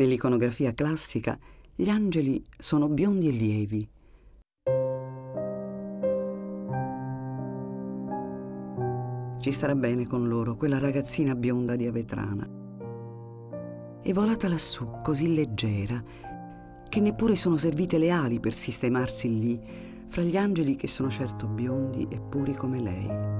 Nell'iconografia classica gli angeli sono biondi e lievi. Ci starà bene con loro quella ragazzina bionda di Avetrana. È volata lassù così leggera che neppure sono servite le ali per sistemarsi lì, fra gli angeli che sono certo biondi e puri come lei.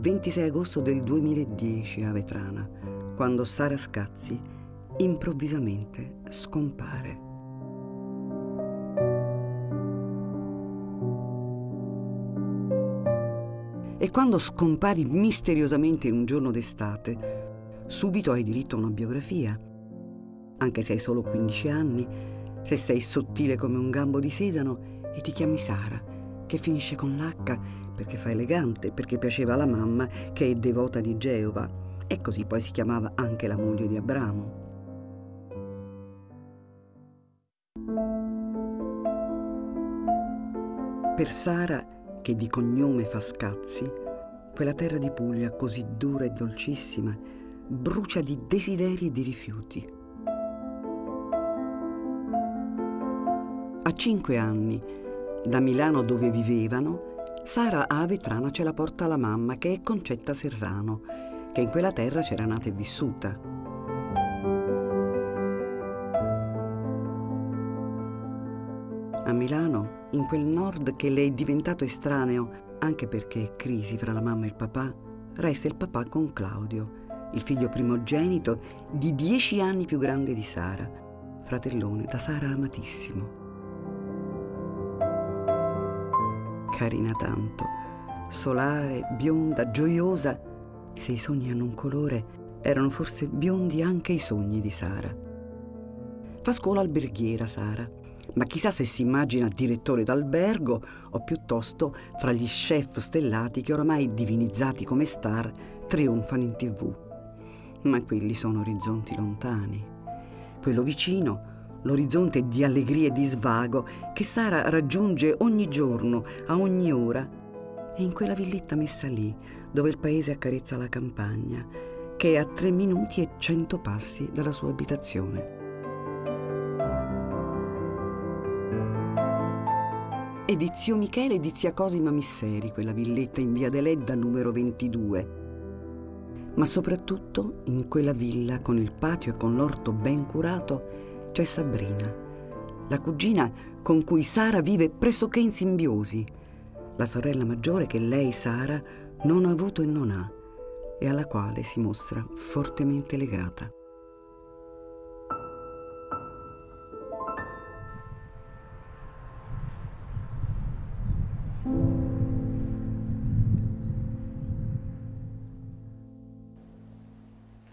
26 agosto del 2010 a Vetrana, quando Sara Scazzi improvvisamente scompare. E quando scompari misteriosamente in un giorno d'estate, subito hai diritto a una biografia. Anche se hai solo 15 anni, se sei sottile come un gambo di sedano e ti chiami Sara, che finisce con l'H perché fa elegante, perché piaceva alla mamma che è devota di Geova, e così poi si chiamava anche la moglie di Abramo. Per Sara, che di cognome fa scazzi, quella terra di Puglia così dura e dolcissima brucia di desideri e di rifiuti. A cinque anni, da Milano dove vivevano, Sara a Avetrana ce la porta la mamma che è Concetta Serrano, che in quella terra c'era nata e vissuta. A Milano in quel nord che le è diventato estraneo, anche perché è crisi fra la mamma e il papà, resta il papà con Claudio, il figlio primogenito di dieci anni più grande di Sara, fratellone da Sara amatissimo. Carina tanto, solare, bionda, gioiosa, se i sogni hanno un colore, erano forse biondi anche i sogni di Sara. Fa scuola alberghiera Sara ma chissà se si immagina direttore d'albergo o piuttosto fra gli chef stellati che oramai divinizzati come star trionfano in tv. Ma quelli sono orizzonti lontani. Quello vicino, l'orizzonte di allegria e di svago che Sara raggiunge ogni giorno, a ogni ora, è in quella villetta messa lì, dove il paese accarezza la campagna, che è a tre minuti e cento passi dalla sua abitazione. e di zio Michele e di zia Cosima Misseri, quella villetta in via Deledda numero 22. Ma soprattutto in quella villa con il patio e con l'orto ben curato c'è Sabrina, la cugina con cui Sara vive pressoché in simbiosi, la sorella maggiore che lei, Sara, non ha avuto e non ha, e alla quale si mostra fortemente legata.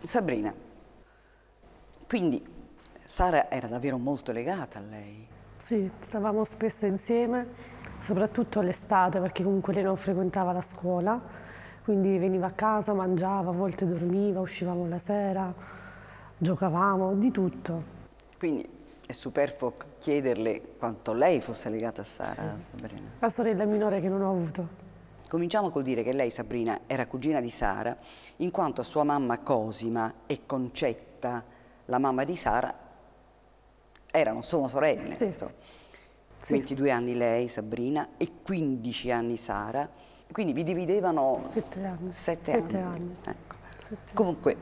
Sabrina, quindi Sara era davvero molto legata a lei? Sì, stavamo spesso insieme, soprattutto l'estate perché comunque lei non frequentava la scuola, quindi veniva a casa, mangiava, a volte dormiva, uscivamo la sera, giocavamo, di tutto. Quindi è superfluo chiederle quanto lei fosse legata a Sara, sì. Sabrina? La sorella minore che non ho avuto. Cominciamo col dire che lei, Sabrina, era cugina di Sara, in quanto sua mamma Cosima e Concetta, la mamma di Sara, erano, sono sorelle. Sì. Sì. 22 anni lei, Sabrina, e 15 anni Sara. Quindi vi dividevano 7 anni. 7 anni. anni. Ecco. Comunque,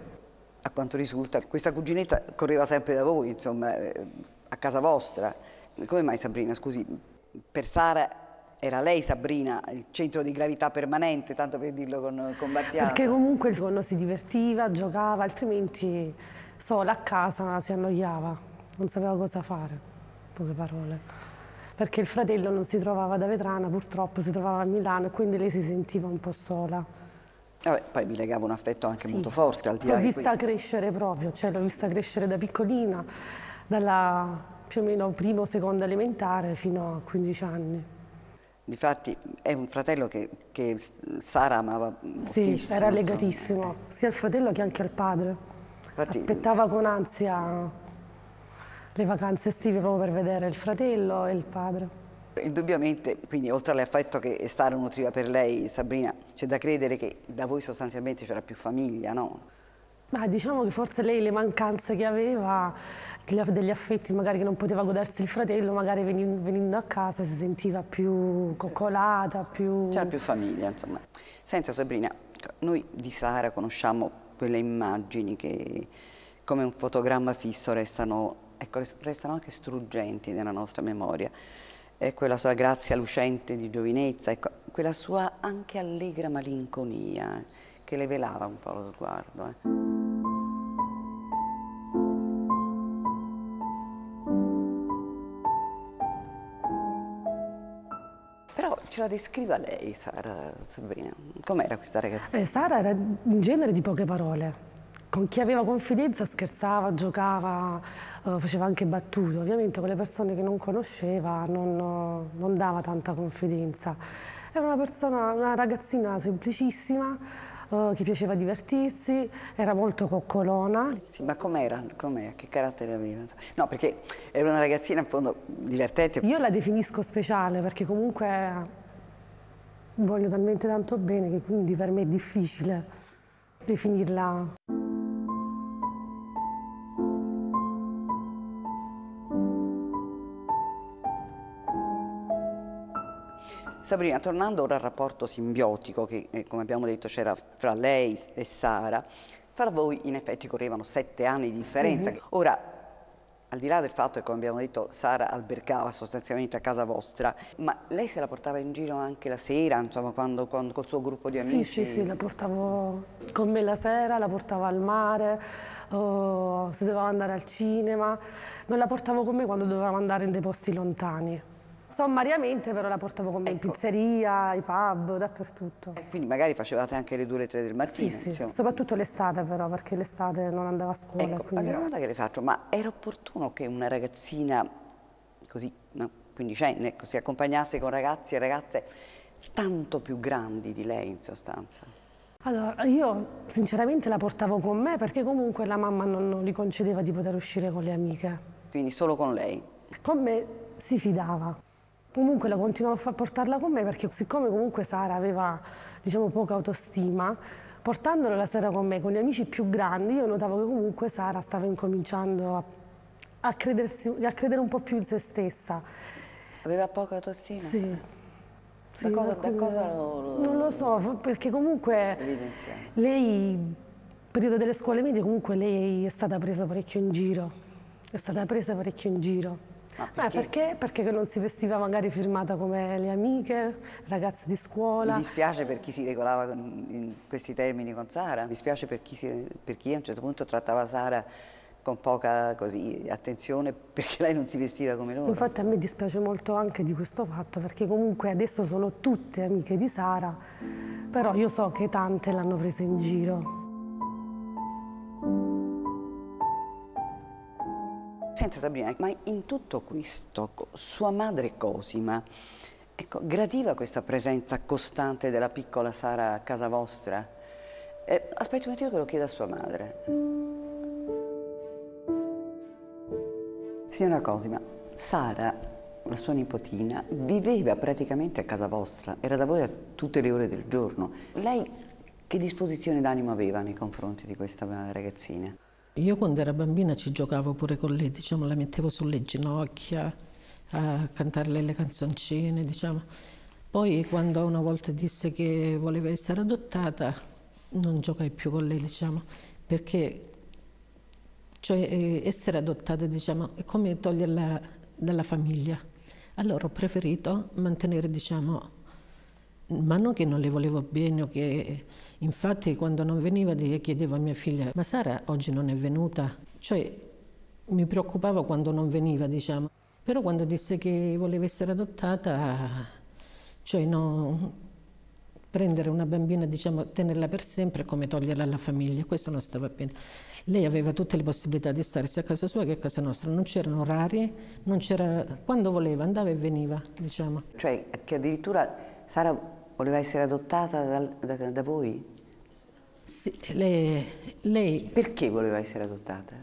a quanto risulta, questa cuginetta correva sempre da voi, insomma, eh, a casa vostra. Come mai Sabrina, scusi, per Sara era lei Sabrina il centro di gravità permanente, tanto per dirlo con, con Battiato? Perché comunque il giorno si divertiva, giocava, altrimenti sola a casa si annoiava, non sapeva cosa fare, poche parole. Perché il fratello non si trovava da Vetrana, purtroppo si trovava a Milano e quindi lei si sentiva un po' sola. Vabbè, poi vi legava un affetto anche sì. molto forte al di là L'ho vista crescere proprio, cioè l'ho vista crescere da piccolina, dalla più o meno primo o secondo elementare fino a 15 anni. Difatti è un fratello che, che Sara amava moltissimo. Sì, era legatissimo, insomma. sia al fratello che anche al padre. Infatti, Aspettava con ansia le vacanze estive proprio per vedere il fratello e il padre. Indubbiamente, quindi oltre all'affetto che Sara nutriva per lei, Sabrina, c'è da credere che da voi sostanzialmente c'era più famiglia, no? Ma diciamo che forse lei le mancanze che aveva, degli affetti magari che non poteva godersi il fratello, magari venendo a casa si sentiva più coccolata, più... C'era più famiglia, insomma. Senta Sabrina, noi di Sara conosciamo quelle immagini che come un fotogramma fisso restano, ecco, restano anche struggenti nella nostra memoria. E quella sua grazia lucente di giovinezza, ecco, quella sua anche allegra malinconia che le velava un po' lo sguardo. Eh. ce la descriva lei, Sara Sabrina? Com'era questa ragazza? Eh, Sara era in genere di poche parole. Con chi aveva confidenza scherzava, giocava, eh, faceva anche battute. Ovviamente con le persone che non conosceva non, non dava tanta confidenza. Era una persona, una ragazzina semplicissima, uh, che piaceva divertirsi, era molto coccolona. Sì, ma com'era? Com che carattere aveva? No, perché era una ragazzina in fondo divertente. Io la definisco speciale perché comunque voglio talmente tanto bene che quindi per me è difficile definirla. Sabrina, tornando ora al rapporto simbiotico che, eh, come abbiamo detto, c'era fra lei e Sara, fra voi in effetti correvano sette anni di differenza. Mm -hmm. Ora, al di là del fatto che, come abbiamo detto, Sara albergava sostanzialmente a casa vostra, ma lei se la portava in giro anche la sera, insomma, quando, quando col suo gruppo di amici? Sì, sì, sì, la portavo con me la sera, la portavo al mare, oh, se doveva andare al cinema, non la portavo con me quando dovevamo andare in dei posti lontani. Sommariamente però la portavo con me ecco. in pizzeria, ai pub, dappertutto. E quindi magari facevate anche le due le tre del mattino? Sì, sì. soprattutto l'estate però, perché l'estate non andava a scuola. Ecco, quindi... la domanda che le faccio, ma era opportuno che una ragazzina così, no, quindicenne, si accompagnasse con ragazzi e ragazze tanto più grandi di lei in sostanza? Allora, io sinceramente la portavo con me perché comunque la mamma non, non gli concedeva di poter uscire con le amiche. Quindi solo con lei? Con me si fidava. Comunque la continuavo a portarla con me perché siccome comunque Sara aveva diciamo poca autostima, portandola la sera con me, con gli amici più grandi, io notavo che comunque Sara stava incominciando a, a, credersi, a credere un po' più in se stessa. Aveva poca autostima? Sì. Da, sì, cosa, da cosa lo, Non lo so, perché comunque lei, periodo delle scuole medie, comunque lei è stata presa parecchio in giro. È stata presa parecchio in giro. Ah, perché? Beh, perché? Perché non si vestiva magari firmata come le amiche, ragazze di scuola. Mi dispiace per chi si regolava in questi termini con Sara, mi dispiace per chi, si, per chi a un certo punto trattava Sara con poca così, attenzione perché lei non si vestiva come loro. Infatti a me dispiace molto anche di questo fatto perché comunque adesso sono tutte amiche di Sara, però io so che tante l'hanno presa in giro. Senta Sabrina, ma in tutto questo sua madre Cosima, ecco, gradiva questa presenza costante della piccola Sara a casa vostra? Eh, aspetti un attimo che lo chiedo a sua madre. Signora Cosima, Sara, la sua nipotina, viveva praticamente a casa vostra, era da voi a tutte le ore del giorno. Lei che disposizione d'animo aveva nei confronti di questa ragazzina? Io quando ero bambina ci giocavo pure con lei, diciamo, la mettevo sulle ginocchia a cantarle le canzoncine, diciamo. Poi quando una volta disse che voleva essere adottata, non giocai più con lei, diciamo, perché cioè, eh, essere adottata, diciamo, è come toglierla dalla famiglia. Allora ho preferito mantenere, diciamo, ma non che non le volevo bene che infatti quando non veniva chiedevo a mia figlia ma Sara oggi non è venuta? Cioè mi preoccupavo quando non veniva diciamo. Però quando disse che voleva essere adottata cioè no, prendere una bambina diciamo tenerla per sempre è come toglierla alla famiglia questo non stava bene. Lei aveva tutte le possibilità di stare sia a casa sua che a casa nostra non c'erano orari non c'era quando voleva andava e veniva diciamo. Cioè che addirittura Sara Voleva essere adottata da, da, da voi? Sì, lei, lei, Perché voleva essere adottata?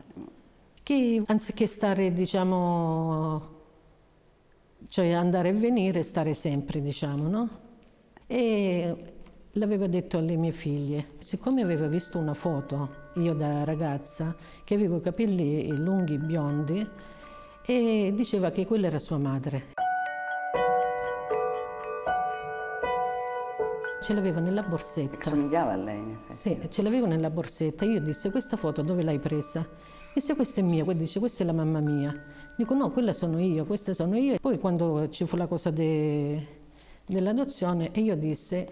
Che anziché stare, diciamo, cioè andare e venire, stare sempre, diciamo, no? E l'aveva detto alle mie figlie, siccome aveva visto una foto, io da ragazza, che avevo i capelli lunghi, biondi, e diceva che quella era sua madre. Ce l'avevo nella borsetta. Somigliava a lei, in effetti. Sì, ce l'avevo nella borsetta. Io disse, questa foto dove l'hai presa? Disse, questa è mia. Poi dice, questa è la mamma mia. Dico, no, quella sono io, questa sono io. Poi quando ci fu la cosa de... dell'adozione, io disse,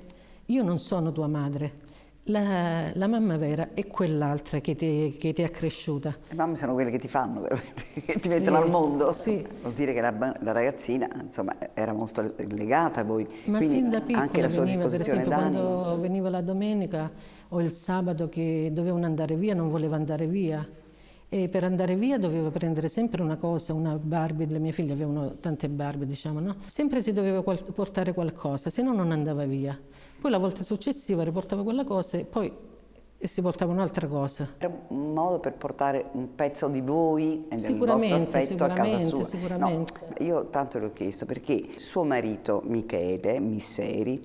io non sono tua madre. La, la, mamma vera è quell'altra che ti, che ti, ha cresciuta. Le mamme sono quelle che ti fanno, veramente, che ti sì, mettono al mondo. Sì. Vuol dire che la, la, ragazzina insomma, era molto legata a voi. Ma Quindi sin da piccola anche la sua veniva, per esempio, quando veniva la domenica o il sabato che dovevano andare via, non voleva andare via. E per andare via doveva prendere sempre una cosa, una Barbie, le mie figlie avevano tante Barbie, diciamo, no? Sempre si doveva qual portare qualcosa, se no non andava via. Poi la volta successiva riportava quella cosa e poi si portava un'altra cosa. Era un modo per portare un pezzo di voi e del vostro affetto a casa sua. Sicuramente, no, io tanto le ho chiesto perché suo marito Michele Misseri,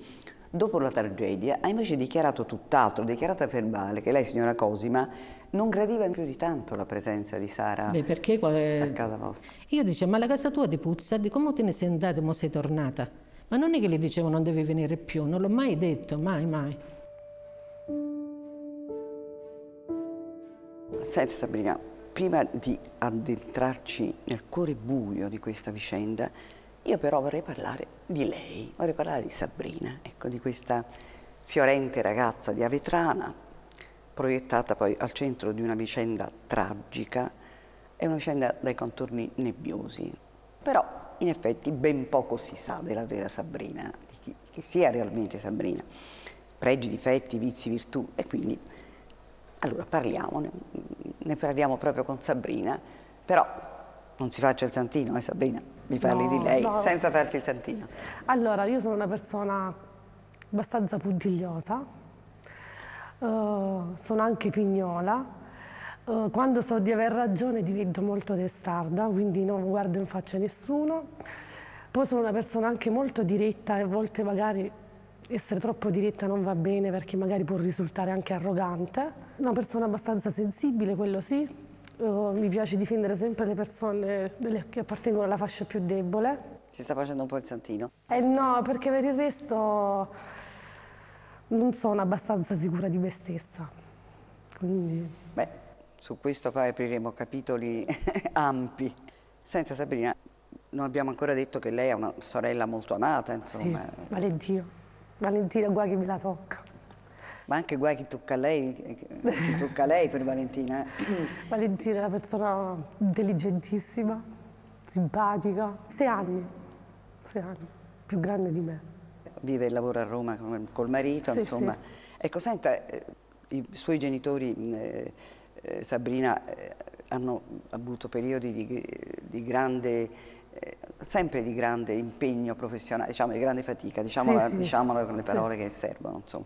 dopo la tragedia, ha invece dichiarato tutt'altro, dichiarato a verbale che lei, signora Cosima, non gradiva più di tanto la presenza di Sara Beh, perché quale... a casa vostra. Io dicevo, ma la casa tua ti puzza? Di come te ne sei andata e mo sei tornata? Ma non è che gli dicevo non devi venire più, non l'ho mai detto, mai, mai. Senti Sabrina, prima di addentrarci nel cuore buio di questa vicenda, io però vorrei parlare di lei, vorrei parlare di Sabrina, ecco, di questa fiorente ragazza di Avetrana, proiettata poi al centro di una vicenda tragica, è una vicenda dai contorni nebbiosi. Però in effetti ben poco si sa della vera Sabrina, di chi, chi sia realmente Sabrina, pregi, difetti, vizi, virtù e quindi allora parliamone, ne parliamo proprio con Sabrina, però non si faccia il santino, eh Sabrina, mi parli no, di lei no. senza farsi il santino. Allora, io sono una persona abbastanza puntigliosa, uh, sono anche pignola, Uh, quando so di aver ragione divento molto testarda, quindi non guardo in faccia a nessuno. Poi sono una persona anche molto diretta e a volte magari essere troppo diretta non va bene perché magari può risultare anche arrogante. Una persona abbastanza sensibile, quello sì. Uh, mi piace difendere sempre le persone che appartengono alla fascia più debole. Si sta facendo un po' il santino? Eh no, perché per il resto non sono abbastanza sicura di me stessa. Quindi... Beh, su questo poi apriremo capitoli ampi. Senta Sabrina, non abbiamo ancora detto che lei ha una sorella molto amata, insomma. Sì, Valentina. Valentina, guai che me la tocca. Ma anche guai che tocca a lei, chi tocca a lei per Valentina. Eh? Valentina è una persona intelligentissima, simpatica. Sei anni, sei anni, più grande di me. Vive e lavora a Roma col marito, sì, insomma. Sì. Ecco, senta, eh, i suoi genitori... Eh, eh, Sabrina eh, hanno avuto periodi di, di grande, eh, sempre di grande impegno professionale, diciamo di grande fatica, diciamola, sì, diciamolo con le parole che servono. Insomma.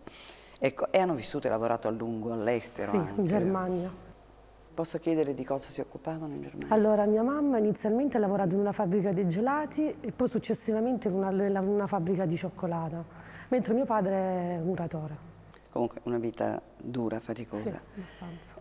Ecco, e hanno vissuto e lavorato a lungo all'estero. Sì, anche. in Germania. Posso chiedere di cosa si occupavano in Germania? Allora, mia mamma inizialmente ha lavorato in una fabbrica di gelati e poi successivamente in una, in una fabbrica di cioccolata, mentre mio padre è muratore. Comunque una vita dura, faticosa. Sì, abbastanza.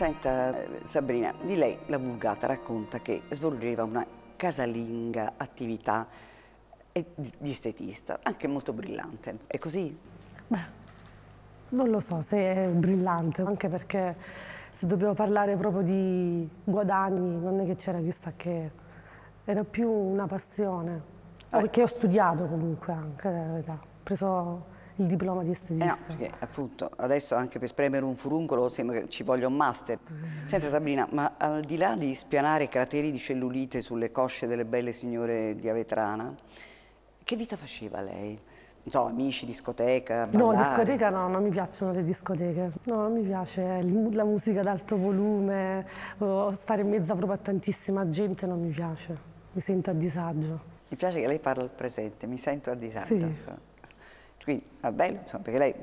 Senta Sabrina, di lei la Vulgata racconta che svolgeva una casalinga attività di estetista, anche molto brillante. È così? Beh, non lo so se è brillante, anche perché se dobbiamo parlare proprio di guadagni, non è che c'era chissà che... Era più una passione, ah. perché ho studiato comunque anche, la verità. Ho preso il diploma di Eh no, perché appunto adesso anche per spremere un furuncolo sembra che ci voglia un master. Senta Sabrina, ma al di là di spianare crateri di cellulite sulle cosce delle belle signore di Avetrana, che vita faceva lei? Non so, amici, discoteca, No, ballare? discoteca no, non mi piacciono le discoteche. No, non mi piace la musica ad alto volume, stare in mezzo proprio a tantissima gente non mi piace. Mi sento a disagio. Mi piace che lei parla al presente, mi sento a disagio. Sì. Quindi va bene, insomma, perché lei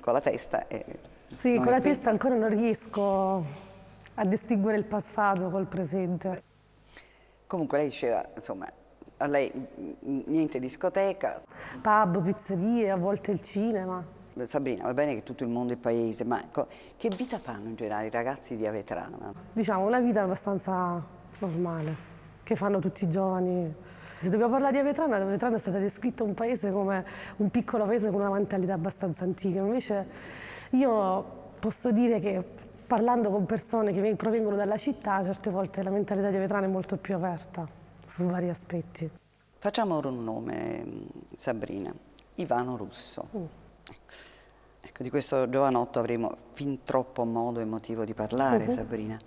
con la testa... È, Sì, con la qui. testa ancora non riesco a distinguere il passato col presente. Comunque lei diceva, insomma, a lei niente discoteca. Pub, pizzerie, a volte il cinema. Sabrina, va bene che tutto il mondo è paese, ma che vita fanno in generale i ragazzi di Avetrana? Diciamo una vita abbastanza normale, che fanno tutti i giovani. Se dobbiamo parlare di Avetrana, Avetrana è stata descritta un paese come un piccolo paese con una mentalità abbastanza antica. Invece io posso dire che parlando con persone che ven- provengono dalla città, certe volte la mentalità di Avetrana è molto più aperta su vari aspetti. Facciamo ora un nome, mm, Sabrina, Ivano Russo. Mm. Ecco. Di questo giovanotto avremo fin troppo modo e motivo di parlare, Mhm. Sabrina.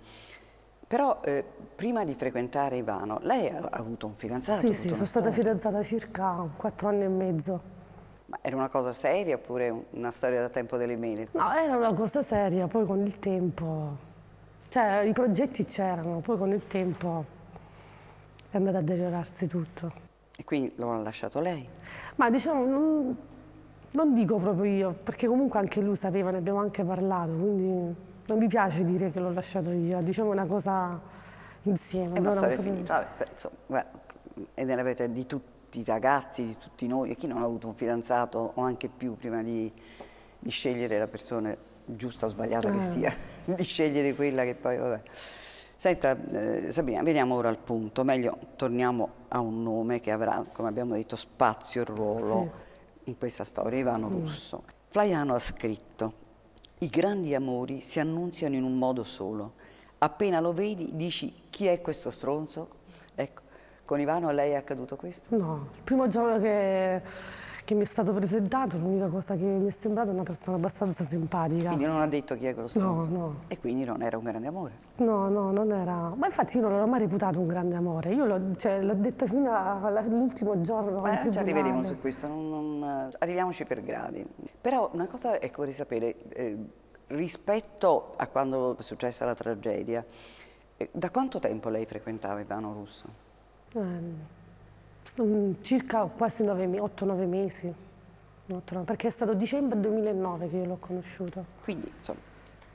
Però eh, prima di frequentare Ivano, lei ha avuto un fidanzato? Sì, sì, sono una stata storia? fidanzata circa quattro anni e mezzo. Ma era una cosa seria oppure una storia da tempo delle mele? No, era una cosa seria, poi con il tempo, cioè i progetti c'erano, poi con il tempo è andato a deteriorarsi tutto. E quindi lo ha lasciato lei? Ma diciamo, non, non dico proprio io, perché comunque anche lui sapeva, ne abbiamo anche parlato, quindi non mi piace dire che l'ho lasciato io, diciamo una cosa insieme. È una storia so- finita, insomma, è nella vita di tutti i ragazzi, di tutti noi, e chi non ha avuto un fidanzato o anche più prima di, di scegliere la persona giusta o sbagliata che Eh. sia, di scegliere quella che poi, vabbè. Senta, eh, Sabrina, veniamo ora al punto, meglio torniamo a un nome che avrà, come abbiamo detto, spazio e ruolo in questa storia, Ivano Russo. Flaiano ha scritto, i grandi amori si annunziano in un modo solo, appena lo vedi dici chi è questo stronzo? Ecco, con Ivano a lei è accaduto questo? No, il primo giorno che, che mi è stato presentato, l'unica cosa che mi è sembrata una persona abbastanza simpatica. Quindi non ha detto chi è quello stronzo? no. E quindi non era un grande amore? No, no, non era. Ma infatti io non l'ho mai reputato un grande amore. Io l'ho, cioè, detto fino all'ultimo giorno. Ma in ci arriveremo su questo, non- non- arriviamoci per gradi. Però una cosa ecco, vorrei sapere, eh, rispetto a quando è successa la tragedia, eh, da quanto tempo lei frequentava Ivano Russo? Mm, circa quasi 8-9 mesi. Perché è stato dicembre 2009 che io l'ho conosciuto. Quindi, insomma,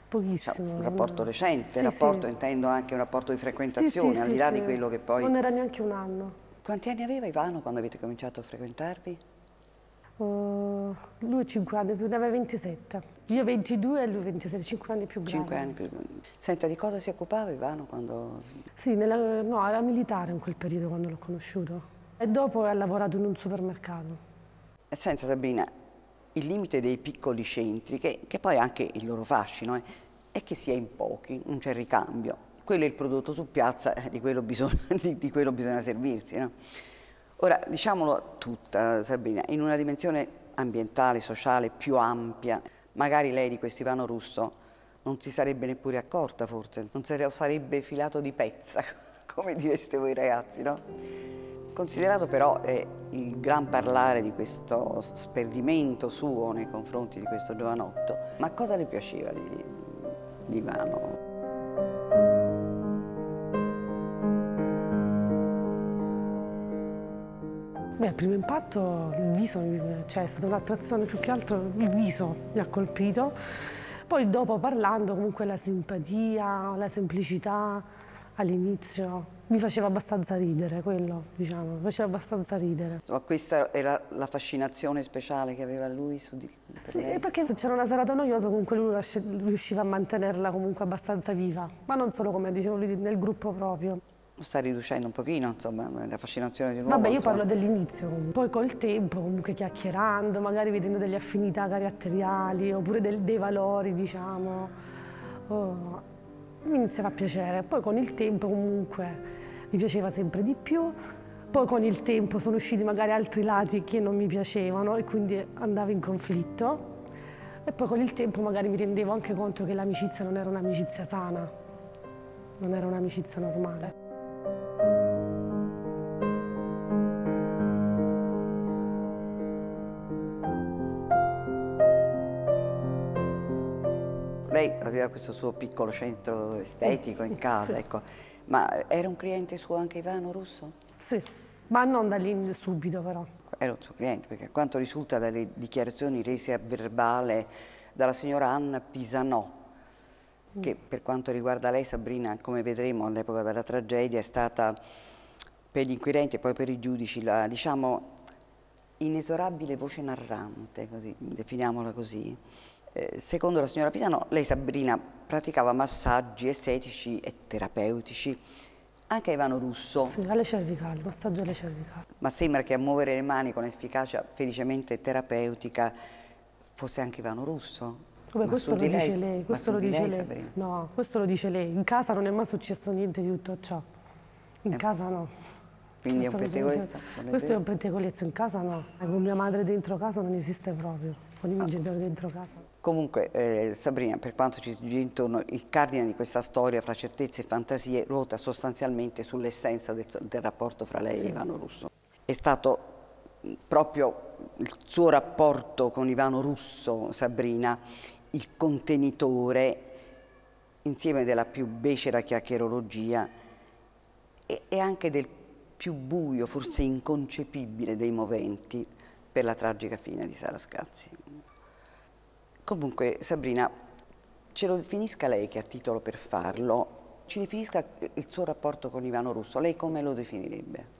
Pochissimo. diciamo, un non- rapporto recente, Sì, rapporto sì. intendo anche un rapporto di Sì, sì, frequentazione, al di là di quello che poi... Non era neanche un anno. Quanti anni aveva Ivano quando avete cominciato a frequentarvi? Uh, lui 5 anni più, ne aveva 27. Io 22 e lui 27, 5 anni più grande. Cinque anni più. Senta, di cosa si occupava Ivano quando... Sì, nella- no, era militare in quel periodo quando l'ho conosciuto. E dopo ha lavorato in un supermercato. Senza Sabrina, il limite dei piccoli centri, che, che poi ha anche il loro fascino, eh, è che si è in pochi, non c'è ricambio. Quello è il prodotto su piazza, eh, di quello bisogna, di, di quello bisogna servirsi. no? Ora, diciamolo tutta, Sabrina, in una dimensione ambientale, sociale più ampia, magari lei di questo Ivano Russo non si sarebbe neppure accorta forse, non sarebbe filato di pezza, come direste voi ragazzi, no? Considerato però eh, il gran parlare di questo sperdimento suo nei confronti di questo giovanotto, ma cosa le piaceva di, di Ivano? Beh, al primo impatto il viso, cioè è stata un'attrazione più che altro, il viso mi ha colpito. Poi dopo parlando comunque la simpatia, la semplicità all'inizio mi faceva abbastanza ridere quello, diciamo, mi faceva abbastanza ridere. Insomma, questa era la fascinazione speciale che aveva lui su di per Sì, lei? perché se c'era una serata noiosa comunque lui riusciva a mantenerla comunque abbastanza viva, ma non solo come dicevo lui, nel gruppo proprio. Lo sta riducendo un pochino, insomma, la fascinazione di nuovo. Vabbè, io insomma. parlo dell'inizio, poi col tempo, comunque chiacchierando, magari vedendo delle affinità caratteriali oppure del- dei valori, diciamo, oh, mi iniziava a piacere. Poi con il tempo comunque mi piaceva sempre di più, Poi con il tempo sono usciti magari altri lati che non mi piacevano e quindi andavo in conflitto. E poi con il tempo magari mi rendevo anche conto che l'amicizia non era un'amicizia sana, non era un'amicizia normale. Lei aveva questo suo piccolo centro estetico in casa, ecco. Ma era un cliente suo anche Ivano Russo? Sì, ma non da lì subito però. Era un suo cliente, perché a quanto risulta dalle dichiarazioni rese a verbale dalla signora Anna Pisanò, mm. che per quanto riguarda lei Sabrina, come vedremo all'epoca della tragedia, è stata per gli inquirenti e poi per i giudici la, diciamo, inesorabile voce narrante, così, definiamola così. Eh, secondo la signora Pisano, lei Sabrina praticava massaggi estetici e terapeutici anche a Ivano Russo. Sì, alle cervicali, massaggio alle cervicali. Ma sembra che a muovere le mani con efficacia felicemente terapeutica fosse anche Ivano Russo. Come questo lo dice lei, lei. Questo lo dice lei, lei. No, questo lo dice lei. In casa non è mai successo niente di tutto ciò. In eh. casa no. Quindi è un pettegolezzo? Questo è un pettegolezzo, in casa no. Con mia madre dentro casa non esiste proprio con i miei genitori dentro casa. Comunque, eh, Sabrina, per quanto ci gira intorno, il cardine di questa storia fra certezze e fantasie ruota sostanzialmente sull'essenza del, del, rapporto fra lei sì. e Ivano Russo. È stato proprio il suo rapporto con Ivano Russo, Sabrina, il contenitore insieme della più becera chiacchierologia e, e anche del più buio, forse inconcepibile dei moventi per la tragica fine di Sara Scazzi. Comunque, Sabrina, ce lo definisca lei che ha titolo per farlo, ci definisca il suo rapporto con Ivano Russo, lei come lo definirebbe?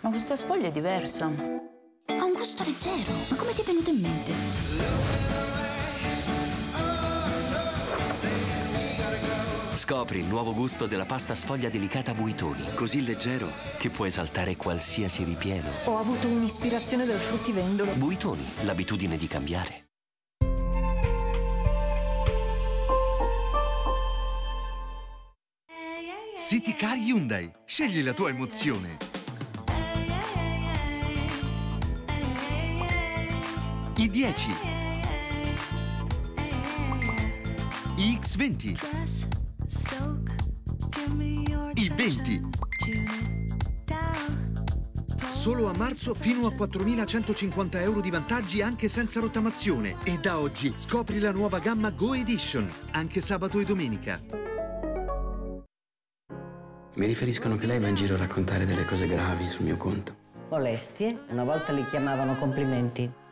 Ma questa sfoglia è diversa. Ha un gusto leggero. Ma come ti è venuto in mente? Scopri il nuovo gusto della pasta sfoglia delicata Buitoni, così leggero che può esaltare qualsiasi ripieno. Ho avuto un'ispirazione del fruttivendolo. Buitoni, l'abitudine di cambiare. City Car Hyundai. Scegli la tua emozione. I 10. I X20. I 20. Solo a marzo fino a 4.150 euro di vantaggi anche senza rottamazione. E da oggi scopri la nuova gamma Go Edition, anche sabato e domenica. Mi riferiscono che lei va in giro a raccontare delle cose gravi sul mio conto. Molestie? Una volta li chiamavano complimenti.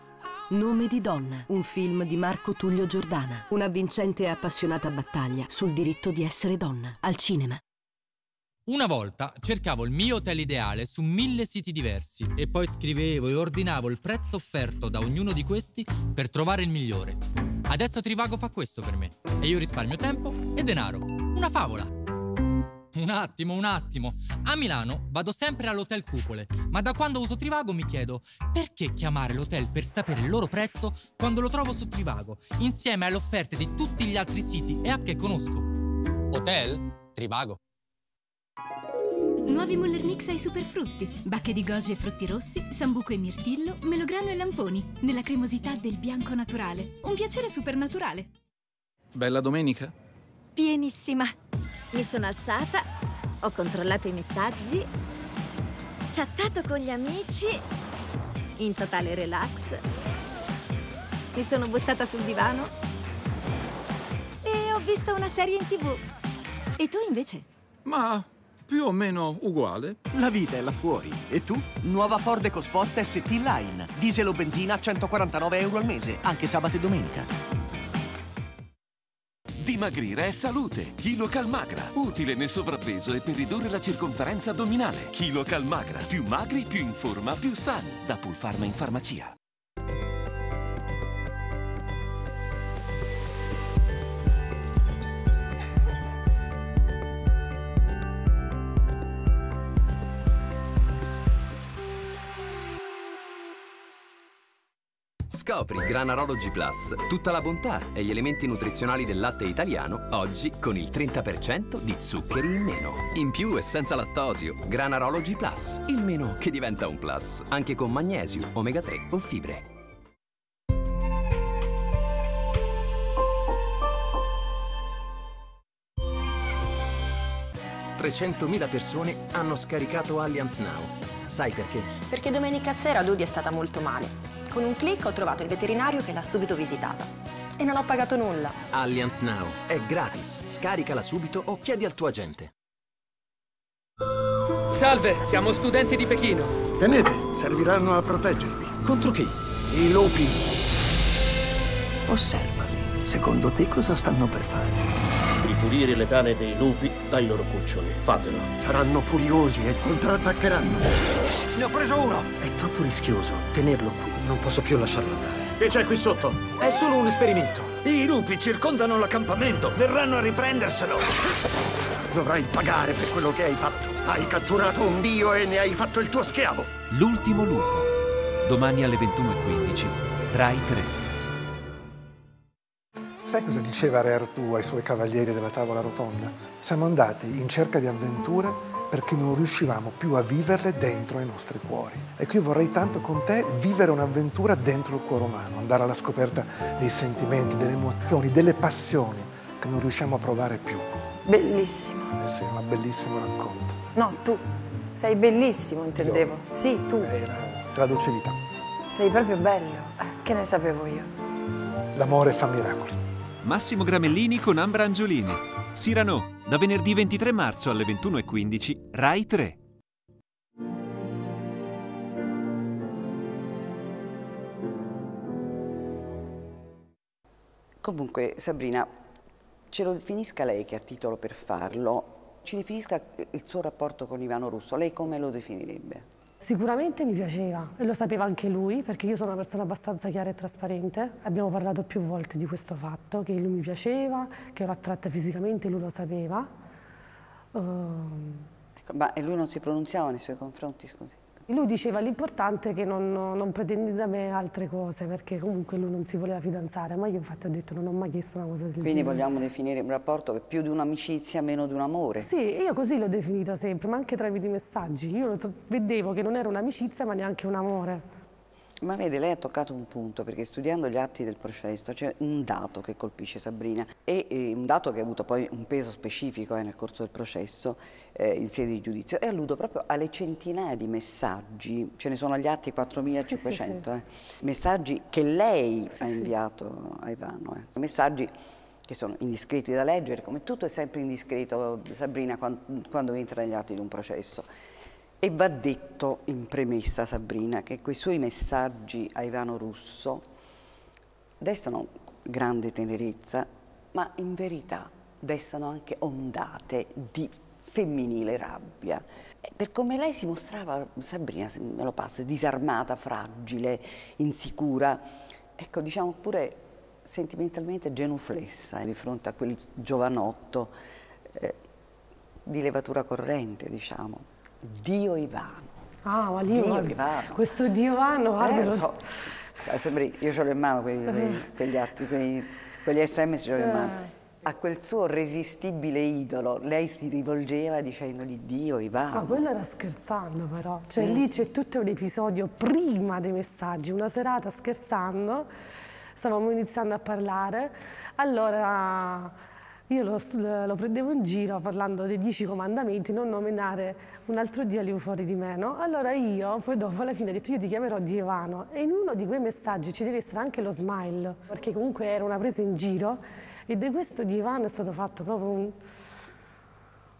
Nome di donna, un film di Marco Tullio Giordana, una vincente e appassionata battaglia sul diritto di essere donna, al cinema. Una volta cercavo il mio hotel ideale su mille siti diversi e poi scrivevo e ordinavo il prezzo offerto da ognuno di questi per trovare il migliore. Adesso Trivago fa questo per me e io risparmio tempo e denaro. Una favola! Un attimo, un attimo. A Milano vado sempre all'Hotel Cupole, ma da quando uso Trivago mi chiedo perché chiamare l'hotel per sapere il loro prezzo quando lo trovo su Trivago, insieme alle offerte di tutti gli altri siti e app che conosco. Hotel? Trivago. Nuovi Muller Mix ai superfrutti, bacche di goji e frutti rossi, sambuco e mirtillo, melograno e lamponi, nella cremosità del bianco naturale. Un piacere supernaturale. Bella domenica? Pienissima. Mi sono alzata, ho controllato i messaggi, chattato con gli amici, in totale relax. Mi sono buttata sul divano e ho visto una serie in tv. E tu invece? Ma più o meno uguale. La vita è là fuori. E tu? Nuova Ford EcoSport ST Line. Diesel o benzina a 149 euro al mese, anche sabato e domenica. Dimagrire è salute. Kilo Calmagra. Utile nel sovrappeso e per ridurre la circonferenza addominale. Kilo Calmagra. Più magri, più in forma, più sani. Da Pulpharma in farmacia. Scopri Granarology Plus, tutta la bontà e gli elementi nutrizionali del latte italiano, oggi con il 30% di zuccheri in meno. In più e senza lattosio, Granarology Plus, il meno che diventa un plus, anche con magnesio, omega 3 o fibre. 300.000 persone hanno scaricato Allianz Now. Sai perché? Perché domenica sera Dodi è stata molto male. Con un clic ho trovato il veterinario che l'ha subito visitata. E non ho pagato nulla. Allianz Now è gratis. Scaricala subito o chiedi al tuo agente. Salve, siamo studenti di Pechino. Tenete, serviranno a proteggervi. Contro chi? I lupi. Osservali. Secondo te cosa stanno per fare? Ripulire le tane dei lupi dai loro cuccioli. Fatelo. Saranno furiosi e contrattaccheranno. Ne ho preso uno! È troppo rischioso tenerlo qui. Non posso più lasciarlo andare. Che c'è qui sotto? È solo un esperimento. I lupi circondano l'accampamento. Verranno a riprenderselo. Dovrai pagare per quello che hai fatto. Hai catturato un dio e ne hai fatto il tuo schiavo. L'ultimo lupo. Domani alle 21.15. Rai 3. Sai cosa diceva Re Artù ai suoi cavalieri della tavola rotonda? Siamo andati in cerca di avventure perché non riuscivamo più a viverle dentro i nostri cuori. E qui vorrei tanto con te vivere un'avventura dentro il cuore umano, andare alla scoperta dei sentimenti, delle emozioni, delle passioni che non riusciamo a provare più. Bellissimo. Eh sì, è un bellissimo racconto. No, tu. Sei bellissimo, intendevo. Io? Sì, tu. Era la dolce vita. Sei proprio bello. Eh, che ne sapevo io? L'amore fa miracoli. Massimo Gramellini con Ambra Angiolini. Cyrano, da venerdì 23 marzo alle 21.15, Rai 3. Comunque, Sabrina, ce lo definisca lei che ha titolo per farlo, ci definisca il suo rapporto con Ivano Russo. Lei come lo definirebbe? Sicuramente mi piaceva e lo sapeva anche lui perché io sono una persona abbastanza chiara e trasparente. Abbiamo parlato più volte di questo fatto, che lui mi piaceva, che ero attratta fisicamente, lui lo sapeva. Uh... Ma lui non si pronunziava nei suoi confronti, scusi? Lui diceva l'importante è che non, non pretendi da me altre cose perché comunque lui non si voleva fidanzare, ma io infatti ho detto non ho mai chiesto una cosa del Quindi genere. vogliamo definire un rapporto che è più di un'amicizia, meno di un amore? Sì, io così l'ho definito sempre, ma anche tramite i messaggi. Io vedevo che non era un'amicizia ma neanche un amore. Ma vede, lei ha toccato un punto, perché studiando gli atti del processo c'è un dato che colpisce Sabrina e, e, un dato che ha avuto poi un peso specifico eh, nel corso del processo eh, in sede di giudizio e alludo proprio alle centinaia di messaggi, ce ne sono agli atti 4.500, sì, sì, eh, messaggi che lei ha inviato a Ivano, eh. messaggi che sono indiscreti da leggere, come tutto è sempre indiscreto, Sabrina, quando, quando entra negli atti di un processo. E va detto in premessa, Sabrina, che quei suoi messaggi a Ivano Russo destano grande tenerezza, ma in verità destano anche ondate di femminile rabbia. Per come lei si mostrava, Sabrina, se me lo passa, disarmata, fragile, insicura, ecco, diciamo pure sentimentalmente genuflessa di fronte a quel giovanotto eh, di levatura corrente, diciamo. Dio Ivano. Ah, ma lì, Dio Ivano. questo Dio Ivano, guarda, eh, lo so. Sembri, io ho in mano quei, quegli atti, quei, quegli sms ce l'ho in mano. A quel suo resistibile idolo, lei si rivolgeva dicendogli Dio Ivano. Ma quello era scherzando però, cioè mm. lì c'è tutto un episodio prima dei messaggi, una serata scherzando, stavamo iniziando a parlare, allora io lo, lo, prendevo in giro parlando dei dieci comandamenti, non nominare un altro Dio lì fuori di me, no? Allora io, poi dopo alla fine ho detto io ti chiamerò Dio Ivano e in uno di quei messaggi ci deve essere anche lo smile, perché comunque era una presa in giro e di questo Dio Ivano è stato fatto proprio un,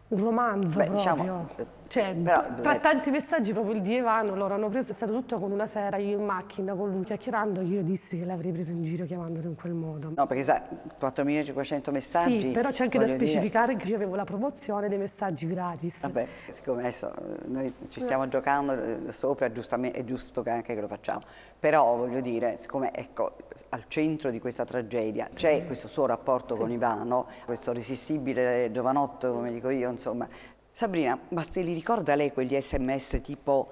un romanzo Beh, proprio. Diciamo, cioè, però, tra tanti messaggi proprio il Dio Ivano loro hanno preso, è stato tutto con una sera, io in macchina con lui chiacchierando, io dissi che l'avrei preso in giro chiamandolo in quel modo. No, perché sai, 4.500 messaggi... Sì, però c'è anche da specificare dire... che io avevo la promozione dei messaggi gratis. Vabbè, siccome adesso eh, noi ci stiamo giocando eh, sopra, giustamente, è giusto che anche che lo facciamo. Però voglio dire, siccome ecco, al centro di questa tragedia c'è questo suo rapporto sì. con Ivano, questo irresistibile giovanotto, come dico io, insomma, Sabrina, ma se li ricorda lei quegli sms tipo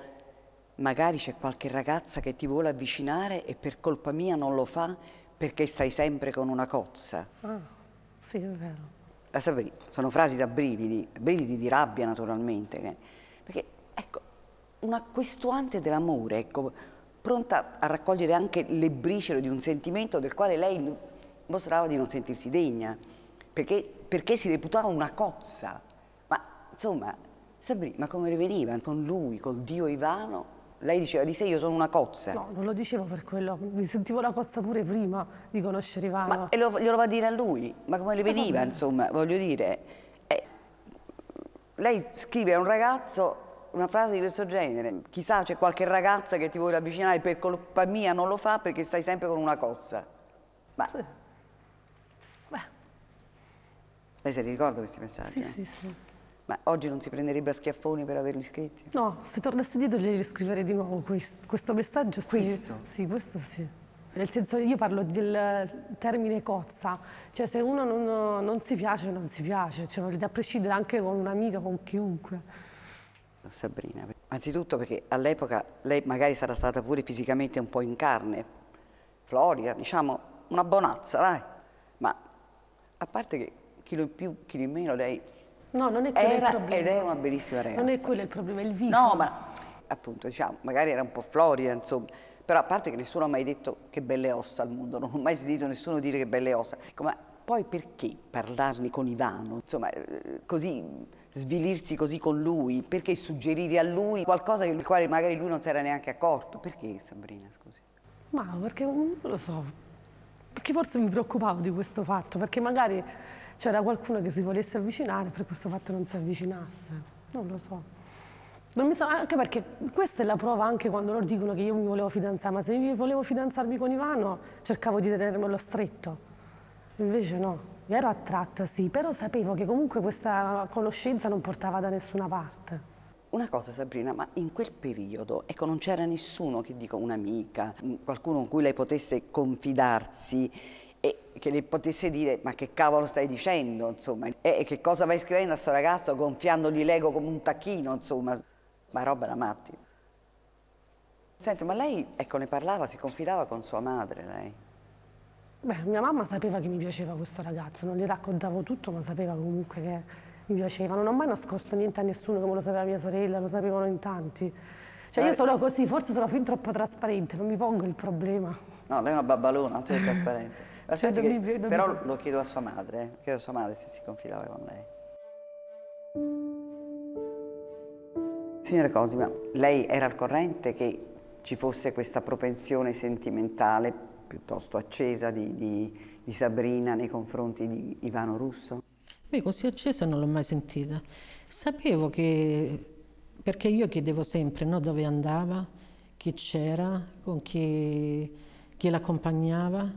magari c'è qualche ragazza che ti vuole avvicinare e per colpa mia non lo fa perché stai sempre con una cozza. Ah, sì, è vero. La Sabrina, sono frasi da brividi, brividi di rabbia naturalmente, eh. perché ecco, una questuante dell'amore, ecco, pronta a raccogliere anche le briciole di un sentimento del quale lei mostrava di non sentirsi degna, perché, perché si reputava una cozza. Ma insomma, Sabrina, ma come le veniva con lui, col dio Ivano? Lei diceva di sé io sono una cozza. No, non lo dicevo per quello, mi sentivo la cozza pure prima di conoscere Ivano. Ma e lo, glielo va a dire a lui? Ma come le veniva, insomma, voglio dire? Eh, lei scrive a un ragazzo una frase di questo genere. Chissà c'è qualche ragazza che ti vuole avvicinare per colpa mia non lo fa perché stai sempre con una cozza. Ma... Sì. Lei se li ricorda questi messaggi? Sì, eh? sì, sì. Ma oggi non si prenderebbe a schiaffoni per averli scritti? No, se tornassi dietro glieli riscriverei di nuovo questo, questo messaggio. Sì. Questo? Sì, questo sì. Nel senso, io parlo del termine cozza, cioè se uno non, non si piace, non si piace, cioè, a prescindere anche con un'amica, con chiunque. Sabrina, anzitutto perché all'epoca lei magari sarà stata pure fisicamente un po' in carne, florida, diciamo una bonazza, vai. Ma a parte che chilo in più, chilo in meno, lei No, non è quello era il problema. ed è una bellissima ragazza. Non è quello il problema, è il viso. No, ma appunto, diciamo, magari era un po' florida, insomma. Però a parte che nessuno ha mai detto che belle ossa al mondo, non ho mai sentito nessuno dire che belle ossa. Ma poi perché parlarne con Ivano? Insomma, eh, così svilirsi così con lui? Perché suggerire a lui qualcosa del quale magari lui non si era neanche accorto? Perché Sabrina, scusi? Ma perché non lo so. Perché forse mi preoccupavo di questo fatto, perché magari c'era qualcuno che si volesse avvicinare per questo fatto non si avvicinasse. Non lo so. Non so, anche perché questa è la prova anche quando loro dicono che io mi volevo fidanzare, ma se io volevo fidanzarmi con Ivano cercavo di tenermelo stretto. Invece no, ero attratta sì, però sapevo che comunque questa conoscenza non portava da nessuna parte. Una cosa Sabrina, ma in quel periodo, ecco, non c'era nessuno, che dico un'amica, qualcuno con cui lei potesse confidarsi che le potesse dire ma che cavolo stai dicendo, insomma, e che cosa vai scrivendo a sto ragazzo gonfiandogli l'ego come un tacchino, insomma, ma roba da matti. Senti, ma lei, ecco, ne parlava, si confidava con sua madre, lei? Beh, mia mamma sapeva che mi piaceva questo ragazzo, non gli raccontavo tutto, ma sapeva comunque che mi piaceva. Non ho mai nascosto niente a nessuno, come lo sapeva mia sorella, lo sapevano in tanti. Cioè io sono così, forse sono fin troppo trasparente, non mi pongo il problema. No, lei è una babbalona, tu è trasparente. Aspetti non che- mi- però mi- lo chiedo a sua madre, eh, chiedo a sua madre se si confidava con lei. Signora Cosima, lei era al corrente che ci fosse questa propensione sentimentale piuttosto accesa di, di- di Sabrina nei confronti di Ivano Russo? Beh, così accesa non l'ho mai sentita. Sapevo che, perché io chiedevo sempre no, dove andava, chi c'era, con chi, chi l'accompagnava.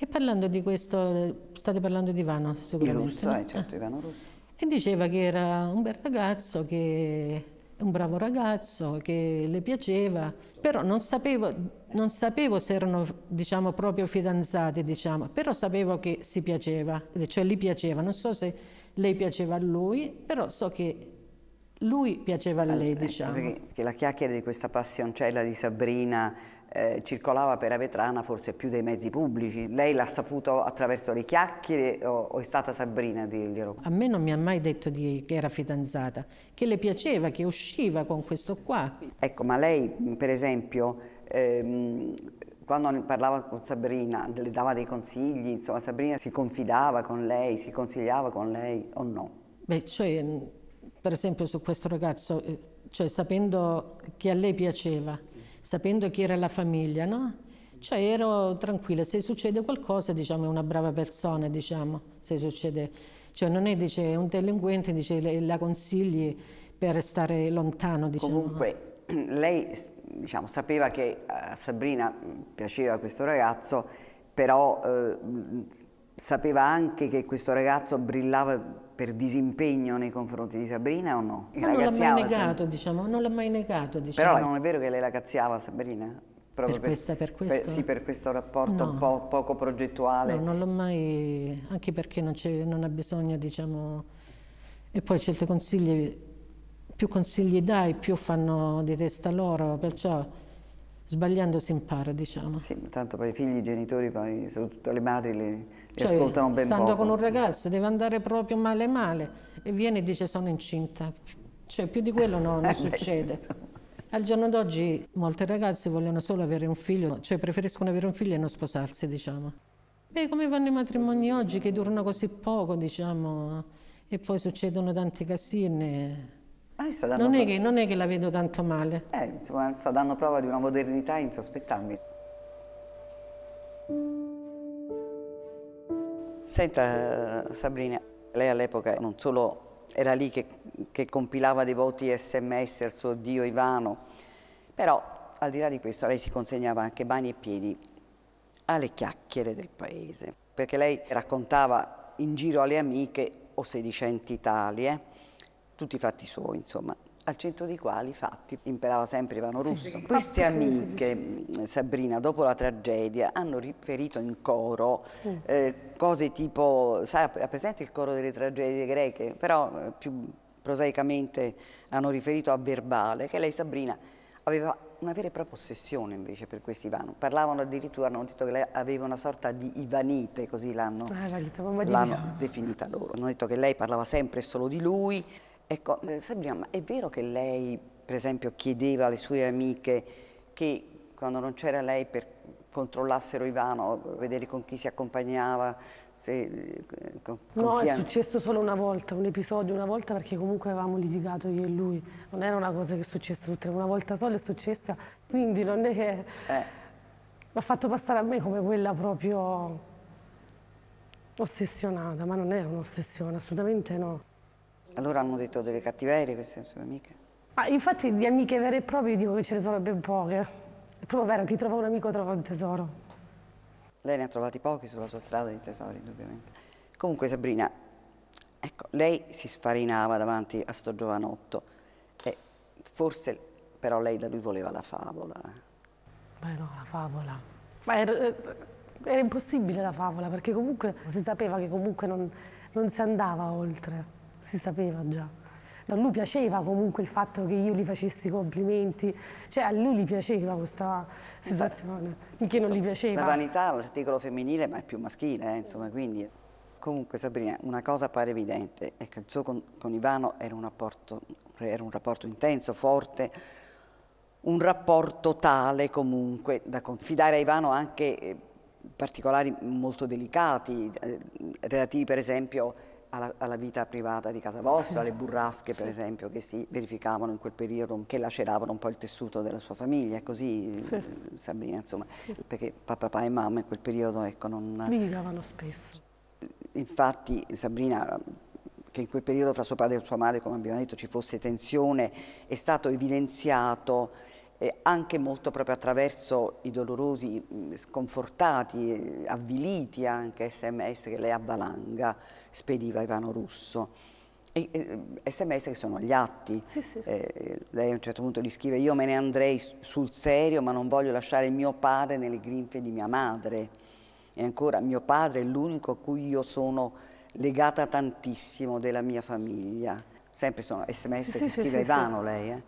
E parlando di questo, state parlando di Ivano sicuramente. Russo, no? eh, certo, Ivano Russo. E diceva che era un bel ragazzo, che un bravo ragazzo, che le piaceva, però non sapevo, non sapevo se erano diciamo, proprio fidanzati, diciamo, però sapevo che si piaceva, cioè gli piaceva, non so se lei piaceva a lui, però so che lui piaceva a lei, diciamo. Perché, perché la chiacchiera di questa passioncella di Sabrina eh, circolava per Avetrana forse più dei mezzi pubblici. Lei l'ha saputo attraverso le chiacchiere o, o è stata Sabrina a dirglielo? A me non mi ha mai detto di- che era fidanzata, che le piaceva, che usciva con questo qua. Ecco, ma lei per esempio ehm, quando parlava con Sabrina le dava dei consigli, insomma Sabrina si confidava con lei, si consigliava con lei o no? Beh, cioè, per esempio su questo ragazzo, eh, cioè sapendo che a lei piaceva, sapendo chi era la famiglia, no? Cioè ero tranquilla, se succede qualcosa, diciamo, è una brava persona, diciamo, se succede... Cioè non è, dice, un delinquente, dice, la consigli per stare lontano, diciamo. Comunque lei diciamo, sapeva che a Sabrina piaceva questo ragazzo, però eh, sapeva anche che questo ragazzo brillava per disimpegno nei confronti di Sabrina o no? Non l'ha mai cioè. negato, diciamo, non l'ha mai negato, diciamo. Però non è vero che lei la cazziava Sabrina? Proprio Per questa- per questo? sì, per questo rapporto No. un po' poco progettuale. No, non l'ho mai, anche perché non, c'è- non ha bisogno, diciamo, e poi certi consigli più consigli dai, più fanno di testa loro, perciò sbagliando si impara, diciamo. Sì, tanto poi i figli, i genitori, poi soprattutto le madri li Cioè, ascoltano ben stando poco. con un ragazzo deve andare proprio male male e viene e dice sono incinta. Cioè più di quello no, non Eh, succede. Al giorno d'oggi molte ragazze vogliono solo avere un figlio, cioè preferiscono avere un figlio e non sposarsi, diciamo. Beh, come vanno i matrimoni oggi che durano così poco, diciamo, e poi succedono tanti casini. Dando Non è, che, non è che la vedo tanto male. Eh, insomma, sta dando prova di una modernità insospettabile. Senta, Sabrina, lei all'epoca non solo era lì che, che compilava dei voti sms al suo dio Ivano, però al di là di questo lei si consegnava anche mani e piedi alle chiacchiere del paese, perché lei raccontava in giro alle amiche o sedicenti tali, eh, tutti i fatti suoi, insomma, al centro di quali fatti imperava sempre Ivano Russo. sì. Queste amiche, mh, Sabrina, dopo la tragedia, hanno riferito in coro Mm. eh, cose tipo, sai, ha presente il coro delle tragedie greche? Però eh, più prosaicamente hanno riferito a verbale che lei, Sabrina, aveva una vera e propria ossessione invece per questo Ivano. Parlavano addirittura, hanno detto che lei aveva una sorta di ivanite, così l'hanno Ah, definita loro. Hanno detto che lei parlava sempre solo di lui. Ecco, eh, Sabrina, ma è vero che lei, per esempio, chiedeva alle sue amiche che quando non c'era lei per controllassero Ivano, vedere con chi si accompagnava, se, eh, con, con No, è successo solo una volta, un episodio una volta perché comunque avevamo litigato io e lui. Non era una cosa che è successa tutte, una volta sola è successa, quindi non è che Eh. mi ha fatto passare a me come quella proprio ossessionata, ma non è un'ossessione, assolutamente no. Allora hanno detto delle cattiverie queste sue amiche. Ma infatti di amiche vere e proprie io dico che ce ne sono ben poche. È proprio vero, chi trova un amico trova un tesoro. Lei ne ha trovati pochi sulla sua strada di tesori, indubbiamente. Comunque, Sabrina, ecco, lei si sfarinava davanti a sto giovanotto e forse però lei da lui voleva la favola. Beh no, la favola. Ma era, era impossibile la favola, perché comunque si sapeva che comunque non, non si andava oltre, si sapeva già. A lui piaceva comunque il fatto che io gli facessi complimenti, cioè a lui gli piaceva questa situazione, che non gli piaceva. La vanità è l'articolo femminile, ma è più maschile, eh, insomma, quindi... Comunque, Sabrina, una cosa pare evidente, è che il suo con, con Ivano era un, rapporto, era un rapporto intenso, forte, un rapporto tale comunque da confidare a Ivano anche eh, particolari molto delicati, eh, relativi per esempio alla, alla vita privata di casa vostra, alle burrasche per Sì. esempio che si verificavano in quel periodo, che laceravano un po' il tessuto della sua famiglia, così Sì. eh, Sabrina, insomma, perché papà e mamma in quel periodo ecco, non... Litigavano spesso. Infatti Sabrina, che in quel periodo fra suo padre e sua madre, come abbiamo detto, ci fosse tensione, è stato evidenziato eh, anche molto proprio attraverso i dolorosi, sconfortati, eh, avviliti anche sms che lei a valanga spediva Ivano Russo. E, eh, sms che sono agli atti. Eh, lei a un certo punto gli scrive io me ne andrei sul serio ma non voglio lasciare mio padre nelle grinfie di mia madre. E ancora, mio padre è l'unico a cui io sono legata tantissimo della mia famiglia. Sempre sono sms Sì, che sì, scrive sì, sì. Ivano lei. eh.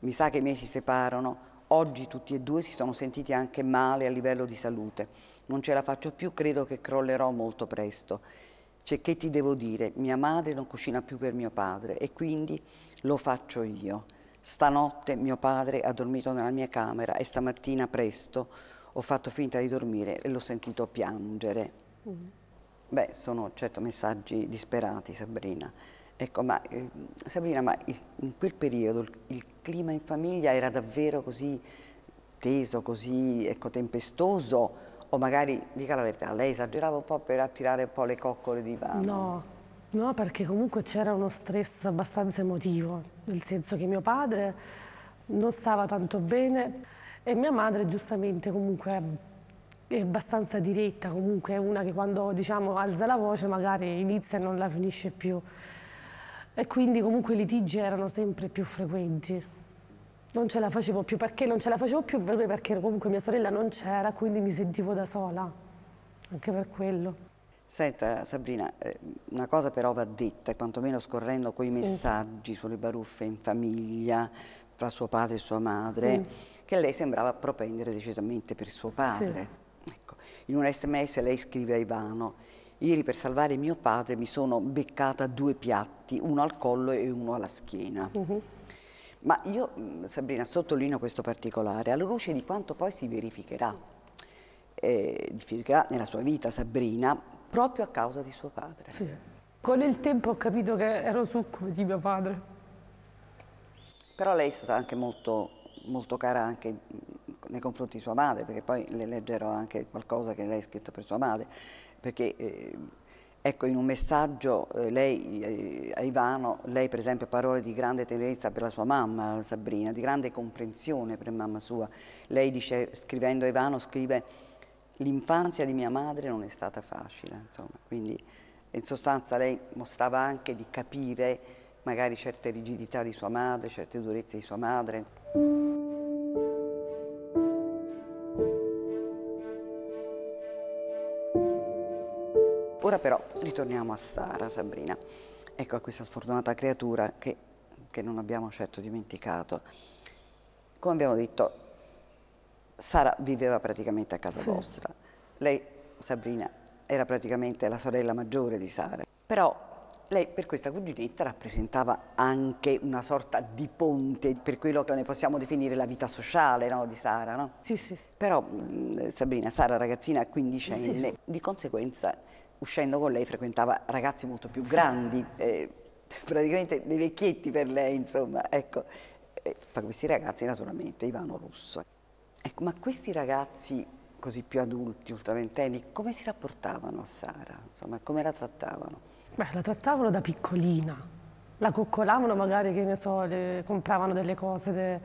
Mi sa che i miei si separano. Oggi tutti e due si sono sentiti anche male a livello di salute. Non ce la faccio più, credo che crollerò molto presto. Cioè, che ti devo dire? Mia madre non cucina più per mio padre e quindi lo faccio io. Stanotte mio padre ha dormito nella mia camera e stamattina presto ho fatto finta di dormire e l'ho sentito piangere. Beh, sono certo messaggi disperati, Sabrina. Ecco, ma eh, Sabrina, ma in quel periodo il, il clima in famiglia era davvero così teso, così ecco, tempestoso? O magari, dica la verità, lei esagerava un po' per attirare un po' le coccole di Ivano? No, no, perché comunque c'era uno stress abbastanza emotivo, nel senso che mio padre non stava tanto bene e mia madre giustamente comunque è abbastanza diretta, comunque è una che quando diciamo alza la voce magari inizia e non la finisce più. E quindi comunque i litigi erano sempre più frequenti. Non ce la facevo più, perché non ce la facevo più proprio perché comunque mia sorella non c'era, quindi mi sentivo da sola, anche per quello. Senta Sabrina, eh, una cosa però va detta, quantomeno scorrendo quei messaggi sulle baruffe in famiglia, fra suo padre e sua madre, Mm. che lei sembrava propendere decisamente per suo padre. Ecco, in un sms lei scrive a Ivano, ieri per salvare mio padre mi sono beccata due piatti, uno al collo e uno alla schiena. Mhm. Ma io, mh, Sabrina, sottolineo questo particolare, alla luce di quanto poi si verificherà, eh, verificherà nella sua vita, Sabrina, proprio a causa di suo padre. Sì. Con il tempo ho capito che ero succube di mio padre. Però lei è stata anche molto, molto cara anche mh, nei confronti di sua madre, perché poi le leggerò anche qualcosa che lei ha scritto per sua madre, perché eh, ecco in un messaggio eh, lei, eh, a Ivano, lei per esempio ha parole di grande tenerezza per la sua mamma Sabrina, di grande comprensione per mamma sua. Lei dice, scrivendo a Ivano, scrive l'infanzia di mia madre non è stata facile, insomma, quindi in sostanza lei mostrava anche di capire magari certe rigidità di sua madre, certe durezze di sua madre. Ora però ritorniamo a Sara, Sabrina. Ecco a questa sfortunata creatura che, che non abbiamo certo dimenticato. Come abbiamo detto, Sara viveva praticamente a casa Sì. vostra. Lei, Sabrina, era praticamente la sorella maggiore di Sara. Però lei per questa cuginetta rappresentava anche una sorta di ponte per quello che ne possiamo definire la vita sociale no, di Sara, no? Sì, sì. Però Sabrina, Sara ragazzina quindicenne, Sì. di conseguenza uscendo con lei frequentava ragazzi molto più grandi, eh, praticamente dei vecchietti per lei, insomma, ecco. E fra questi ragazzi naturalmente Ivano Russo. Ecco, ma questi ragazzi così più adulti, ultraventenni, come si rapportavano a Sara? Insomma, come la trattavano? Beh, la trattavano da piccolina. La coccolavano magari, che ne so, le compravano delle cose de-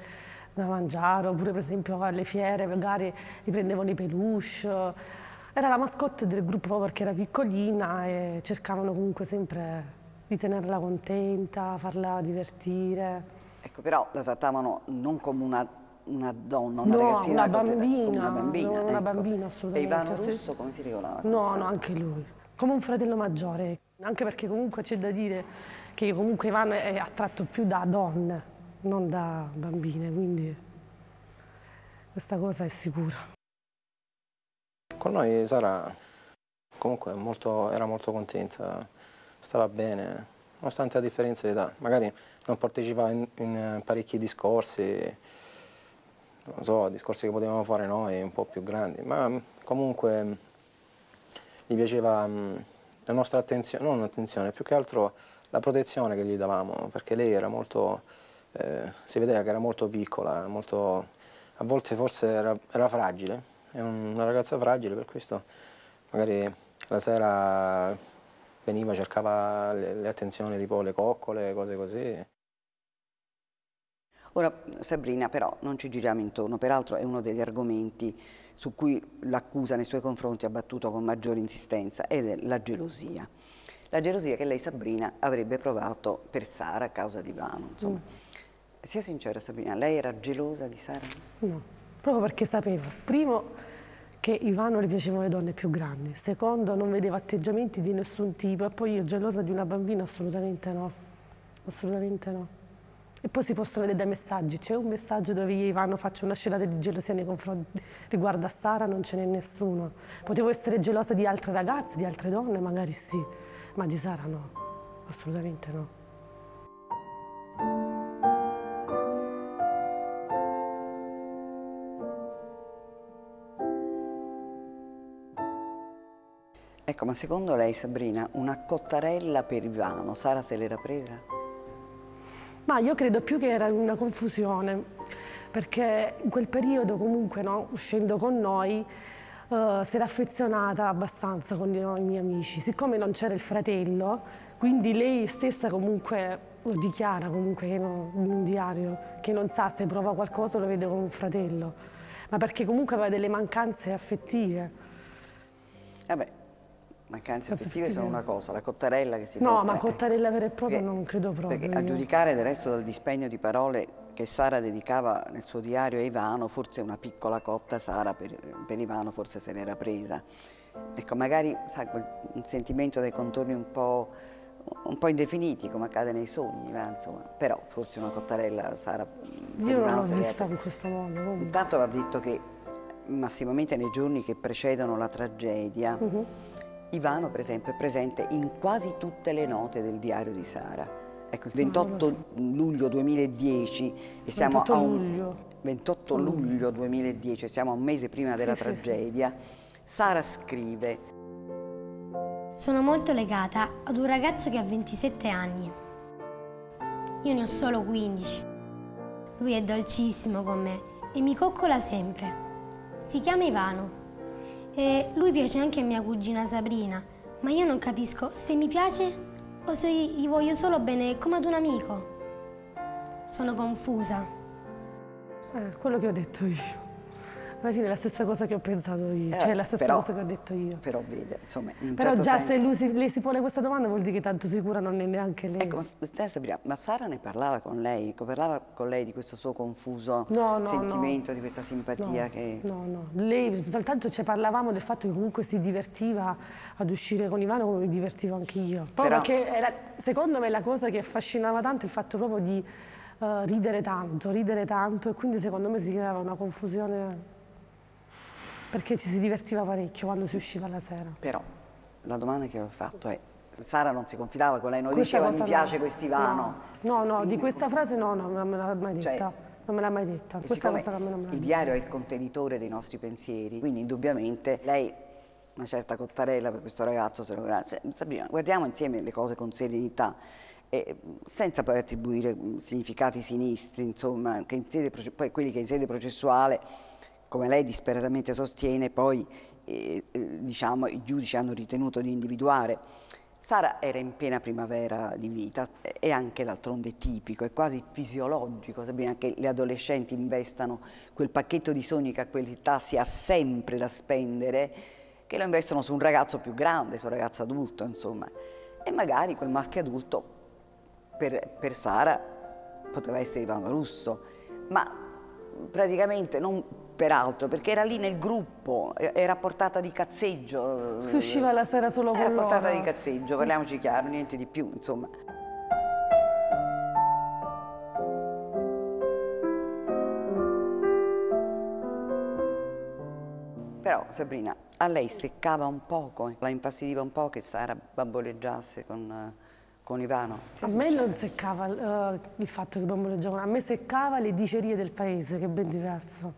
da mangiare, oppure per esempio alle fiere magari gli prendevano i peluche. Era la mascotte del gruppo proprio perché era piccolina e cercavano comunque sempre di tenerla contenta, farla divertire. Ecco, però la trattavano non come una, una donna, una No, ragazzina, una come bambina, una bambina. no, una ecco. bambina, assolutamente, E Ivano sì. Russo come si regolava? No, no, anche lui. Come un fratello maggiore. Anche perché comunque c'è da dire che comunque Ivano è attratto più da donne, non da bambine, quindi questa cosa è sicura. Con noi Sara comunque molto- era molto contenta, stava bene, nonostante la differenza di età. Magari non partecipava in, in parecchi discorsi, non so, discorsi che potevamo fare noi un po' più grandi, ma mm, comunque mm, gli piaceva mm, la nostra attenzione, non attenzione, più che altro la protezione che gli davamo, perché lei era molto, eh, si vedeva che era molto piccola, molto, a volte forse era, era fragile, è un- una ragazza fragile, per questo magari la sera veniva, cercava le, le attenzioni tipo le coccole, cose così. Ora, Sabrina, però, non ci giriamo intorno, peraltro è uno degli argomenti su cui l'accusa nei suoi confronti ha battuto con maggiore insistenza, ed è la gelosia. La gelosia che lei, Sabrina, avrebbe provato per Sara a causa di Ivano, insomma. Sia sincera, Sabrina, lei era gelosa di Sara? No, proprio perché sapeva, primo, che Ivano le piacevano le donne più grandi, secondo, non vedeva atteggiamenti di nessun tipo, e poi io gelosa di una bambina assolutamente no, assolutamente no. E poi si possono vedere dai messaggi, c'è un messaggio dove io Ivano faccio una scelata di gelosia nei confronti riguardo a Sara, non ce n'è nessuno. Potevo essere gelosa di altre ragazze, di altre donne, magari sì, ma di Sara no, assolutamente no. Ecco, ma secondo lei, Sabrina, una cottarella per Ivano, Sara se l'era presa? Ma io credo più che era una confusione, perché in quel periodo comunque, no, uscendo con noi, eh, si era affezionata abbastanza con i, miei amici. Siccome non c'era il fratello, quindi lei stessa comunque lo dichiara comunque non- in un diario, che non sa se prova qualcosa o lo vede con un fratello, ma perché comunque aveva delle mancanze affettive. Vabbè, mancanze affettive sono una cosa, la cottarella che si No, può... ma eh, cottarella vera e propria non credo proprio. Perché a giudicare del resto dal dispendio di parole che Sara dedicava nel suo diario a Ivano, forse una piccola cotta Sara per, per Ivano forse se n'era presa. ecco, magari sai, un sentimento dei contorni un po', un po' indefiniti, come accade nei sogni, ma, insomma, però forse una cottarella sarà... Io non l'ho vista in questo modo. Comunque. Intanto va detto che massimamente nei giorni che precedono la tragedia, uh -huh. Ivano per esempio è presente in quasi tutte le note del diario di Sara. Ecco, il 28 so. luglio 2010 e siamo 28 a un, luglio. 28 luglio 2010, siamo a un mese prima della sì, tragedia, sì, sì. Sara scrive Sono molto legata ad un ragazzo che ha 27 anni. Io ne ho solo 15. Lui è dolcissimo con me e mi coccola sempre. Si chiama Ivano e lui piace anche a mia cugina Sabrina, ma io non capisco se mi piace o se gli voglio solo bene come ad un amico. Sono confusa. Eh, quello che ho detto io. Alla fine è la stessa cosa che ho pensato io, Eh, cioè la stessa però- cosa che ho detto io. Però vede, insomma, in un Però certo già senso- se lui si- lei si pone questa domanda vuol dire che tanto sicura non è neanche lei. Ecco, Sabrina, ma Sara ne parlava con lei? Ecco, parlava con lei di questo suo confuso No, no, sentimento, no. di questa simpatia No, che... No, no, lei soltanto ci parlavamo del fatto che comunque si divertiva ad uscire con Ivano come mi divertivo anche io. Proprio Però- perché era, secondo me la cosa che affascinava tanto è il fatto proprio di eh, ridere tanto, ridere tanto e quindi secondo me si creava una confusione perché ci si divertiva parecchio quando si usciva la sera. Però la domanda che ho fatto è, Sara non si confidava con lei, non Questa diceva mi no. piace quest'Ivano. No, no, no, di questa frase no, no, non me l'ha mai Cioè, detta. non me l'ha mai detta. Questa cosa non me l'ha il diario è il contenitore dei nostri pensieri, quindi indubbiamente lei una certa cottarella per questo ragazzo se lo cioè, Sabrina, guardiamo insieme le cose con serenità e senza poi attribuire mh, significati sinistri, insomma, che in sede poi quelli che in sede processuale, come lei disperatamente sostiene, poi eh, eh, diciamo, i giudici hanno ritenuto di individuare. Sara era in piena primavera di vita, è anche d'altronde tipico, è quasi fisiologico, Sabrina, che le adolescenti investano quel pacchetto di sogni che a quell'età si ha sempre da spendere, che lo investono su un ragazzo più grande, su un ragazzo adulto, insomma. E magari quel maschio adulto per, per Sara poteva essere Ivano Russo, ma praticamente non per altro, perché era lì nel gruppo, era portata di cazzeggio. Si usciva la sera solo Era con portata loro. di cazzeggio, parliamoci chiaro, niente di più, insomma. Però Sabrina, a lei seccava un poco, la infastidiva un po' che Sara bamboleggiasse con, eh, con Ivano. A me non seccava eh, il fatto che bamboleggiavano, a me seccava le dicerie del paese, che è ben diverso.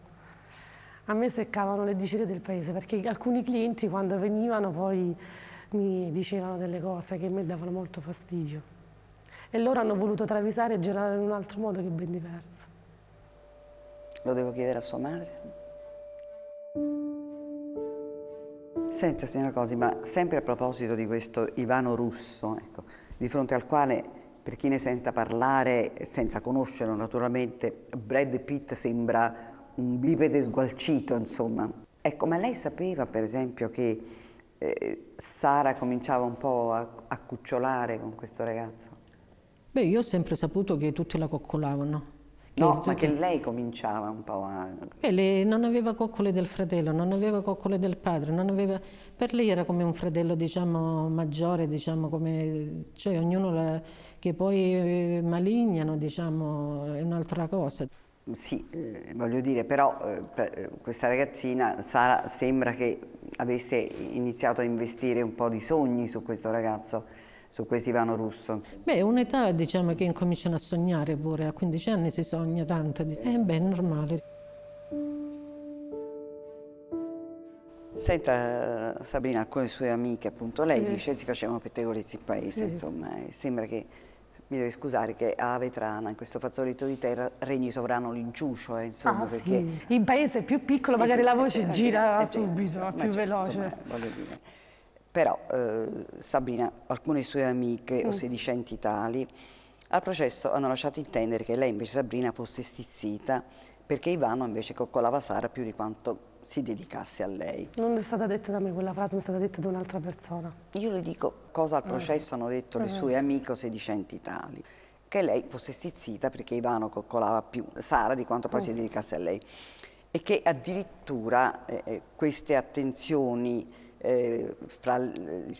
A me seccavano le dicerie del paese, perché alcuni clienti quando venivano poi mi dicevano delle cose che a me davano molto fastidio. E loro hanno voluto travisare e girare in un altro modo che è ben diverso. Lo devo chiedere a sua madre? Senta, signora Cosi, ma sempre a proposito di questo Ivano Russo, ecco, di fronte al quale, per chi ne senta parlare, senza conoscerlo naturalmente, Brad Pitt sembra un bipede sgualcito, insomma. Ecco, ma lei sapeva, per esempio, che eh, Sara cominciava un po' a, a cucciolare con questo ragazzo? Beh, io ho sempre saputo che tutti la coccolavano. No, ma che lei cominciava un po' a... Beh, lei non aveva coccole del fratello, non aveva coccole del padre, non aveva... per lei era come un fratello, diciamo, maggiore, diciamo, come... cioè ognuno la... che poi eh, malignano, diciamo, è un'altra cosa. Sì, eh, voglio dire, però eh, eh, questa ragazzina, Sara, sembra che avesse iniziato a investire un po' di sogni su questo ragazzo, su questo Ivano Russo. Beh, è un'età, diciamo, che incominciano a sognare pure, a 15 anni si sogna tanto, eh, beh, è normale. Senta, eh, Sabrina, alcune sue amiche, appunto, lei Sì. dice si facevano pettegolezzi in paese, Sì. insomma, e sembra che, mi deve scusare, che a Vetrana, in questo fazzoletto di terra, regni sovrano l'inciuscio, eh, insomma, Ah, perché... sì. In paese più piccolo Eh, magari eh, la eh, voce eh, gira eh, eh, subito, più cioè, veloce. insomma, voglio dire. Però eh, Sabrina, alcune sue amiche o Mm. sedicenti tali al processo hanno lasciato intendere che lei invece Sabrina fosse stizzita perché Ivano invece coccolava Sara più di quanto si dedicasse a lei. Non è stata detta da me quella frase, mi è stata detta da un'altra persona. Io le dico cosa al Eh. processo hanno detto le Eh. sue amiche o sedicenti tali, che lei fosse stizzita perché Ivano coccolava più Sara di quanto poi Mm. si dedicasse a lei e che addirittura eh, eh, queste attenzioni eh, fra,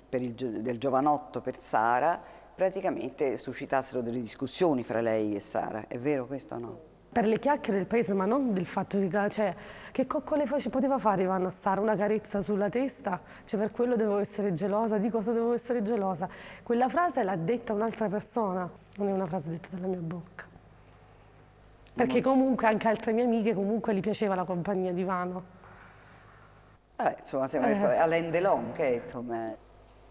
per il, del giovanotto per Sara praticamente suscitassero delle discussioni fra lei e Sara. È vero questo o no? Per le chiacchiere del paese, ma non del fatto che, cioè, che coccole face, poteva fare Ivano a Sara? Una carezza sulla testa? Cioè per quello devo essere gelosa? Di cosa devo essere gelosa? Quella frase l'ha detta un'altra persona, non è una frase detta dalla mia bocca. Perché comunque anche altre mie amiche comunque gli piaceva la compagnia di Ivano. Eh, insomma, sembra eh. Alain Delon, che insomma,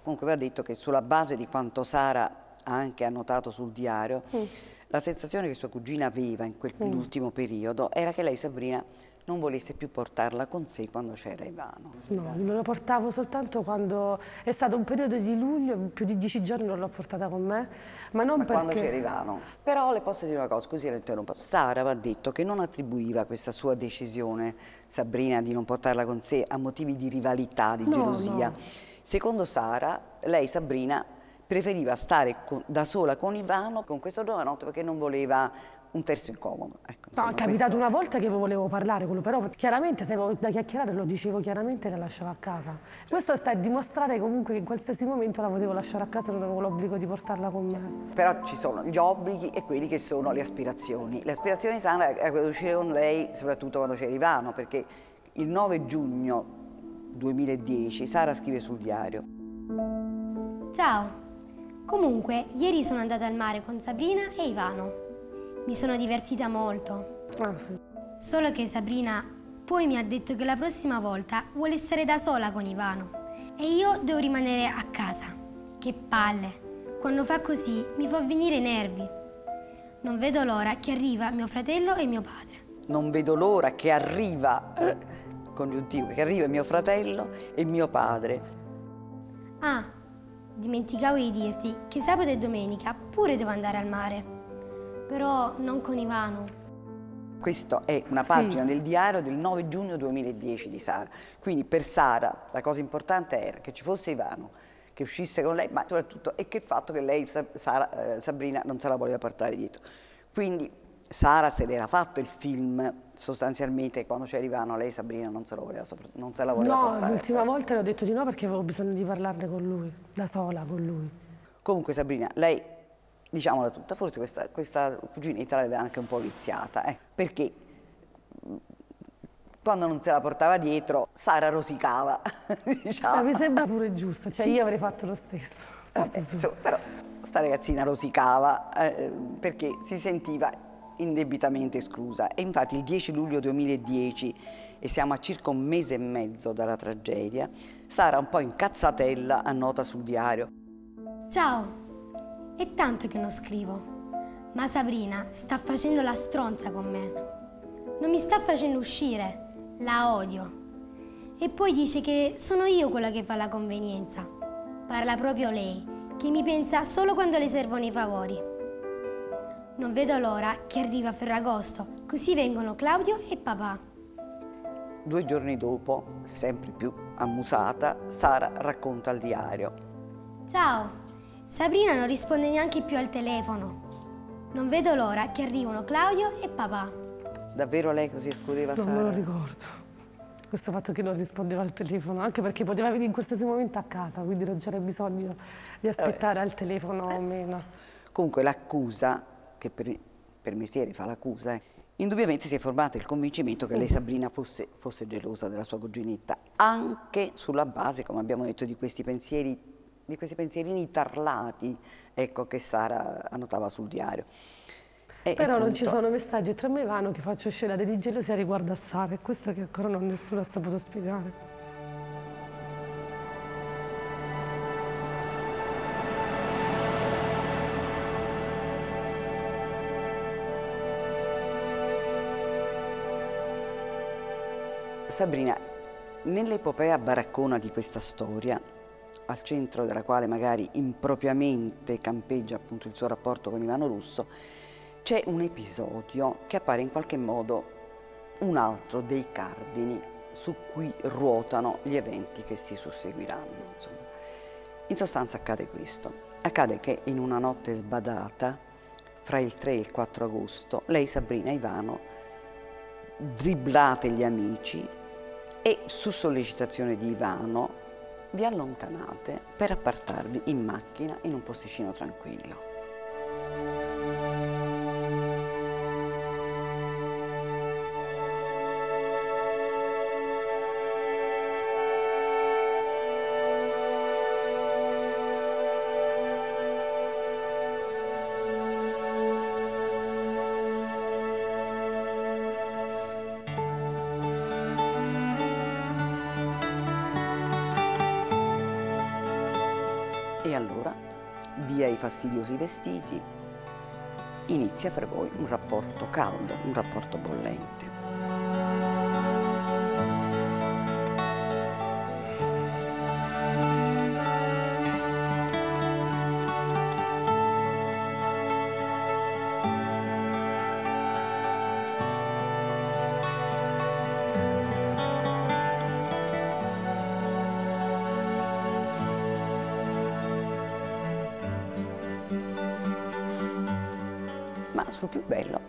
comunque aveva detto che sulla base di quanto Sara ha anche annotato sul diario, mm. la sensazione che sua cugina aveva in quell'ultimo mm. periodo era che lei, Sabrina, non volesse più portarla con sé quando c'era Ivano. No, me lo portavo soltanto quando è stato un periodo di luglio, più di dieci giorni non l'ho portata con me, ma non ma perché... quando c'era Ivano. Però le posso dire una cosa, così la interrompo. Sara va detto che non attribuiva questa sua decisione, Sabrina, di non portarla con sé a motivi di rivalità, di no, gelosia. No. Secondo Sara, lei, Sabrina, preferiva stare con, da sola con Ivano, con questo giovanotto, perché non voleva un terzo incomodo. Ecco, no, è capitato questo... una volta che volevo parlare con lui, però chiaramente se avevo da chiacchierare lo dicevo chiaramente e la lasciavo a casa. Questo sta a dimostrare comunque che in qualsiasi momento la potevo lasciare a casa e non avevo l'obbligo di portarla con me. Però ci sono gli obblighi e quelli che sono le aspirazioni. Le aspirazioni di Sandra era quella di uscire con lei, soprattutto quando c'era Ivano, perché il 9 giugno 2010 Sara scrive sul diario. Ciao, comunque ieri sono andata al mare con Sabrina e Ivano. Mi sono divertita molto. Ah, sì. Solo che Sabrina poi mi ha detto che la prossima volta vuole stare da sola con Ivano e io devo rimanere a casa. Che palle! Quando fa così mi fa venire i nervi. Non vedo l'ora che arriva mio fratello e mio padre. Non vedo l'ora che arriva, eh, congiuntivo, che arriva mio fratello e mio padre. Ah, dimenticavo di dirti che sabato e domenica pure devo andare al mare però non con Ivano. Questa è una pagina sì. del diario del 9 giugno 2010 di Sara. Quindi per Sara la cosa importante era che ci fosse Ivano, che uscisse con lei, ma soprattutto e che il fatto che lei, Sara, eh, Sabrina, non se la voleva portare dietro. Quindi Sara se l'era fatto il film sostanzialmente quando c'era Ivano, lei Sabrina non se, voleva, non se la voleva no, portare. No, l'ultima volta le ho detto di no perché avevo bisogno di parlarne con lui, da sola con lui. Comunque Sabrina, lei diciamola tutta, forse questa, questa cuginetta l'aveva anche un po' viziata, eh, perché quando non se la portava dietro, Sara rosicava, diciamo. mi sembra pure giusto, cioè sì. io avrei fatto lo stesso. Vabbè, insomma, però sta ragazzina rosicava eh, perché si sentiva indebitamente esclusa e infatti il 10 luglio 2010 e siamo a circa un mese e mezzo dalla tragedia, Sara un po' incazzatella annota sul diario. Ciao, è tanto che non scrivo. Ma Sabrina sta facendo la stronza con me. Non mi sta facendo uscire. La odio. E poi dice che sono io quella che fa la convenienza. Parla proprio lei, che mi pensa solo quando le servono i favori. Non vedo l'ora che arriva Ferragosto, così vengono Claudio e papà. Due giorni dopo, sempre più ammusata, Sara racconta al diario. Ciao, Sabrina non risponde neanche più al telefono. Non vedo l'ora che arrivano Claudio e papà. Davvero lei così escludeva non Sara? Non me lo ricordo. Questo fatto che non rispondeva al telefono, anche perché poteva venire in qualsiasi momento a casa, quindi non c'era bisogno di aspettare al telefono o meno. Comunque l'accusa, che per, per mestiere fa l'accusa, eh, indubbiamente si è formato il convincimento che lei Sabrina fosse, fosse gelosa della sua cuginetta, anche sulla base, come abbiamo detto, di questi pensieri di questi pensierini tarlati ecco, che Sara annotava sul diario. E Però appunto, non ci sono messaggi tra me e Ivano che faccio scelate di gelosia riguardo a Sara e questo che ancora non nessuno ha saputo spiegare. Sabrina, nell'epopea baraccona di questa storia al centro della quale magari impropriamente campeggia appunto il suo rapporto con Ivano Russo, c'è un episodio che appare in qualche modo un altro dei cardini su cui ruotano gli eventi che si susseguiranno. Insomma. In sostanza accade questo. Accade che in una notte sbadata, fra il 3 e il 4 agosto, lei, Sabrina e Ivano, dribblate gli amici e su sollecitazione di Ivano vi allontanate per appartarvi in macchina in un posticino tranquillo. Fastidiosi vestiti, inizia fra voi un rapporto caldo, un rapporto bollente.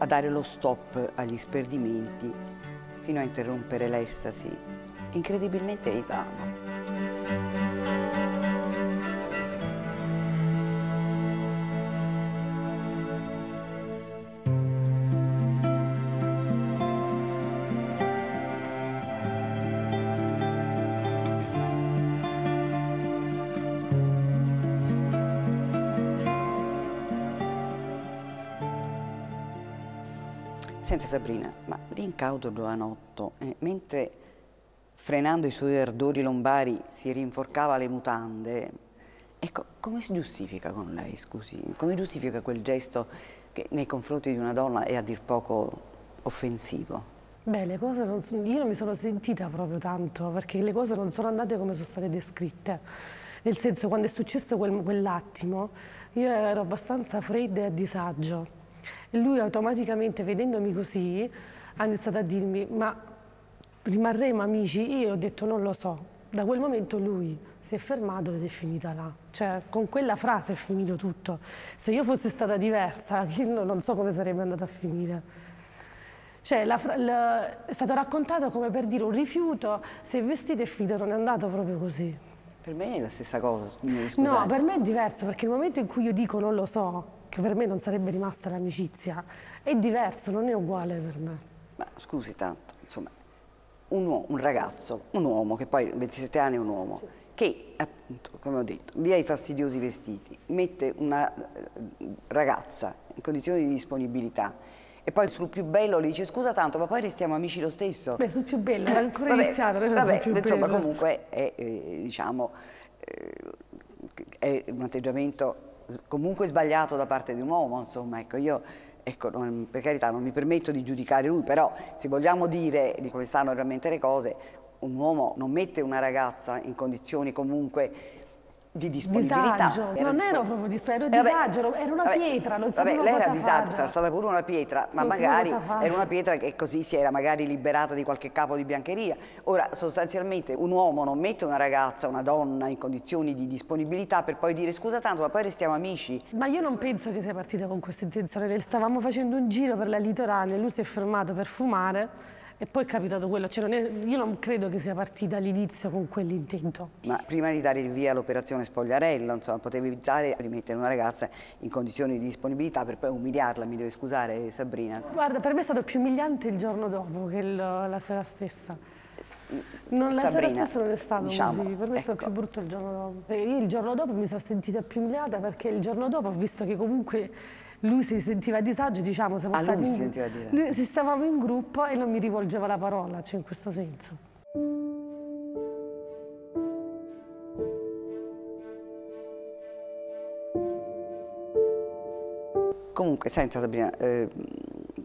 Dare lo stop agli sperdimenti fino a interrompere l'estasi, incredibilmente è vano. Senta Sabrina, ma lì in cauto giovanotto, eh, mentre frenando i suoi ardori lombari si rinforcava le mutande, ecco, come si giustifica con lei, scusi? Come giustifica quel gesto che nei confronti di una donna è a dir poco offensivo? Beh, le cose non sono, io non mi sono sentita proprio tanto perché le cose non sono andate come sono state descritte. Nel senso, quando è successo quel- quell'attimo, io ero abbastanza fredda e a disagio. E lui automaticamente, vedendomi così, ha iniziato a dirmi: Ma rimarremo amici? Io ho detto: Non lo so. Da quel momento lui si è fermato ed è finita là. Cioè, con quella frase è finito tutto. Se io fossi stata diversa, non so come sarebbe andata a finire. Cioè, la la- è stato raccontato come per dire un rifiuto, è vestito e finito, non è andato proprio così. Per me è la stessa cosa, scusi. No, per me è diverso perché il momento in cui io dico non lo so, che per me non sarebbe rimasta l'amicizia, è diverso, non è uguale per me. Ma scusi tanto, insomma, un, uo- un ragazzo, un uomo, che poi a 27 anni è un uomo, che appunto, come ho detto, via i fastidiosi vestiti, mette una eh, ragazza in condizioni di disponibilità e poi sul più bello le dice scusa tanto, ma poi restiamo amici lo stesso. Beh, sul più bello, era ancora Vabbè, iniziato, vabbè, insomma, bello. comunque è, eh, diciamo, eh, è un atteggiamento comunque sbagliato da parte di un uomo, insomma, ecco, io ecco, non- per carità non mi permetto di giudicare lui, però se vogliamo dire di come stanno realmente le cose, un uomo non mette una ragazza in condizioni comunque di disponibilità. Disagio, Era non ero proprio disperato, ero Eh, vabbè, disagio, era una vabbè, pietra, non vabbè, sapevo lei era disagio, sarà stata pure una pietra, ma Non magari era una pietra che così si era magari liberata di qualche capo di biancheria. Ora, sostanzialmente, un uomo non mette una ragazza, una donna in condizioni di disponibilità per poi dire scusa tanto, ma poi restiamo amici. Ma io non penso che sia partita con questa intenzione, stavamo facendo un giro per la litorale, lui si è fermato per fumare e poi è capitato quello, Cioè, non è- io non credo che sia partita all'inizio con quell'intento. Ma prima di dare il via all'operazione Spogliarello, insomma, potevi evitare di mettere una ragazza in condizioni di disponibilità per poi umiliarla, mi deve scusare Sabrina. Guarda, per me è stato più umiliante il giorno dopo che la sera stessa. Non, la Sabrina, sera stessa non è stato diciamo, così, per me è stato più brutto il giorno dopo. Perché io il giorno dopo mi sono sentita più umiliata perché il giorno dopo ho visto che comunque lui si sentiva a disagio, diciamo, siamo Ah, lui stati si in- sentiva a disagio. lui- si stavamo in gruppo e non mi rivolgeva la parola, cioè in questo senso. Comunque, senta Sabrina, eh,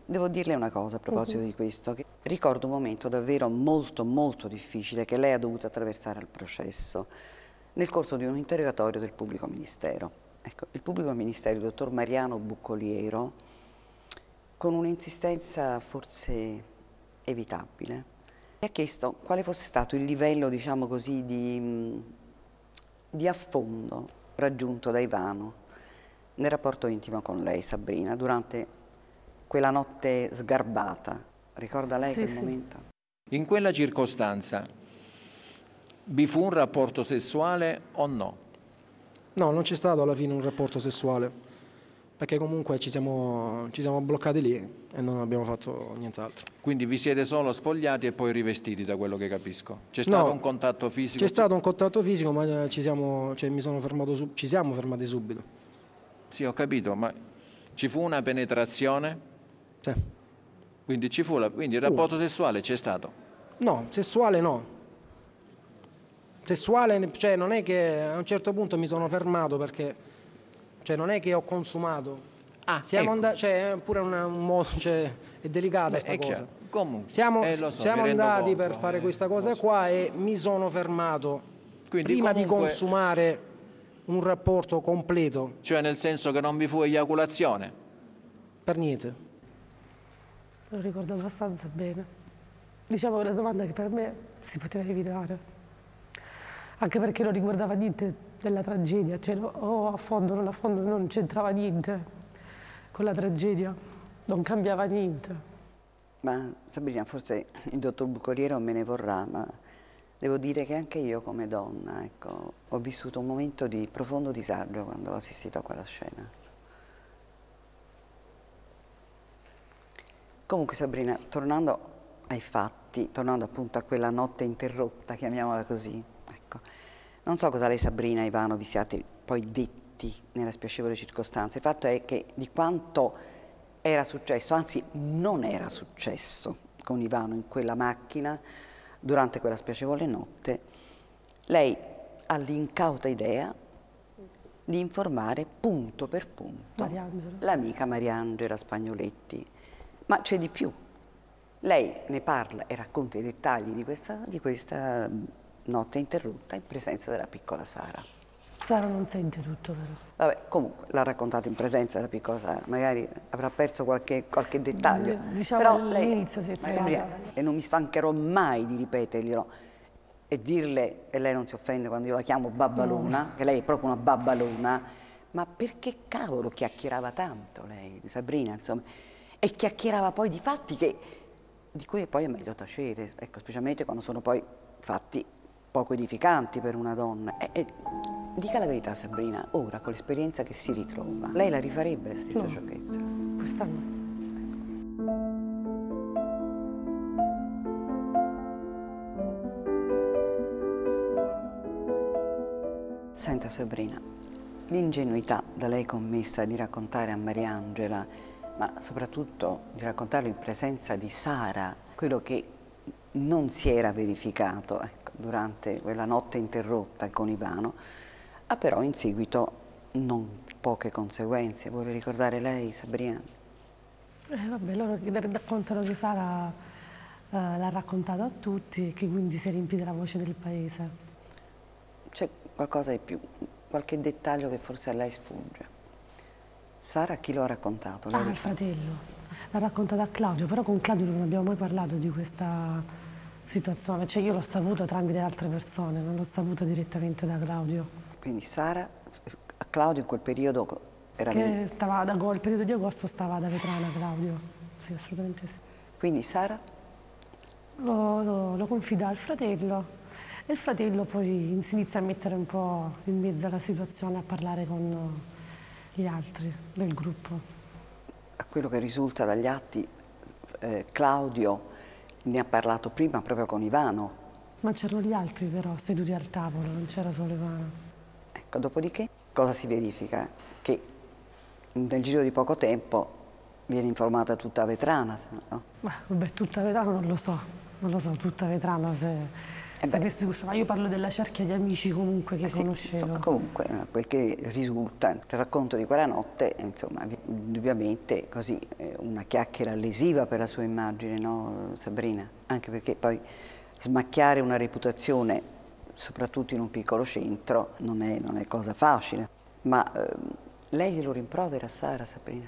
devo dirle una cosa a proposito Mhm. di questo, che ricordo un momento davvero molto molto difficile che lei ha dovuto attraversare al processo nel corso di un interrogatorio del pubblico ministero. Ecco, il pubblico ministero, il dottor Mariano Buccoliero, con un'insistenza forse evitabile, mi ha chiesto quale fosse stato il livello, diciamo così, di, di affondo raggiunto da Ivano nel rapporto intimo con lei, Sabrina, durante quella notte sgarbata. Ricorda lei Sì, quel sì. momento? In quella circostanza Vi fu un rapporto sessuale o no? No, non c'è stato alla fine un rapporto sessuale, perché comunque ci siamo, ci siamo bloccati lì e non abbiamo fatto nient'altro. Quindi vi siete solo spogliati e poi rivestiti, da quello che capisco. C'è stato No. un contatto fisico? C'è stato un contatto fisico, ma ci siamo, cioè, mi sono fermato ci siamo fermati subito. Sì, ho capito, ma ci fu una penetrazione? Sì. Quindi, ci fu la- quindi il rapporto sessuale c'è stato? No, sessuale no. Sessuale, cioè non è che a un certo punto mi sono fermato perché, cioè non è che ho consumato. Ah, Siamo ecco. andati, cioè è pure una- un modo, cioè, è delicata Beh, sta è cosa. chiaro. Comunque, Siamo, eh, so, siamo andati conto, per fare eh, questa cosa qua e mi sono fermato Quindi prima di comunque- consumare un rapporto completo. Cioè nel senso che non vi fu eiaculazione? Per niente. Lo ricordo abbastanza bene. Diciamo che è una domanda che per me si poteva evitare. Anche perché non riguardava niente della tragedia, cioè o a fondo, non a fondo, non c'entrava niente con la tragedia, non cambiava niente. Ma Sabrina, forse il dottor Bucoliero me ne vorrà, ma devo dire che anche io come donna ecco, ho vissuto un momento di profondo disagio quando ho assistito a quella scena. Comunque Sabrina, tornando ai fatti, tornando appunto a quella notte interrotta, chiamiamola così, non so cosa lei Sabrina e Ivano vi siate poi detti nella spiacevole circostanza, il fatto è che di quanto era successo, anzi non era successo con Ivano in quella macchina durante quella spiacevole notte, lei ha l'incauta idea di informare punto per punto l'amica Mariangela Spagnoletti. Ma c'è di più. Lei ne parla e racconta i dettagli di questa, di questa notte interrotta in presenza della piccola Sara. Sara non sente tutto però. Vabbè, comunque l'ha raccontato in presenza della piccola Sara, magari avrà perso qualche, qualche dettaglio. Diciamo Però all'inizio si è Ma trovata. Sabrina, e non mi stancherò mai di ripeterglielo e dirle, e lei non si offende quando io la chiamo babbalona, che lei è proprio una babbalona, ma perché cavolo chiacchierava tanto lei, Sabrina, insomma, e chiacchierava poi di fatti che, di cui poi è meglio tacere, ecco, specialmente quando sono poi fatti poco edificanti per una donna. E, e dica la verità Sabrina, ora con l'esperienza che si ritrova, lei la rifarebbe la stessa No. sciocchezza? Questa no. Senta Sabrina, l'ingenuità da lei commessa di raccontare a Mariangela, ma soprattutto di raccontarlo in presenza di Sara, quello che non si era verificato ecco, durante quella notte interrotta con Ivano, ha però in seguito non poche conseguenze. Vuole ricordare lei, Sabrina? Eh, vabbè, loro raccontano che Sara eh, l'ha raccontato a tutti e che quindi si è riempita la voce del paese. C'è qualcosa di più, qualche dettaglio che forse a lei sfugge. Sara chi lo ha raccontato? Lei Ah, il fratello. L'ha raccontata a Claudio, però con Claudio non abbiamo mai parlato di questa situazione. Cioè io l'ho saputo tramite altre persone, non l'ho saputo direttamente da Claudio. Quindi Sara, a Claudio in quel periodo era Che stava ad ago- il periodo di agosto stava da Vetrana Claudio. Sì, assolutamente sì. Quindi Sara? Lo, lo- lo confida al fratello e il fratello poi si inizia a mettere un po' in mezzo alla situazione, a parlare con gli altri del gruppo. A quello che risulta dagli atti, eh, Claudio ne ha parlato prima proprio con Ivano. Ma c'erano gli altri però seduti al tavolo, non c'era solo Ivano. Ecco, dopodiché cosa si verifica? Che nel giro di poco tempo viene informata tutta Vetrana, se no? Ma vabbè, tutta Vetrana non lo so, non lo so, tutta Vetrana se questo, ma io parlo della cerchia di amici comunque che Eh sì, conoscevo. insomma, comunque, eh, quel che risulta nel racconto di quella notte, eh, insomma, indubbiamente così eh, una chiacchiera lesiva per la sua immagine, no, Sabrina? Anche perché poi smacchiare una reputazione, soprattutto in un piccolo centro, non è, non è cosa facile. Ma ehm, lei glielo rimprovera a Sara, Sabrina?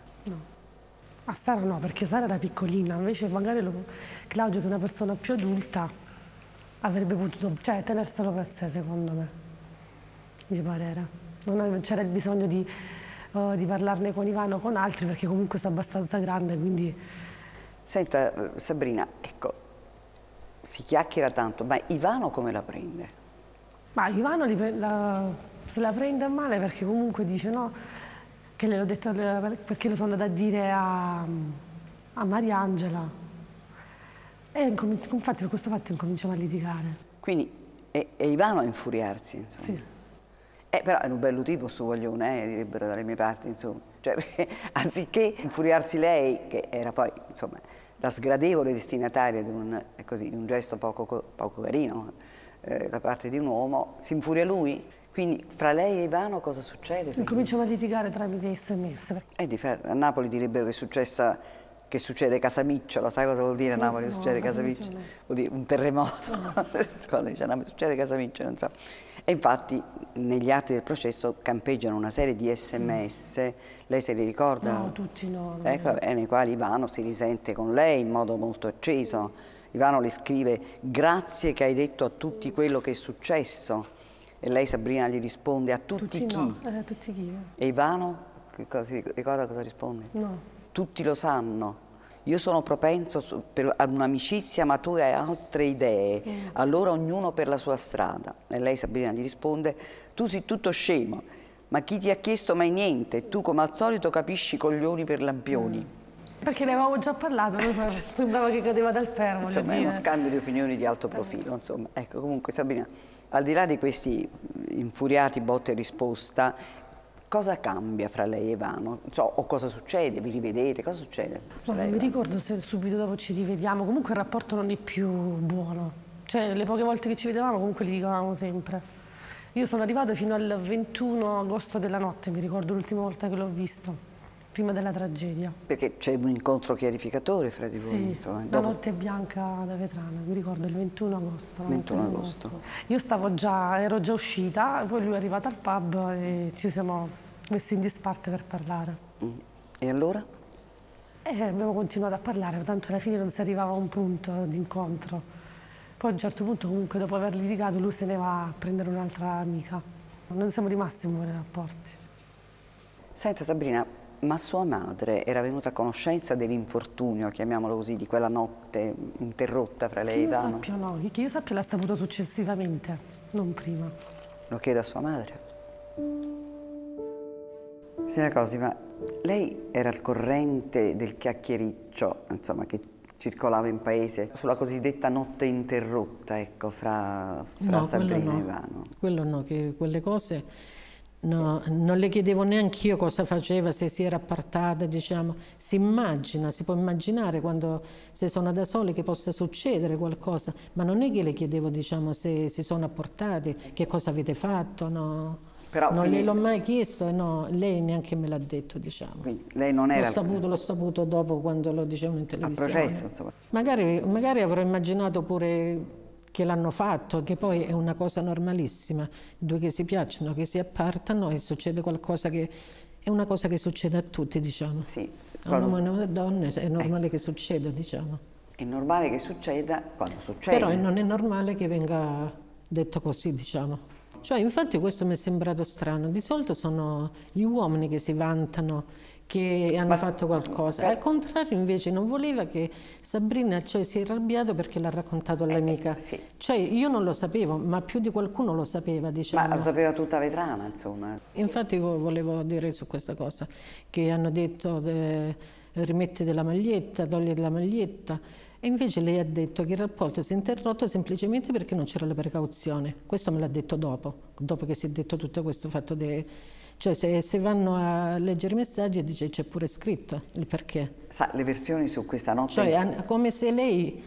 A Sara no, perché Sara era piccolina, invece magari lo- Claudio che è una persona più adulta avrebbe potuto, cioè tenerselo per sé secondo me, mi parere. Non c'era il bisogno di, eh, di parlarne con Ivano o con altri perché comunque sono abbastanza grande, quindi Senta, eh, Sabrina, ecco, si chiacchiera tanto, ma Ivano come la prende? Ma Ivano pre- la- se la prende male perché comunque dice no, che le l'ho detto perché lo sono andata a dire a, a Mariangela. E incomin- infatti per questo fatto incominciamo a litigare. Quindi è, è Ivano a infuriarsi, insomma. Sì. Eh, però è un bello tipo sto guaglione, eh, direbbero dalle mie parti, insomma. Cioè, perché anziché infuriarsi lei, che era poi, insomma, la sgradevole destinataria di un, eh, così, di un gesto poco, co- poco carino eh, da parte di un uomo, si infuria lui. Quindi fra lei e Ivano cosa succede? Incominciamo a litigare tramite sms. Eh, di fa- a Napoli direbbero che è successa che succede Casamicciola, sai cosa vuol dire Napoli? No, succede Casamicciola Casamicciola? Vuol dire un terremoto. Quando dice Napoli succede Casamicciola, non so. E infatti negli atti del processo campeggiano una serie di sms, lei se li ricorda? No, tutti no. Ecco, eh, nei quali Ivano si risente con lei in modo molto acceso. Ivano le scrive grazie che hai detto a tutti quello che è successo. E lei Sabrina gli risponde a tutti, tutti chi? no. Eh, tutti chi? E Ivano che cosa, ricorda cosa risponde? No. Tutti lo sanno. Io sono propenso ad un'amicizia, ma tu hai altre idee. Mm. Allora ognuno per la sua strada. E lei, Sabrina, gli risponde: Tu sei tutto scemo, ma chi ti ha chiesto mai niente? Tu, come al solito, capisci coglioni per lampioni. Perché ne avevamo già parlato, sembrava che cadeva dal voglio Insomma, è uno dire. scambio di opinioni di alto profilo. Insomma. Ecco, comunque, Sabrina, al di là di questi infuriati botte e risposta, cosa cambia fra lei e Ivano? Non so, o cosa succede? Vi rivedete? Cosa succede? No, non mi ricordo se subito dopo ci rivediamo, comunque il rapporto non è più buono. Cioè, le poche volte che ci vedevamo comunque litigavamo sempre. Io sono arrivata fino al 21 agosto della notte, mi ricordo l'ultima volta che l'ho visto, prima della tragedia. Perché c'è un incontro chiarificatore fra di voi, Sì, insomma. la dopo- notte bianca da Vetrana, mi ricordo il 21 agosto. la notte 21 di agosto. Io stavo già, ero già uscita, poi lui è arrivato al pub e ci siamo messi in disparte per parlare. Mm. E allora? E abbiamo continuato a parlare, tanto alla fine non si arrivava a un punto d'incontro. Poi a un certo punto comunque dopo aver litigato lui se ne va a prendere un'altra amica. Non siamo rimasti in buoni rapporti. Senta Sabrina, ma sua madre era venuta a conoscenza dell'infortunio, chiamiamolo così, di quella notte interrotta fra lei Che e io Ivano? sappia no, che io sappia l'ha saputo successivamente, non prima. Lo chiedo a sua madre. Signora Cosi, ma lei era al corrente del chiacchiericcio, insomma, che circolava in paese sulla cosiddetta notte interrotta, ecco, fra, fra No, Sabrina no. e Ivano? Quello no, che quelle cose no, non le chiedevo neanche io cosa faceva, se si era appartata, diciamo. Si immagina, si può immaginare quando si sono da soli che possa succedere qualcosa, ma non è che le chiedevo, diciamo, se si sono apportati, che cosa avete fatto, no. Però non quindi- gliel'ho mai chiesto e no, lei neanche me l'ha detto, diciamo. Lei non era L'ho saputo, l'ho saputo dopo quando lo dicevano in a televisione. processo, insomma. Magari, magari avrò immaginato pure che l'hanno fatto, che poi è una cosa normalissima, due che si piacciono, che si appartano e succede qualcosa che è una cosa che succede a tutti, diciamo. Sì, A un quando- uomo e a una donna è normale che succeda, diciamo. È normale che succeda quando succede. Però non è normale che venga detto così, diciamo. Cioè, infatti questo mi è sembrato strano. Di solito sono gli uomini che si vantano che hanno Ma- fatto qualcosa. Al contrario, invece, non voleva che Sabrina cioè, si è arrabbiato perché l'ha raccontato all'amica. Cioè, io non lo sapevo, ma più di qualcuno lo sapeva, diciamo. Ma lo sapeva tutta Vetrana, insomma. Infatti vo- volevo dire su questa cosa, che hanno detto eh, rimettete la maglietta, togliete la maglietta, e invece lei ha detto che il rapporto si è interrotto semplicemente perché non c'era la precauzione. Questo me l'ha detto dopo, dopo che si è detto tutto questo fatto de... Cioè se, se vanno a leggere i messaggi dice c'è pure scritto il perché. Sa, le versioni su questa notte... Cioè come se lei,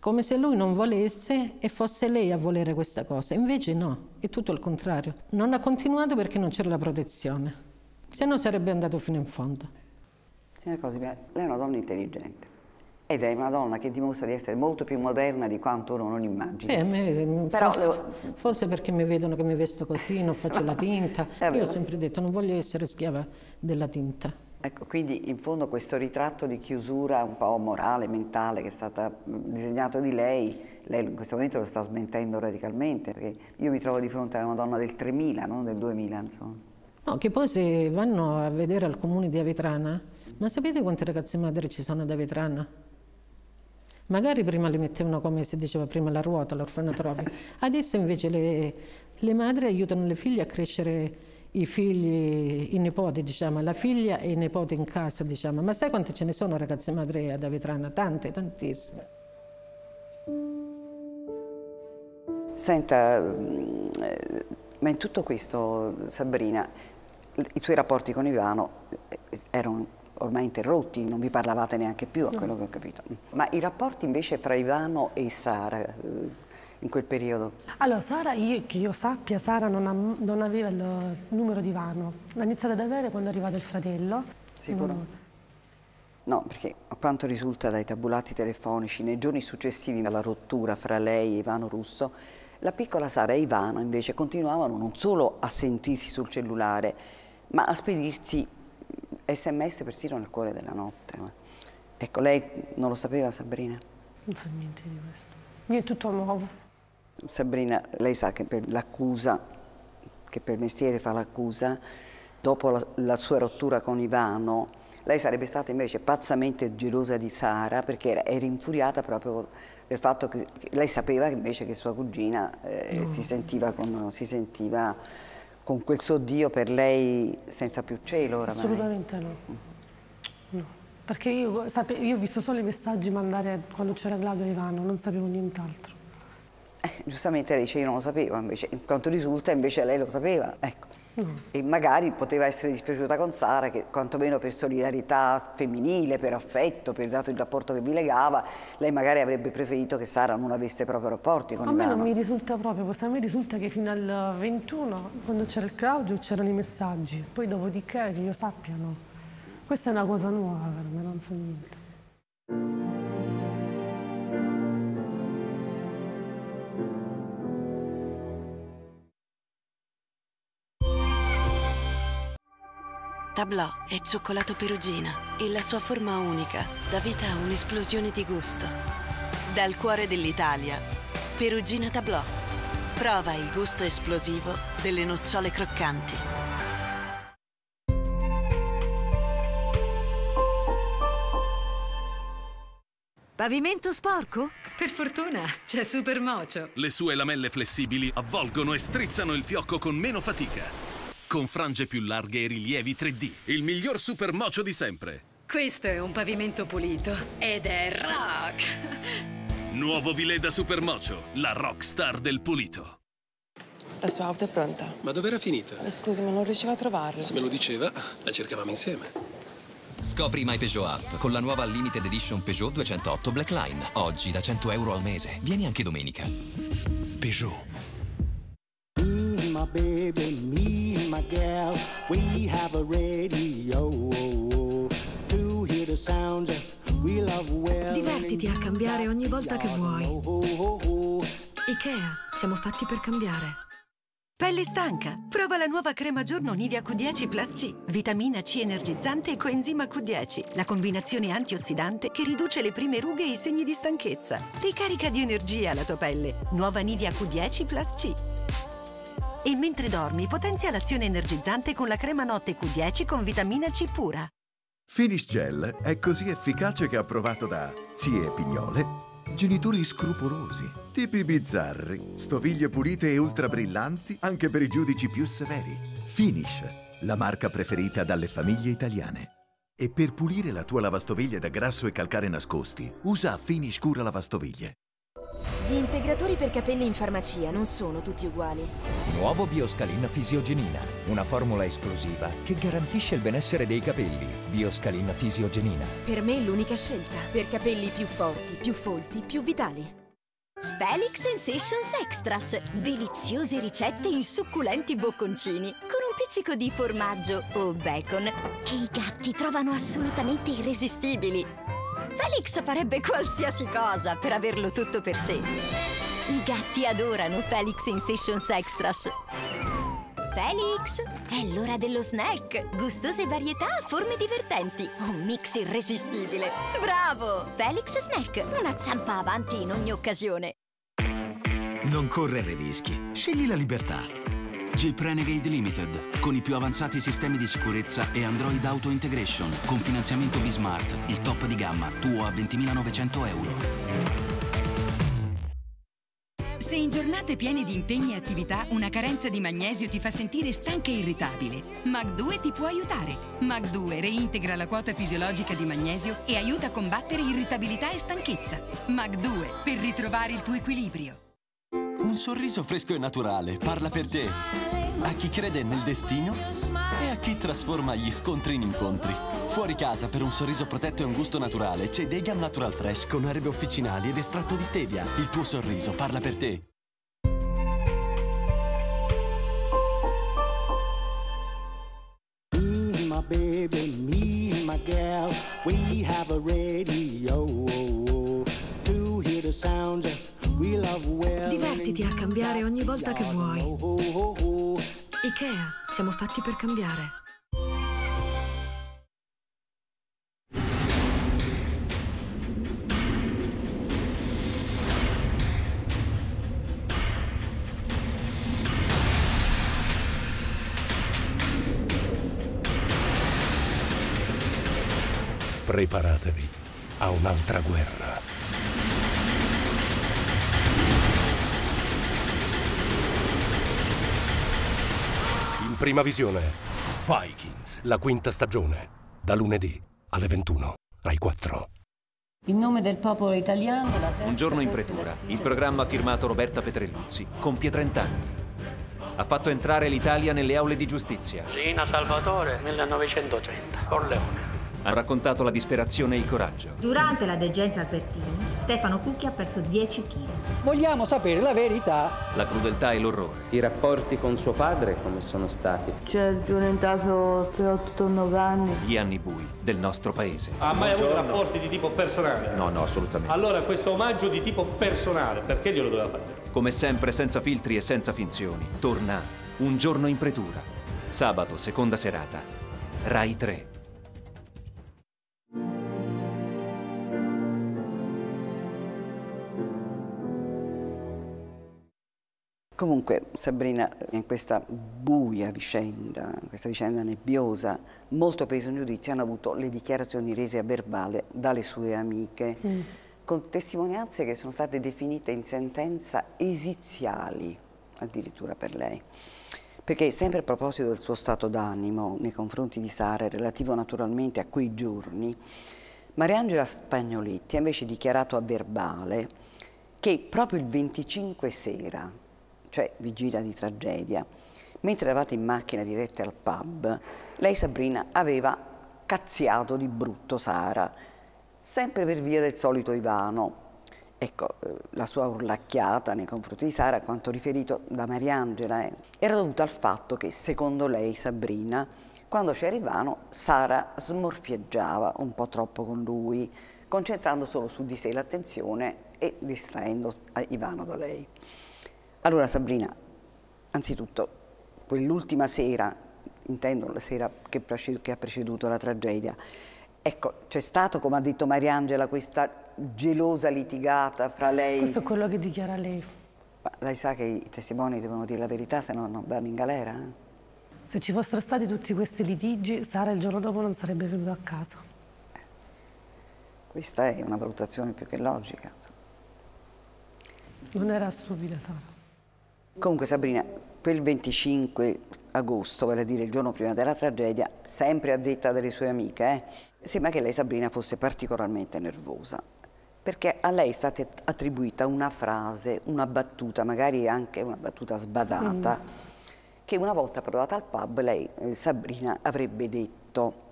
come se lui non volesse e fosse lei a volere questa cosa. Invece no, è tutto il contrario. Non ha continuato perché non c'era la protezione. Se no sarebbe andato fino in fondo. Signora Cosi, lei è una donna intelligente ed è una donna che dimostra di essere molto più moderna di quanto uno non immagini. Eh, me, Però forse, devo- forse perché mi vedono che mi vesto così, non faccio la tinta. Io ho sempre detto non voglio essere schiava della tinta. Ecco, quindi in fondo questo ritratto di chiusura un po' morale, mentale, che è stato disegnato di lei, lei in questo momento lo sta smentendo radicalmente, perché io mi trovo di fronte a una donna del 3000, non del 2000, insomma. No, che poi se vanno a vedere al comune di Avetrana, ma sapete quante ragazze madri ci sono ad Avetrana? Magari prima le mettevano, come si diceva prima, la ruota, l'orfanotrofio. Adesso invece le, le madri aiutano le figlie a crescere i figli, i nipoti, diciamo, la figlia e i nipoti in casa, diciamo. Ma sai quante ce ne sono ragazze madri ad Avetrana? Tante, tantissime. Senta, mm, ma in tutto questo, Sabrina, i suoi rapporti con Ivano eh, erano ormai interrotti, non vi parlavate neanche più, a quello che ho capito. Ma i rapporti invece fra Ivano e Sara eh, in quel periodo? Allora, Sara, io, che io sappia, Sara non, ha, non aveva il numero di Ivano. L'ha iniziato ad avere quando è arrivato il fratello. Sicuro? Non- No, perché a quanto risulta dai tabulati telefonici, nei giorni successivi alla rottura fra lei e Ivano Russo, la piccola Sara e Ivano invece continuavano non solo a sentirsi sul cellulare, ma a spedirsi sms persino nel cuore della notte. Ecco, lei non lo sapeva Sabrina? Non so niente di questo. Mi è tutto nuovo. Sabrina, lei sa che per l'accusa, che per mestiere fa l'accusa, dopo la, la sua rottura con Ivano, lei sarebbe stata invece pazzamente gelosa di Sara perché era, era infuriata proprio del fatto che lei sapeva invece che sua cugina eh, No. si, sentiva con, si sentiva con quel suo Dio per lei senza più cielo oramai. Assolutamente no. No. Perché io, sape- io ho visto solo i messaggi mandare quando c'era Claudio e Ivano, non sapevo nient'altro. Eh, giustamente lei dice io non lo sapevo, invece, in quanto risulta invece lei lo sapeva. Ecco. No. E magari poteva essere dispiaciuta con Sara, che quantomeno per solidarietà femminile, per affetto, per dato il rapporto che vi legava, lei magari avrebbe preferito che Sara non avesse proprio rapporti con A me Ivano. non mi risulta proprio a me risulta che fino al 21, quando c'era il Claudio, c'erano i messaggi, poi dopodiché che io sappia no. Questa è una cosa nuova per me, non so niente. Tablò è cioccolato perugina e la sua forma unica dà vita a un'esplosione di gusto. Dal cuore dell'Italia, Perugina Tablò. Prova il gusto esplosivo delle nocciole croccanti. Pavimento sporco? Per fortuna c'è Supermocio. Le sue lamelle flessibili avvolgono e strizzano il fiocco con meno fatica. Con frange più larghe e rilievi 3D. Il miglior supermocio di sempre. Questo è un pavimento pulito ed è rock. Nuovo Vileda Supermocio, la rockstar del pulito. La sua auto è pronta. Ma dov'era finita? Scusi, ma non riuscivo a trovarla. Se me lo diceva, la cercavamo insieme. Scopri My Peugeot App con la nuova Limited Edition Peugeot 208 Black Line. Oggi da 100 euro al mese. Vieni anche domenica. Peugeot. My baby, me and my gal, we have a radio to hear the sounds we love well. Divertiti a cambiare ogni volta che vuoi. Ikea, siamo fatti per cambiare. Pelle stanca? Prova la nuova crema giorno Nivea Q10 Plus C. Vitamina C energizzante e coenzima Q10. La combinazione antiossidante che riduce le prime rughe e i segni di stanchezza. Ricarica di energia la tua pelle. Nuova Nivea Q10 Plus C. E mentre dormi, potenzia l'azione energizzante con la crema notte Q10 con vitamina C pura. Finish Gel è così efficace che approvato da zie pignole, genitori scrupolosi, tipi bizzarri, stoviglie pulite e ultra brillanti anche per i giudici più severi. Finish, la marca preferita dalle famiglie italiane. E per pulire la tua lavastoviglie da grasso e calcare nascosti, usa Finish Cura Lavastoviglie. Gli integratori per capelli in farmacia non sono tutti uguali. Nuovo Bioscalin Fisiogenina, una formula esclusiva che garantisce il benessere dei capelli. Bioscalin Fisiogenina. Per me è l'unica scelta. Per capelli più forti, più folti, più vitali. Felix Sensations Extras. Deliziose ricette in succulenti bocconcini con un pizzico di formaggio o bacon che i gatti trovano assolutamente irresistibili. Felix farebbe qualsiasi cosa per averlo tutto per sé. I gatti adorano Felix Sensations Extras. Felix, è l'ora dello snack. Gustose varietà forme divertenti. Un mix irresistibile. Bravo! Felix Snack, una zampa avanti in ogni occasione. Non correre rischi. Scegli la libertà. Jeep Renegade Limited, con i più avanzati sistemi di sicurezza e Android Auto Integration, con finanziamento Bismart, il top di gamma, tuo a 20.900 euro. Se in giornate piene di impegni e attività una carenza di magnesio ti fa sentire stanca e irritabile, MAG2 ti può aiutare. MAG2 reintegra la quota fisiologica di magnesio e aiuta a combattere irritabilità e stanchezza. MAG2 per ritrovare il tuo equilibrio. Un sorriso fresco e naturale parla per te. A chi crede nel destino e a chi trasforma gli scontri in incontri. Fuori casa per un sorriso protetto e un gusto naturale c'è Degam Natural Fresh con erbe officinali ed estratto di stevia. Il tuo sorriso parla per te. Me, my baby, me, my gal, we have a radio to hear the sounds well. Divertiti a cambiare ogni volta che vuoi. Ikea, siamo fatti per cambiare. Preparatevi a un'altra guerra. In prima visione, Vikings, la quinta stagione, da lunedì alle 21, Rai 4. In nome del popolo italiano, la terza Un giorno in pretura, il programma firmato Roberta Petrelluzzi, compie 30 anni. Ha fatto entrare l'Italia nelle aule di giustizia. Gina Salvatore, 1930, Corleone. Ha raccontato la disperazione e il coraggio. Durante la degenza Albertini, Stefano Cucchi ha perso 10 kg. Vogliamo sapere la verità. La crudeltà e l'orrore. I rapporti con suo padre come sono stati? C'è diventato 8-9 anni. Gli anni bui del nostro paese. Ha mai avuto rapporti di tipo personale? No, no, assolutamente. Allora questo omaggio di tipo personale, perché glielo doveva fare? Come sempre, senza filtri e senza finzioni, torna Un giorno in pretura. Sabato, seconda serata. Rai 3. Comunque Sabrina in questa buia vicenda, in questa vicenda nebbiosa, molto peso in giudizio hanno avuto le dichiarazioni rese a verbale dalle sue amiche, Mm. con testimonianze che sono state definite in sentenza esiziali addirittura per lei. Perché sempre a proposito del suo stato d'animo nei confronti di Sara, relativo naturalmente a quei giorni, Mariangela Spagnoletti ha invece dichiarato a verbale che proprio il 25 sera, cioè vigilia di tragedia, mentre eravate in macchina dirette al pub, lei Sabrina aveva cazziato di brutto Sara, sempre per via del solito Ivano. Ecco, eh, la sua urlacchiata nei confronti di Sara, quanto riferito da Mariangela, eh, era dovuta al fatto che, secondo lei, Sabrina, quando c'era Ivano, Sara smorfieggiava un po' troppo con lui, concentrando solo su di sé l'attenzione e distraendo eh, Ivano da lei. Allora Sabrina, anzitutto, quell'ultima sera, intendo la sera che, che ha preceduto la tragedia, ecco, c'è stato, come ha detto Mariangela, questa gelosa litigata fra lei... Questo è quello che dichiara lei. Ma lei sa che i testimoni devono dire la verità, se no non vanno in galera. eh? Se ci fossero stati tutti questi litigi, Sara il giorno dopo non sarebbe venuta a casa. Questa è una valutazione più che logica. Non era stupida Sara. Comunque Sabrina, quel 25 agosto, vale a dire il giorno prima della tragedia, sempre a detta delle sue amiche, eh, sembra che lei Sabrina fosse particolarmente nervosa, perché a lei è stata attribuita una frase, una battuta, magari anche una battuta sbadata, che una volta provata al pub lei, eh, Sabrina, avrebbe detto.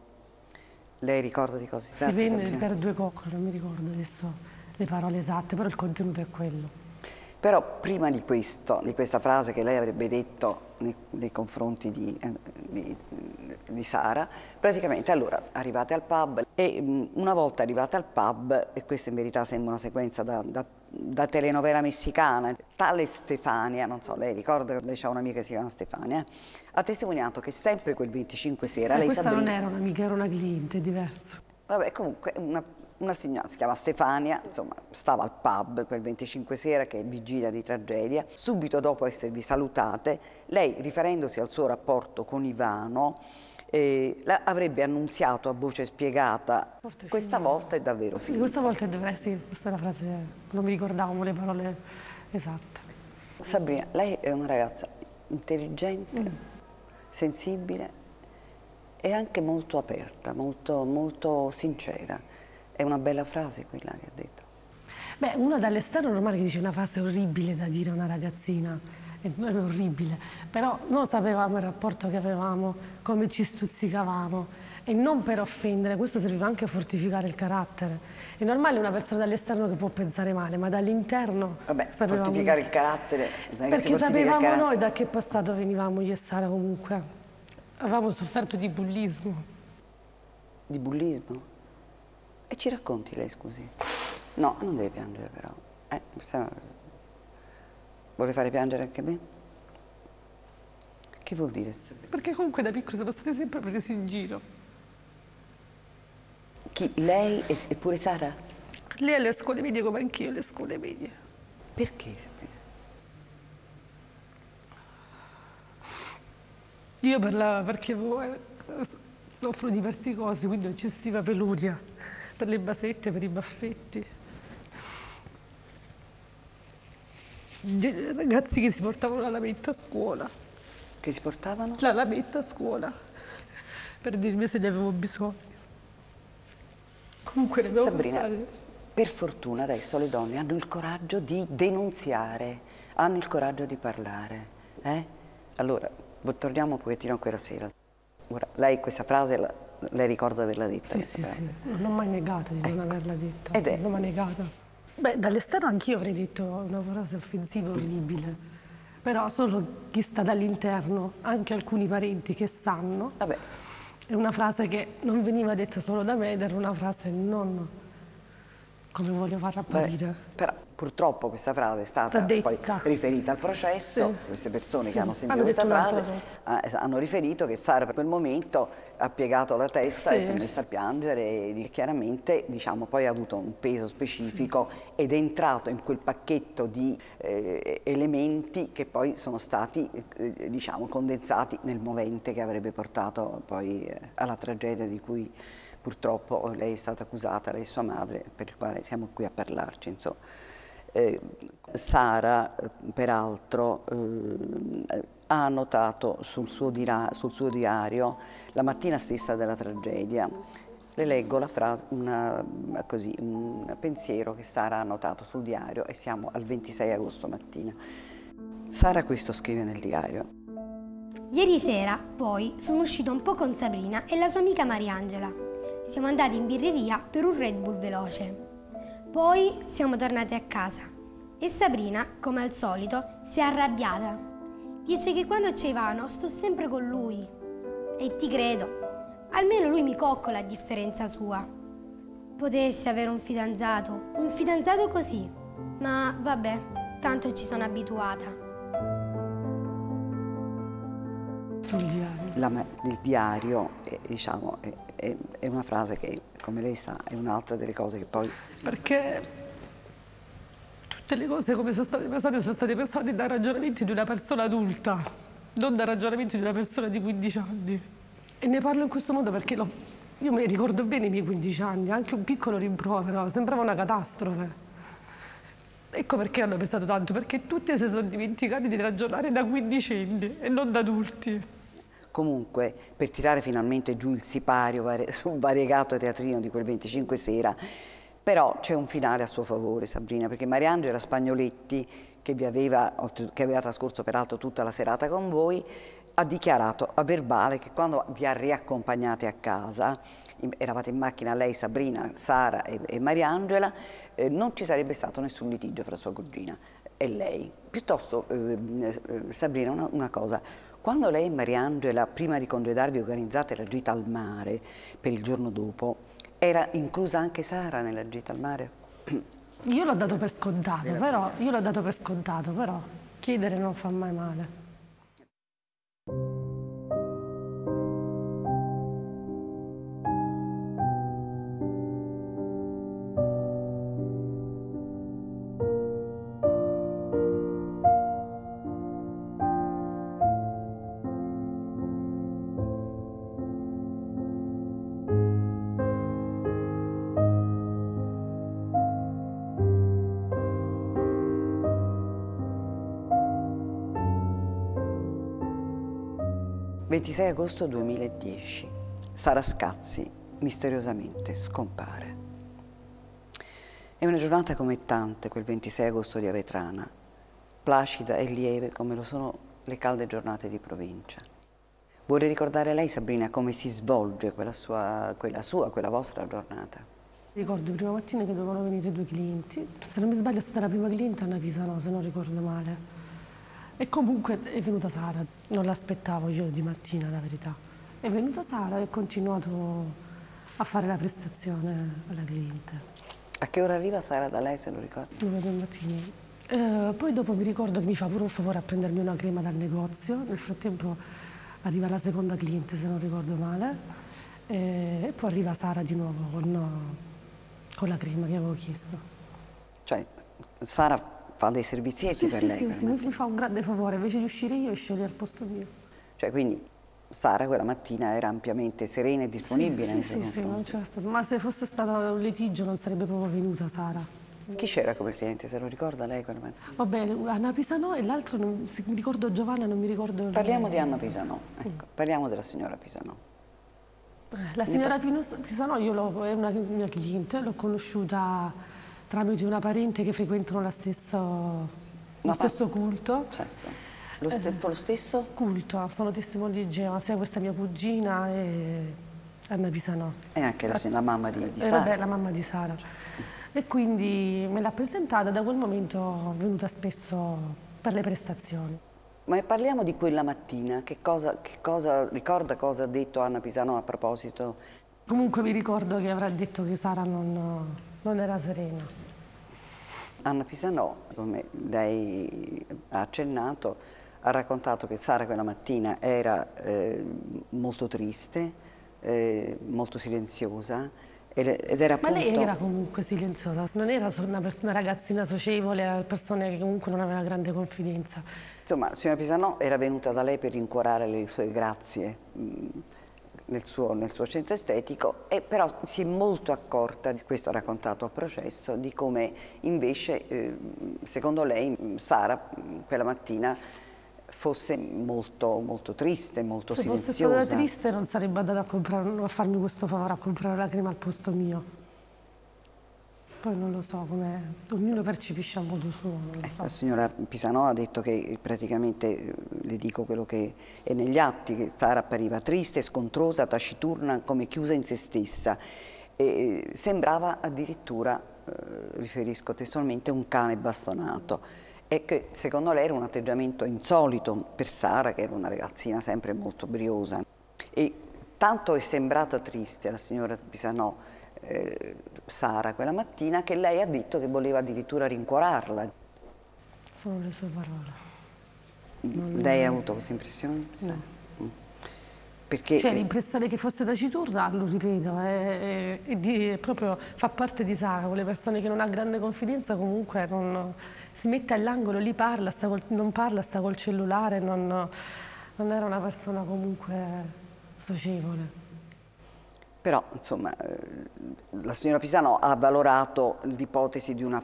Lei ricorda di cosa si Si tratta? venne Sabrina? per due coccole, non mi ricordo adesso le parole esatte, però il contenuto è quello. Però prima di questo, di questa frase che lei avrebbe detto nei, nei confronti di, eh, di- di Sara, praticamente allora arrivate al pub e mh, una volta arrivate al pub, e questa in verità sembra una sequenza da, da- da telenovela messicana, tale Stefania, non so, lei ricorda che lei ha un'amica che si chiama Stefania, eh, ha testimoniato che sempre quel 25 sera Eh, lei questa Sabrina... non era un'amica, era una cliente, è diverso. Vabbè, comunque una, una signora, si chiama Stefania, insomma, stava al pub quel 25 sera che è vigilia di tragedia. Subito dopo esservi salutate, lei, riferendosi al suo rapporto con Ivano, eh, la- avrebbe annunziato a voce spiegata questa volta è davvero finita. questa volta è davvero, sì, questa è la frase, non mi ricordavo le parole esatte. Sabrina, lei è una ragazza intelligente, Mm. sensibile e anche molto aperta, molto, molto sincera. È una bella frase quella che ha detto. Beh, uno dall'esterno è normale che dice una frase orribile da dire a una ragazzina, è, è orribile, però noi sapevamo il rapporto che avevamo, come ci stuzzicavamo e non per offendere, questo serviva anche a fortificare il carattere. È normale una persona dall'esterno che può pensare male, ma dall'interno Vabbè, sapevamo... fortificare il carattere. Perché sapevamo carattere. noi da che passato venivamo io e Sara comunque. Avevamo sofferto di bullismo. Di bullismo? E ci racconti lei, scusi? No, non deve piangere però. Eh, sa- Vuole fare piangere anche me? Che vuol dire? Perché comunque da piccolo siamo stati sempre presi in giro. Chi? Lei e, e pure Sara? Lei alle scuole medie come anch'io alle scuole medie. Perché? Io per la- perché eh, soffro di verticosi, quindi ho eccessiva peluria per le basette, per i baffetti. Ragazzi che si portavano la lametta a scuola. Che si portavano? La lametta a scuola per dirmi se ne avevo bisogno. Comunque ne avevo Sabrina, passate. per fortuna adesso le donne hanno il coraggio di denunziare, hanno il coraggio di parlare. eh? Allora, torniamo un pochettino a quella sera. Ora, lei questa frase la, lei ricorda di averla detta? Sì, sì, sì, non ho mai negato di non averla detta. Ed è? Non ho mai negato. Beh, dall'esterno anch'io avrei detto una frase offensiva orribile. Però solo chi sta dall'interno, anche alcuni parenti che sanno, è una frase che non veniva detta solo da me ed era una frase non come voglio farla Vabbè, apparire. però purtroppo questa frase è stata poi riferita al processo, Sì. queste persone Sì, che hanno sentito hanno questa frase ah, hanno riferito che Sara per quel momento ha piegato la testa e Sì. si è messa a piangere e chiaramente diciamo, poi ha avuto un peso specifico ed è entrato in quel pacchetto di eh, elementi che poi sono stati eh, diciamo, condensati nel movente che avrebbe portato poi eh, alla tragedia di cui purtroppo lei è stata accusata, lei e sua madre, per il quale siamo qui a parlarci. Insomma. Eh, Sara, eh, peraltro, eh, ha annotato sul suo, sul suo diario la mattina stessa della tragedia. Le leggo una- così, un pensiero che Sara ha annotato sul diario e siamo al 26 agosto mattina. Sara questo scrive nel diario. Ieri sera, poi, sono uscita un po' con Sabrina e la sua amica Mariangela. Siamo andati in birreria per un Red Bull veloce. Poi siamo tornati a casa e Sabrina, come al solito, si è arrabbiata. Dice che quando c'è Ivano sto sempre con lui. E ti credo. Almeno lui mi coccola a differenza sua. Potessi avere un fidanzato, un fidanzato così. Ma vabbè, tanto ci sono abituata. Sul diario. La il diario è, diciamo, è- è- è una frase che, come lei sa, è un'altra delle cose che poi Perché tutte le cose come sono state pensate sono state pensate da ragionamenti di una persona adulta, non da ragionamenti di una persona di 15 anni. E ne parlo in questo modo perché lo- io me ne ricordo bene i miei 15 anni, anche un piccolo rimprovero, sembrava una catastrofe. Ecco perché hanno pensato tanto, perché tutti si sono dimenticati di ragionare da quindicenni e non da adulti. Comunque, per tirare finalmente giù il sipario sul variegato teatrino di quel 25 sera, però c'è un finale a suo favore, Sabrina, perché Mariangela Spagnoletti, che, aveva, che aveva trascorso peraltro tutta la serata con voi, ha dichiarato a verbale che quando vi ha riaccompagnati a casa, eravate in macchina lei, Sabrina, Sara e, e Mariangela, eh, non ci sarebbe stato nessun litigio fra sua cugina e lei. Piuttosto, eh, eh, Sabrina, una, una cosa, quando lei e Mariangela, prima di congedarvi, organizzate la gita al mare per il giorno dopo, era inclusa anche Sara nella gita al mare? Io l'ho dato per scontato, però, io l'ho dato per scontato, però chiedere non fa mai male. 26 agosto 2010. Sara Scazzi misteriosamente scompare. È una giornata come tante, quel 26 agosto di Avetrana, placida e lieve come lo sono le calde giornate di provincia. Vuole ricordare lei, Sabrina, come si svolge quella sua, quella, sua, quella vostra giornata? Ricordo prima mattina che dovevano venire due clienti. Se non mi sbaglio è stata la prima cliente Anna Pisano, se non ricordo male. E comunque è venuta Sara, non l'aspettavo io di mattina, la verità. È venuta Sara e ho continuato a fare la prestazione alla cliente. A che ora arriva Sara da lei, se lo ricorda? 9 del mattino. Eh, poi dopo mi ricordo che mi fa pure un favore a prendermi una crema dal negozio. Nel frattempo arriva la seconda cliente, se non ricordo male. Eh, e poi arriva Sara di nuovo con con la crema che avevo chiesto. Cioè, Sara fa dei servizietti sì, per sì, lei? Sì, per sì, mi fa un grande favore, invece di uscire io sceglie al posto mio. Cioè, quindi Sara quella mattina era ampiamente serena e disponibile sì, sì, sì, sì, non c'era stato. Ma se fosse stato un litigio non sarebbe proprio venuta Sara. Chi c'era come cliente, se lo ricorda lei? Quella mattina? Vabbè, Anna Pisanò e l'altro, mi ricordo Giovanna, non mi ricordo... Parliamo di Anna Pisanò, ecco, parliamo della signora Pisanò. La signora Pisano io è una mia cliente, l'ho conosciuta tramite una parente che frequentano stesso, lo no, stesso culto. Certo. Lo, st eh, lo, stesso? Culto, sono testimone di Geova, sia questa mia cugina e Anna Pisano. E anche la, la mamma di, di eh, Sara. Vabbè, la mamma di Sara. E quindi me l'ha presentata, da quel momento è venuta spesso per le prestazioni. Ma parliamo di quella mattina, che cosa, che cosa, ricorda cosa ha detto Anna Pisano a proposito? Comunque vi ricordo che avrà detto che Sara non, non era serena. Anna Pisano, come lei ha accennato, ha raccontato che Sara quella mattina era eh, molto triste, eh, molto silenziosa, ed era appunto... Ma lei era comunque silenziosa, non era una, una ragazzina socievole, una persona che comunque non aveva grande confidenza. Insomma, signora Pisano era venuta da lei per rincuorare le sue grazie mh, nel, suo, nel suo, centro estetico, e però si è molto accorta, questo ha raccontato al processo, di come invece, eh, secondo lei, Sara quella mattina fosse molto, molto triste, molto Se silenziosa. Se fosse stata triste non sarebbe andata a, comprare, a farmi questo favore, a comprare la crema al posto mio. Poi non lo so, come ognuno percepisce a modo suo. Eh, so. La signora Pisanò ha detto che praticamente, eh, le dico quello che è negli atti, che Sara appariva triste, scontrosa, taciturna, come chiusa in se stessa. E sembrava addirittura, eh, riferisco testualmente, un cane bastonato e che secondo lei era un atteggiamento insolito per Sara, che era una ragazzina sempre molto briosa. E tanto è sembrata triste la signora Pisanò, eh, Sara, quella mattina, che lei ha detto che voleva addirittura rincuorarla. Sono le sue parole. Non lei ha avuto questa impressione? No. Mm. Perché... C'è l'impressione che fosse taciturna, lo ripeto, è, è, è, proprio, fa parte di Sara, con le persone che non ha grande confidenza comunque non si mette all'angolo, lì parla, col, non parla, sta col cellulare, non, non era una persona comunque socievole. Però, insomma, eh, la signora Pisano ha valorato l'ipotesi di una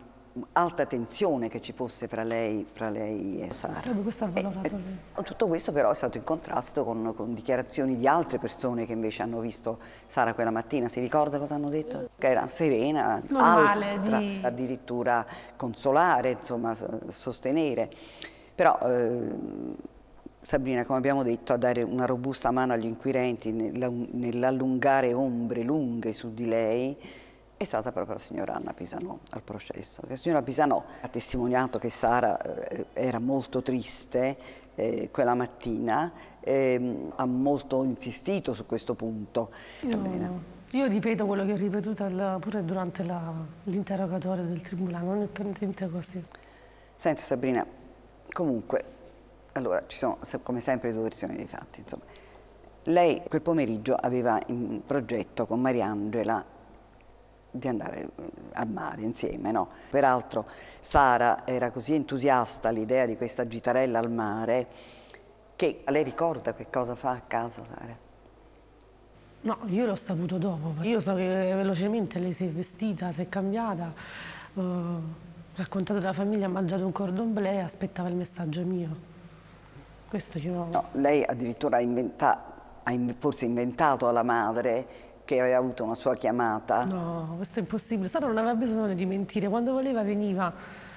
alta tensione che ci fosse fra lei, fra lei e Sara. E, e, tutto questo però è stato in contrasto con, con, dichiarazioni di altre persone che invece hanno visto Sara quella mattina. Si ricorda cosa hanno detto? Che era serena, Normale, altra, di... addirittura consolare, insomma, sostenere. Però eh, Sabrina, come abbiamo detto, a dare una robusta mano agli inquirenti nell'allungare ombre lunghe su di lei è stata proprio la signora Anna Pisanò al processo. La signora Pisanò ha testimoniato che Sara eh, era molto triste eh, quella mattina, eh, ha molto insistito su questo punto. No, io ripeto quello che ho ripetuto pure durante l'interrogatorio del tribunale, non è per niente così. Senti Sabrina, comunque, allora ci sono come sempre due versioni dei fatti. Insomma. Lei quel pomeriggio aveva in progetto con Mariangela di andare eh, al mare insieme, no? Peraltro Sara era così entusiasta all'idea di questa gitarella al mare che lei ricorda che cosa fa a casa Sara? No, io l'ho saputo dopo. Io so che velocemente lei si è vestita, si è cambiata, eh, raccontato della famiglia, ha mangiato un cordon bleu e aspettava il messaggio mio. Questo ci vuole. No, lei addirittura ha, inventa, ha forse inventato alla madre che aveva avuto una sua chiamata. No, questo è impossibile. Sara non aveva bisogno di mentire, quando voleva veniva.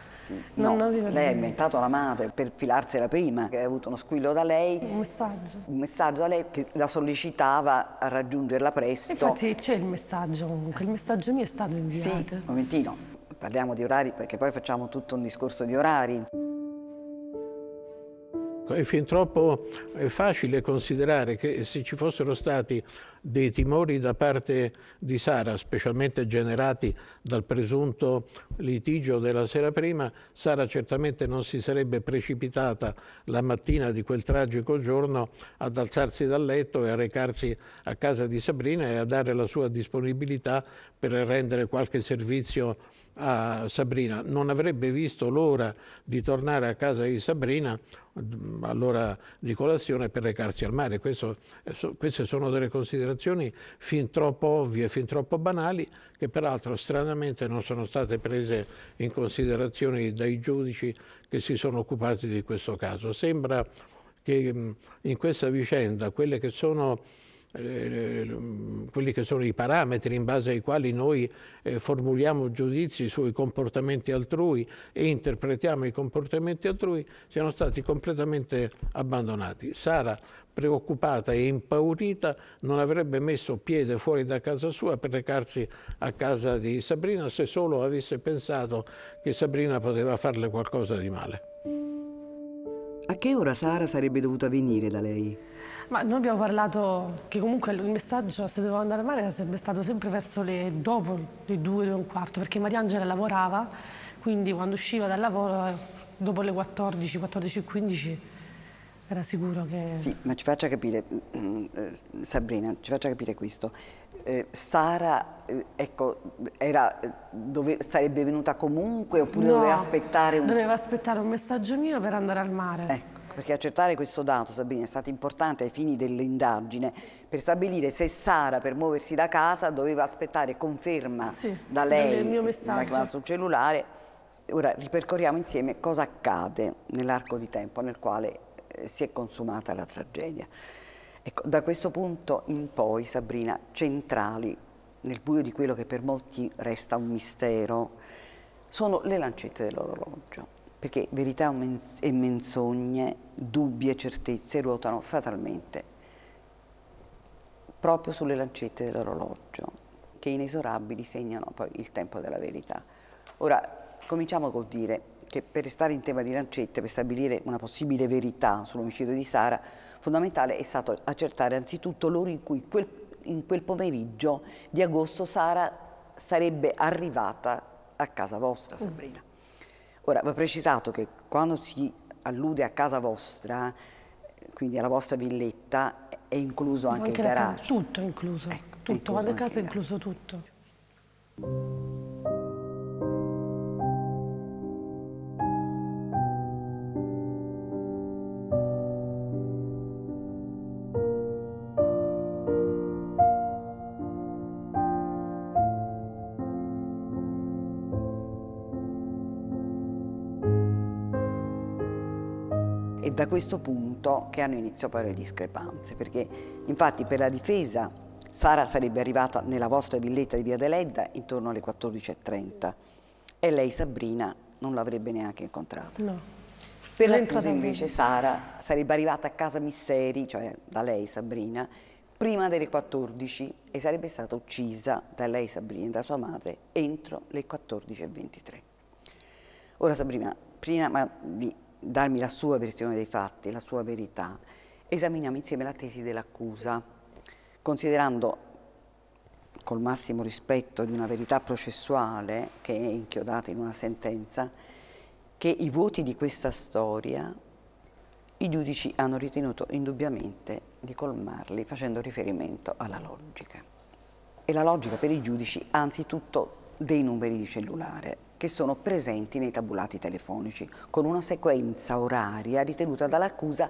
Sì. Non no, aveva lei ha inventato alla madre per filarsela prima, che aveva avuto uno squillo da lei. Un messaggio. Un messaggio da lei che la sollecitava a raggiungerla presto. Infatti c'è il messaggio comunque, il messaggio mio è stato Sì, inviato. un momentino, parliamo di orari perché poi facciamo tutto un discorso di orari. È fin troppo facile considerare che se ci fossero stati dei timori da parte di Sara, specialmente generati dal presunto litigio della sera prima, Sara certamente non si sarebbe precipitata la mattina di quel tragico giorno ad alzarsi dal letto e a recarsi a casa di Sabrina e a dare la sua disponibilità per rendere qualche servizio a Sabrina. Non avrebbe visto l'ora di tornare a casa di Sabrina mm, all'ora di colazione per recarsi al mare. Questo, queste sono delle considerazioni fin troppo ovvie, fin troppo banali, che peraltro stranamente non sono state prese in considerazione dai giudici che si sono occupati di questo caso. Sembra che mh, in questa vicenda quelle che sono eh, quelli che sono i parametri in base ai quali noi eh, formuliamo giudizi sui comportamenti altrui e interpretiamo i comportamenti altrui siano stati completamente abbandonati. Sara, preoccupata e impaurita, non avrebbe messo piede fuori da casa sua per recarsi a casa di Sabrina se solo avesse pensato che Sabrina poteva farle qualcosa di male. A che ora Sara sarebbe dovuta venire da lei? Ma noi abbiamo parlato che comunque il messaggio se doveva andare al mare sarebbe stato sempre verso le dopo le due, due e un quarto, perché Mariangela lavorava, quindi quando usciva dal lavoro dopo le 14, 14 e 15 era sicuro che... Sì, ma ci faccia capire, mm, eh, Sabrina, ci faccia capire questo. Eh, Sara, eh, ecco, era, eh, dove, sarebbe venuta comunque oppure No, doveva aspettare un... Doveva aspettare un messaggio mio per andare al mare. Ecco, perché accertare questo dato, Sabrina, è stato importante ai fini dell'indagine per stabilire se Sara, per muoversi da casa, doveva aspettare conferma Sì, da lei, chiamata sul cellulare. Ora ripercorriamo insieme cosa accade nell'arco di tempo nel quale si è consumata la tragedia. Ecco, da questo punto in poi, Sabrina, centrali nel buio di quello che per molti resta un mistero, sono le lancette dell'orologio, perché verità e menzogne, dubbi e certezze ruotano fatalmente proprio sulle lancette dell'orologio, che inesorabili segnano poi il tempo della verità. Ora, cominciamo col dire che per restare in tema di lancette, per stabilire una possibile verità sull'omicidio di Sara, fondamentale è stato accertare anzitutto l'ora in cui quel, in quel pomeriggio di agosto Sara sarebbe arrivata a casa vostra, Sabrina. Ora, va precisato che quando si allude a casa vostra, quindi alla vostra villetta, è incluso anche, il la- garage. Tutto è incluso, tutto, incluso quando anche casa è il incluso tutto. Da questo punto che hanno inizio poi le discrepanze, perché infatti per la difesa Sara sarebbe arrivata nella vostra villetta di Via Deledda intorno alle 14.30 e lei Sabrina non l'avrebbe neanche incontrata. No. Per l'accusa invece Sara sarebbe arrivata a casa Misseri, cioè da lei Sabrina, prima delle 14 e sarebbe stata uccisa da lei Sabrina e da sua madre entro le 14.23. Ora Sabrina, prima ma, di darmi la sua versione dei fatti, la sua verità, esaminiamo insieme la tesi dell'accusa, considerando col massimo rispetto di una verità processuale che è inchiodata in una sentenza, che i voti di questa storia i giudici hanno ritenuto indubbiamente di colmarli facendo riferimento alla logica. E la logica per i giudici anzitutto dei numeri di cellulare che sono presenti nei tabulati telefonici, con una sequenza oraria ritenuta dall'accusa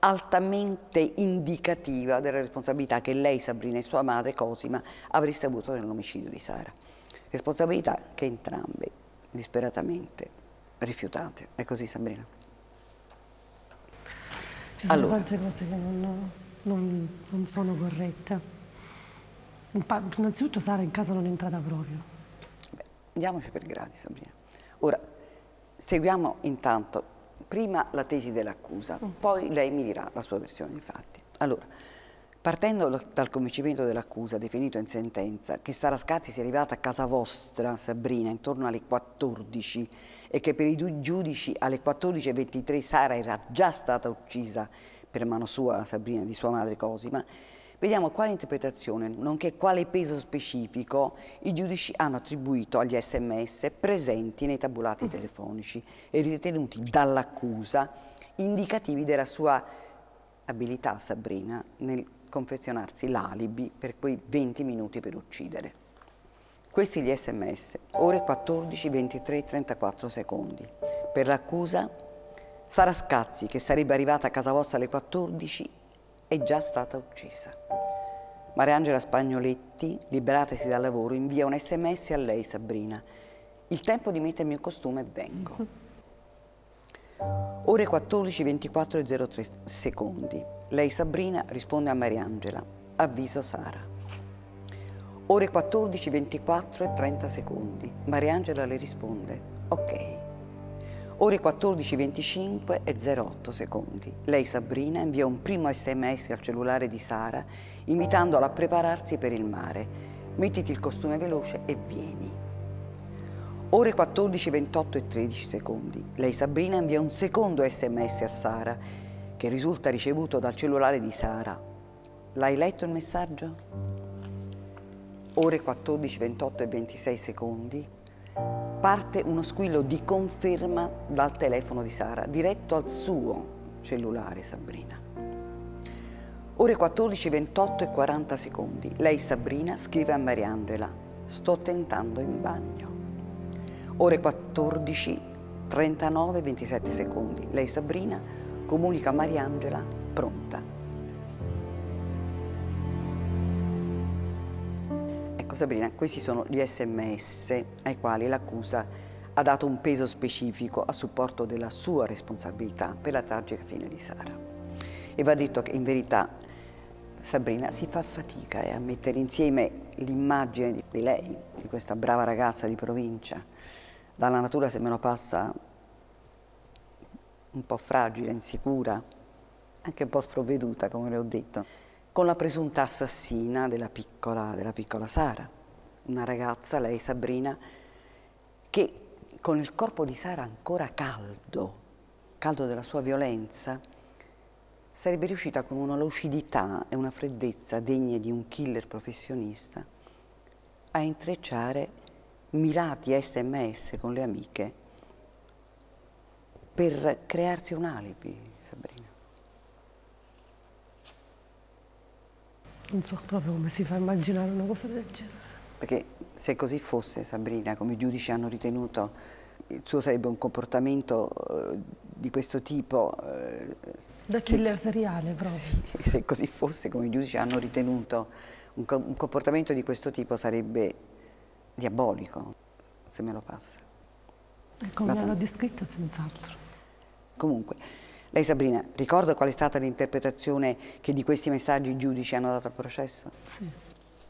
altamente indicativa della responsabilità che lei, Sabrina e sua madre Cosima avreste avuto nell'omicidio di Sara. Responsabilità che entrambe disperatamente rifiutate. È così Sabrina? Ci sono Allora. tante cose che non, non- non sono corrette. Innanzitutto Sara in casa non è entrata proprio. Andiamoci per gradi, Sabrina. Ora, seguiamo intanto prima la tesi dell'accusa, poi lei mi dirà la sua versione, infatti. Allora, partendo da- dal convincimento dell'accusa definito in sentenza, che Sara Scazzi sia arrivata a casa vostra, Sabrina, intorno alle 14 e che per i due giudici alle 14.23 Sara era già stata uccisa per mano sua, Sabrina, di sua madre Cosima, Vediamo quale interpretazione, nonché quale peso specifico i giudici hanno attribuito agli sms presenti nei tabulati telefonici e ritenuti dall'accusa indicativi della sua abilità, Sabrina, nel confezionarsi l'alibi per quei 20 minuti per uccidere. Questi gli sms, ore 14, 23, 34 secondi. Per l'accusa, Sara Scazzi, che sarebbe arrivata a casa vostra alle 14, è già stata uccisa. Mariangela Spagnoletti, liberatasi dal lavoro, invia un sms a lei, Sabrina. Il tempo di mettermi un costume e vengo. Ore 14, 24 e 03 secondi. Lei, Sabrina, risponde a Mariangela. Avviso Sara. Ore 14, 24 e 30 secondi. Mariangela le risponde. Ok. Ore 14, 25 e 08 secondi. Lei, Sabrina, invia un primo sms al cellulare di Sara invitandola a prepararsi per il mare. Mettiti il costume veloce e vieni. Ore 14, 28 e 13 secondi. Lei, Sabrina, invia un secondo sms a Sara che risulta ricevuto dal cellulare di Sara. L'hai letto il messaggio? Ore 14, 28 e 26 secondi. Parte uno squillo di conferma dal telefono di Sara, diretto al suo cellulare, Sabrina. Ore 14, 28 e 40 secondi. Lei, Sabrina, scrive a Mariangela, sto tentando in bagno. Ore 14, 39 e 27 secondi. Lei, Sabrina, comunica a Mariangela, pronta. Ecco Sabrina, questi sono gli sms ai quali l'accusa ha dato un peso specifico a supporto della sua responsabilità per la tragica fine di Sara. E va detto che in verità Sabrina si fa fatica eh, a mettere insieme l'immagine di, di lei, di questa brava ragazza di provincia, dalla natura se me lo passa un po' fragile, insicura, anche un po' sprovveduta, come le ho detto, con la presunta assassina della piccola, della piccola Sara, una ragazza, lei Sabrina, che con il corpo di Sara ancora caldo, caldo della sua violenza, sarebbe riuscita con una lucidità e una freddezza degne di un killer professionista a intrecciare mirati sms con le amiche per crearsi un alibi, Sabrina. Non so proprio come si fa a immaginare una cosa del genere. Perché se così fosse, Sabrina, come i giudici hanno ritenuto, il suo sarebbe un comportamento eh, di questo tipo. eh, Da se- killer seriale proprio. se così fosse, come i giudici hanno ritenuto, un, co- un comportamento di questo tipo sarebbe diabolico, se me lo passa. E come l'hanno descritto senz'altro. Comunque, lei Sabrina, ricorda qual è stata l'interpretazione che di questi messaggi i giudici hanno dato al processo? Sì.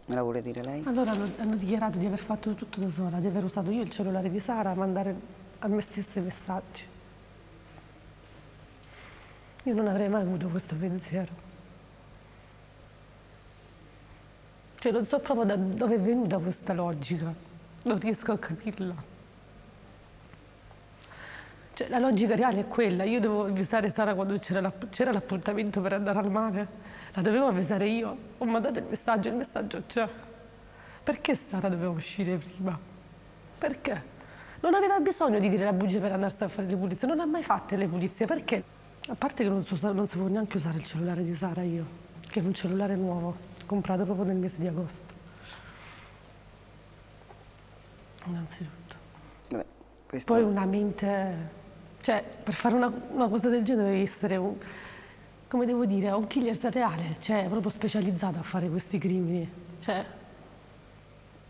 Me la vuole dire lei? Allora hanno, dichiarato di aver fatto tutto da sola, di aver usato io il cellulare di Sara a mandare a me stesso i messaggi. Io non avrei mai avuto questo pensiero. Cioè non so proprio da dove è venuta questa logica, non riesco a capirla. Cioè, la logica reale è quella, io dovevo avvisare Sara quando c'era l'app- c'era l'appuntamento per andare al mare, la dovevo avvisare io, ho mandato il messaggio, il messaggio c'è. Perché Sara doveva uscire prima? Perché? Non aveva bisogno di dire la bugia per andarsi a fare le pulizie, non ha mai fatte le pulizie, perché? A parte che non, so, non sapevo neanche usare il cellulare di Sara io, che è un cellulare nuovo, comprato proprio nel mese di agosto. Innanzitutto. Vabbè, questo- Poi una mente, cioè per fare una, una cosa del genere devi essere un, come devo dire, un killer seriale, cioè proprio specializzato a fare questi crimini. Cioè,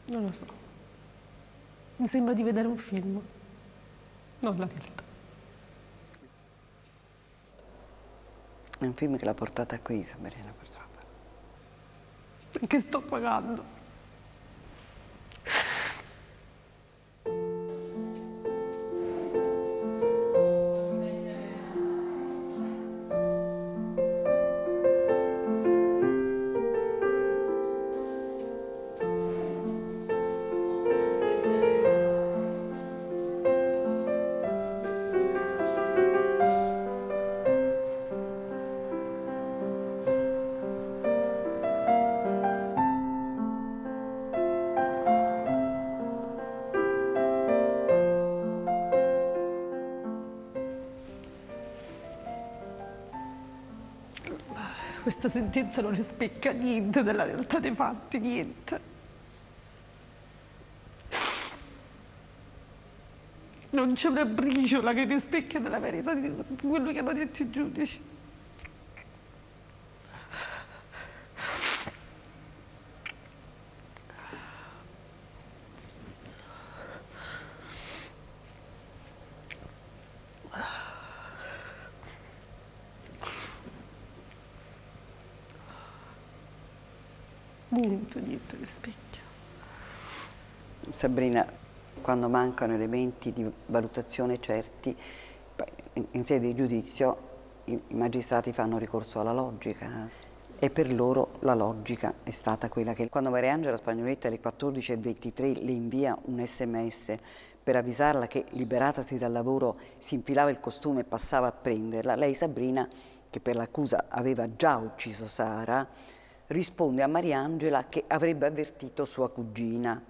non lo so. Mi sembra di vedere un film, non la realtà. È un film che l'ha portata qui, Sabrina, purtroppo. Perché sto pagando. Questa sentenza non rispecchia niente della realtà dei fatti, niente. Non c'è una briciola che rispecchia della verità di quello che hanno detto i giudici. Niente, niente rispecchia. Sabrina, quando mancano elementi di valutazione certi, in sede di giudizio i magistrati fanno ricorso alla logica e per loro la logica è stata quella che quando Mariangela Spagnoletta alle 14.23 le invia un sms per avvisarla che liberatasi dal lavoro si infilava il costume e passava a prenderla, lei Sabrina, che per l'accusa aveva già ucciso Sara, risponde a Mariangela che avrebbe avvertito sua cugina.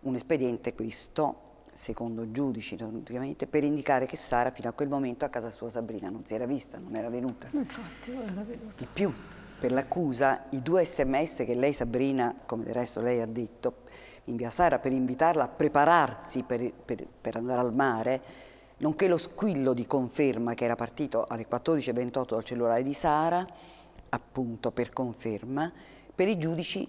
Un espediente questo, secondo i giudici, per indicare che Sara fino a quel momento a casa sua Sabrina non si era vista, non era venuta. Infatti non era venuta. Di più, per l'accusa, i due sms che lei Sabrina, come del resto lei ha detto, invia Sara per invitarla a prepararsi per, per, per andare al mare, nonché lo squillo di conferma che era partito alle 14.28 dal cellulare di Sara, appunto per conferma, per i giudici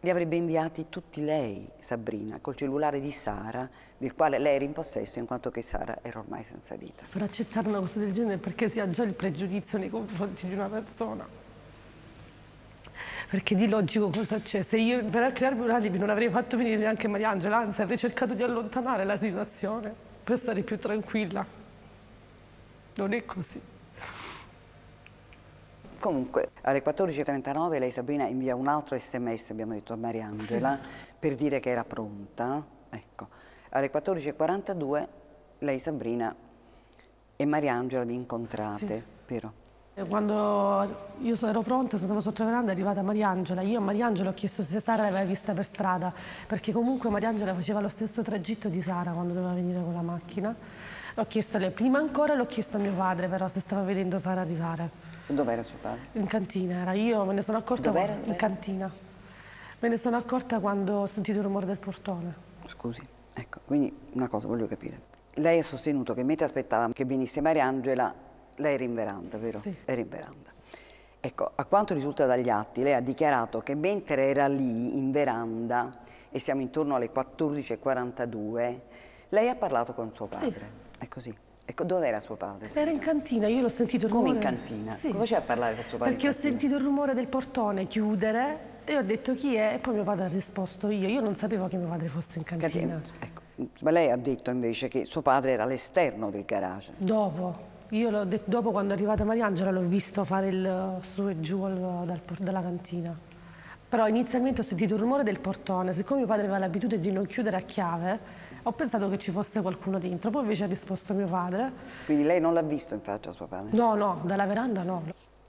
li avrebbe inviati tutti lei, Sabrina, col cellulare di Sara, del quale lei era in possesso in quanto che Sara era ormai senza vita. Per accettare una cosa del genere perché si ha già il pregiudizio nei confronti di una persona. Perché di logico cosa c'è? Se io per crearmi un alibi non avrei fatto venire neanche Mariangela, anzi avrei cercato di allontanare la situazione per stare più tranquilla. Non è così. Comunque, alle 14.39 lei Sabrina invia un altro sms, abbiamo detto a Mariangela, sì. per dire che era pronta. Ecco. Alle 14.42 lei Sabrina e Mariangela vi incontrate, sì. vero? Quando io ero pronta, sono andata sotto la veranda, è arrivata Mariangela. Io a Mariangela ho chiesto se Sara l'aveva vista per strada, perché comunque Mariangela faceva lo stesso tragitto di Sara quando doveva venire con la macchina. L'ho chiesto a lei prima ancora, l'ho chiesto a mio padre però se stava vedendo Sara arrivare. Dov'era suo padre? In cantina era. Io me ne sono accorta Dov'era? Quando, in cantina. Me ne sono accorta quando ho sentito il rumore del portone. Scusi, ecco, quindi una cosa voglio capire. Lei ha sostenuto che mentre aspettava che venisse Mariangela, lei era in veranda, vero? Sì. Era in veranda. Ecco, a quanto risulta dagli atti, lei ha dichiarato che mentre era lì in veranda, e siamo intorno alle 14.42, lei ha parlato con suo padre. Sì. È così? Ecco, dove era suo padre? Era in cantina, io l'ho sentito il Come rumore. in cantina? Sì. Come faceva a parlare con suo padre? Perché ho sentito il rumore del portone chiudere e ho detto chi è e poi mio padre ha risposto io. Io non sapevo che mio padre fosse in cantina. cantina. Ecco. Ma lei ha detto invece che suo padre era all'esterno del garage. Dopo. Io detto, dopo quando è arrivata Mariangela l'ho visto fare il su e giù dal, dalla cantina. Però inizialmente ho sentito il rumore del portone, siccome mio padre aveva l'abitudine di non chiudere a chiave, ho pensato che ci fosse qualcuno dentro, poi invece ha risposto mio padre. Quindi lei non l'ha visto in faccia suo padre? No, no, dalla veranda no.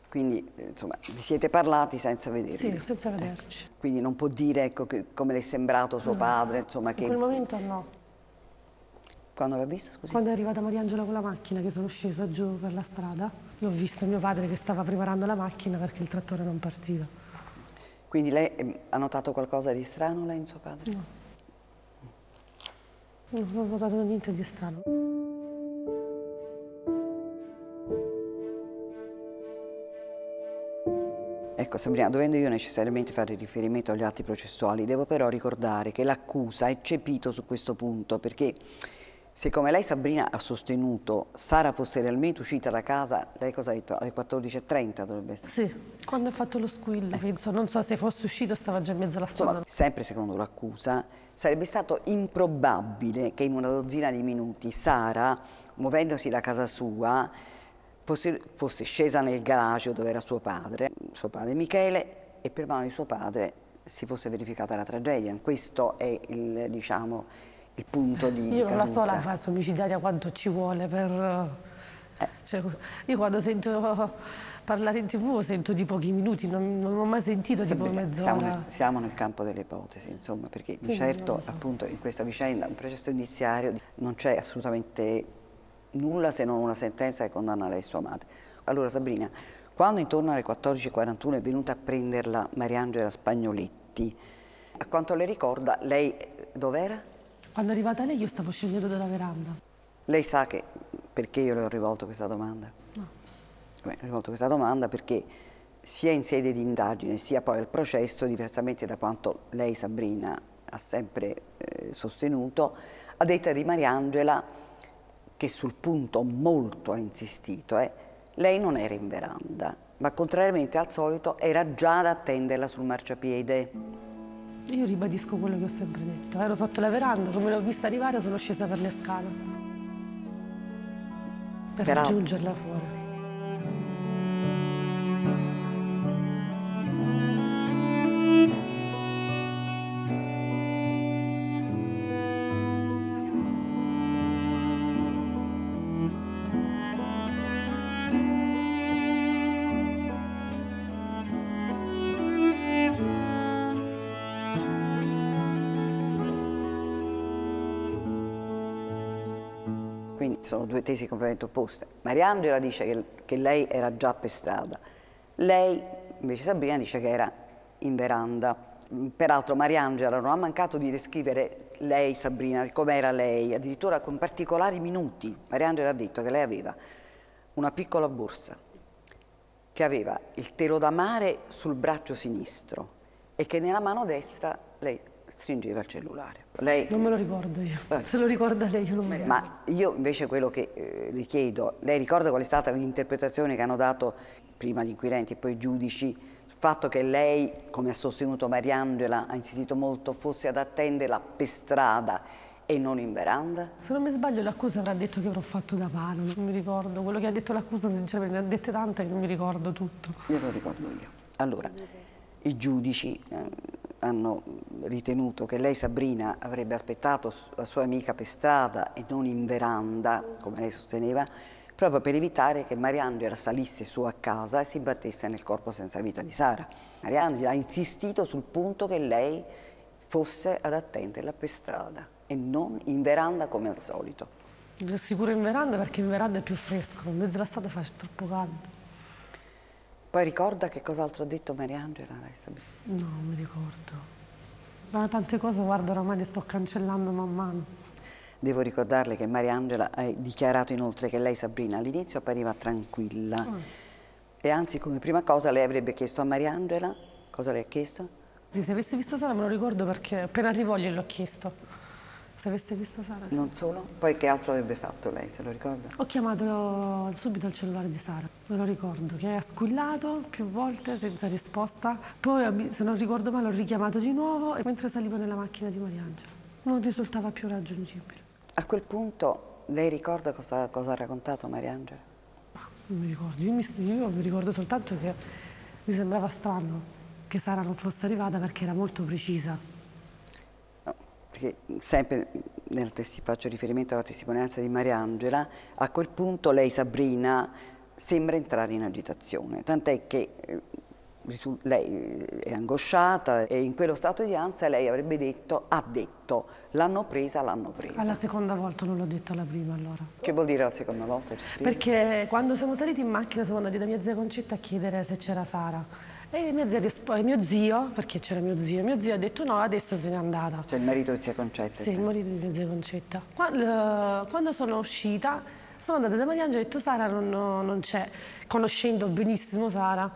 Quindi, insomma, vi siete parlati senza vedervi? Sì, senza vederci. Ecco. Quindi non può dire ecco, che, come le è sembrato suo no. padre, insomma, che... In quel momento no. Quando l'ha visto, scusi? Quando è arrivata Mariangela con la macchina, che sono scesa giù per la strada, io ho visto mio padre che stava preparando la macchina perché il trattore non partiva. Quindi lei eh, ha notato qualcosa di strano lei in suo padre? No. Non ho notato niente di strano. Ecco Sabrina, dovendo io necessariamente fare riferimento agli atti processuali, devo però ricordare che l'accusa è eccepito su questo punto perché Siccome lei Sabrina ha sostenuto Sara fosse realmente uscita da casa, lei cosa ha detto? Alle 14.30 dovrebbe essere? Sì, quando ha fatto lo squillo, penso. Non so se fosse uscito stava già in mezzo alla strada. Insomma, sempre secondo l'accusa, sarebbe stato improbabile che in una dozzina di minuti Sara, muovendosi da casa sua, fosse, fosse scesa nel garage dove era suo padre, suo padre Michele, e per mano di suo padre si fosse verificata la tragedia. Questo è il, diciamo, il punto di Io non la so la fase omicidiaria quanto ci vuole per... Cioè, io quando sento parlare in tv sento di pochi minuti, non, non ho mai sentito tipo Sabrina, siamo, mezz'ora. siamo nel campo delle ipotesi, insomma, perché di certo so. appunto in questa vicenda, un processo indiziario, non c'è assolutamente nulla se non una sentenza che condanna lei e sua madre. Allora Sabrina, quando intorno alle 14.41 è venuta a prenderla Mariangela Spagnoletti, a quanto le ricorda, lei dov'era? Quando è arrivata lei io stavo scendendo dalla veranda. Lei sa che perché io le ho rivolto questa domanda? Beh, ho rivolto questa domanda perché sia in sede di indagine sia poi al processo, diversamente da quanto lei Sabrina ha sempre eh, sostenuto, a detta di Mariangela, che sul punto molto ha insistito, eh, lei non era in veranda, ma contrariamente al solito era già ad attenderla sul marciapiede. Io ribadisco quello che ho sempre detto. Ero sotto la veranda, come l'ho vista arrivare sono scesa per le scale. Per Però- raggiungerla fuori. Sono due tesi completamente opposte. Mariangela dice che, che lei era già per strada, lei invece Sabrina dice che era in veranda. Peraltro Mariangela non ha mancato di descrivere lei, Sabrina, com'era lei, addirittura con particolari minuti. Mariangela ha detto che lei aveva una piccola borsa, che aveva il telo da mare sul braccio sinistro e che nella mano destra lei stringeva il cellulare. Lei Non me lo ricordo io. Se lo ricorda lei io non me lo ricordo. ma io invece quello che eh, le chiedo, lei ricorda qual è stata l'interpretazione che hanno dato prima gli inquirenti e poi i giudici, il fatto che lei, come ha sostenuto Mariangela, ha insistito molto, fosse ad attenderla per strada e non in veranda? Se non mi sbaglio l'accusa avrà detto che avrò fatto da palo, non mi ricordo. Quello che ha detto l'accusa sinceramente ne ha dette tante che non mi ricordo tutto. Io lo ricordo io. Allora, i giudici eh, hanno ritenuto che lei, Sabrina, avrebbe aspettato la sua amica per strada e non in veranda, come lei sosteneva, proprio per evitare che Mariangela salisse su a casa e si battesse nel corpo senza vita di Sara. Mariangela ha insistito sul punto che lei fosse ad attenderla per strada e non in veranda come al solito. Sicuro in veranda perché in veranda è più fresco, in mezzo alla strada fa troppo caldo. Poi ricorda che cos'altro ha detto Mariangela? Sabrina? No, non mi ricordo. Ma tante cose, guarda, oramai le sto cancellando man mano. Devo ricordarle che Mariangela ha dichiarato inoltre che lei, Sabrina, all'inizio appariva tranquilla e anzi come prima cosa lei avrebbe chiesto a Mariangela, cosa le ha chiesto? Sì, se avesse visto Sara me lo ricordo perché appena arrivò gliel'ho chiesto. Se avesse visto Sara, sì. Non solo? Poi che altro avrebbe fatto lei, se lo ricorda? Ho chiamato subito il cellulare di Sara, me lo ricordo, che ha squillato più volte senza risposta. Poi, se non ricordo male, ho richiamato di nuovo e mentre salivo nella macchina di Mariangela. Non risultava più raggiungibile. A quel punto lei ricorda cosa, cosa ha raccontato Mariangela? Non mi ricordo, io mi, io mi ricordo soltanto che mi sembrava strano che Sara non fosse arrivata perché era molto precisa. Perché sempre faccio riferimento alla testimonianza di Mariangela, a quel punto lei, Sabrina, sembra entrare in agitazione, tant'è che eh, lei è angosciata e in quello stato di ansia lei avrebbe detto, ha detto, l'hanno presa, l'hanno presa. Alla seconda volta non l'ho detto alla prima allora. Che vuol dire la seconda volta? Perché quando siamo saliti in macchina siamo andati da mia zia Concetta a chiedere se c'era Sara. E mia zia mio zio, perché c'era mio zio, mio zio ha detto no, adesso se n'è andata. Cioè il marito di zia Concetta. Sì, il marito di mia zia Concetta. Quando, quando sono uscita, sono andata da Mariangela e ho detto Sara non, non c'è. Conoscendo benissimo Sara, ho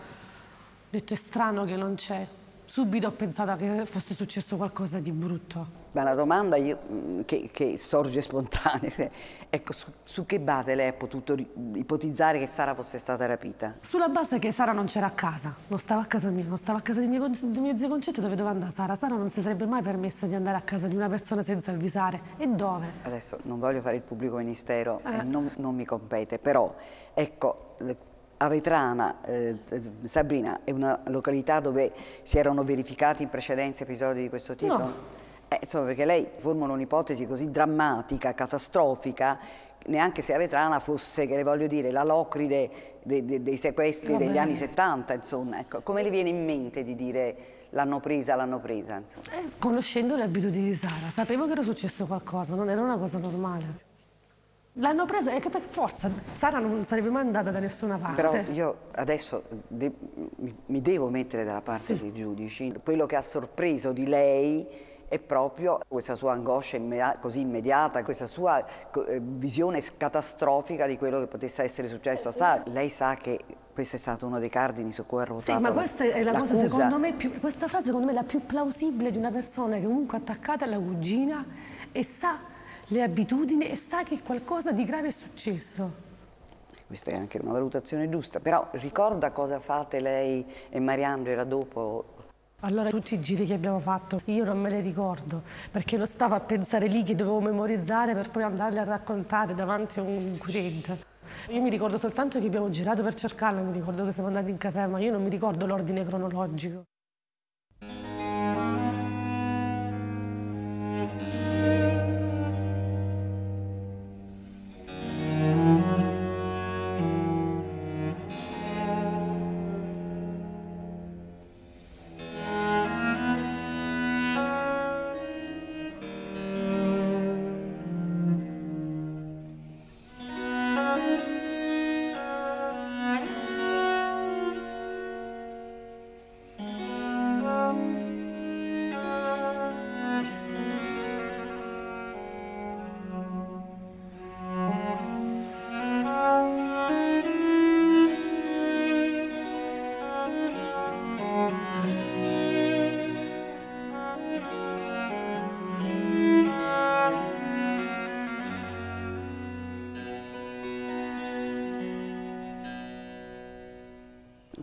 detto è strano che non c'è. Subito ho pensato che fosse successo qualcosa di brutto. Ma la domanda io, mm, che, che, sorge spontanea, ecco, su, su, che base lei ha potuto ipotizzare che Sara fosse stata rapita? Sulla base che Sara non c'era a casa, non stava a casa mia, non stava a casa di mio, di mio zio Concetto dove doveva andare Sara. Sara non si sarebbe mai permessa di andare a casa di una persona senza avvisare. E dove? Adesso non voglio fare il pubblico ministero eh. e non, non mi compete, però ecco, Avetrana, eh, Sabrina, è una località dove si erano verificati in precedenza episodi di questo tipo? No. Eh, insomma, perché lei formula un'ipotesi così drammatica, catastrofica, neanche se Avetrana fosse, che le voglio dire, la locride de, de, dei sequestri degli anni 70, insomma. Ecco, come le viene in mente di dire l'hanno presa, l'hanno presa, eh, conoscendo le abitudini di Sara, sapevo che era successo qualcosa, non era una cosa normale. L'hanno preso e che per forza Sara non sarebbe mai andata da nessuna parte. Però io adesso de mi devo mettere dalla parte sì. dei giudici. Quello che ha sorpreso di lei è proprio questa sua angoscia immedi così immediata, questa sua eh, visione catastrofica di quello che potesse essere successo a Sara. Lei sa che questo è stato uno dei cardini su cui ha ruotato Sì, ma questa è la cosa, secondo me, più, questa frase secondo me è la più plausibile di una persona che comunque è attaccata alla cugina e sa le abitudini e sa che qualcosa di grave è successo. Questa è anche una valutazione giusta, però ricorda cosa fate lei e Mariangela dopo allora tutti i giri che abbiamo fatto io non me li ricordo perché lo stavo a pensare lì che dovevo memorizzare per poi andarli a raccontare davanti a un inquirente. Io mi ricordo soltanto che abbiamo girato per cercarla, mi ricordo che siamo andati in caserma, io non mi ricordo l'ordine cronologico.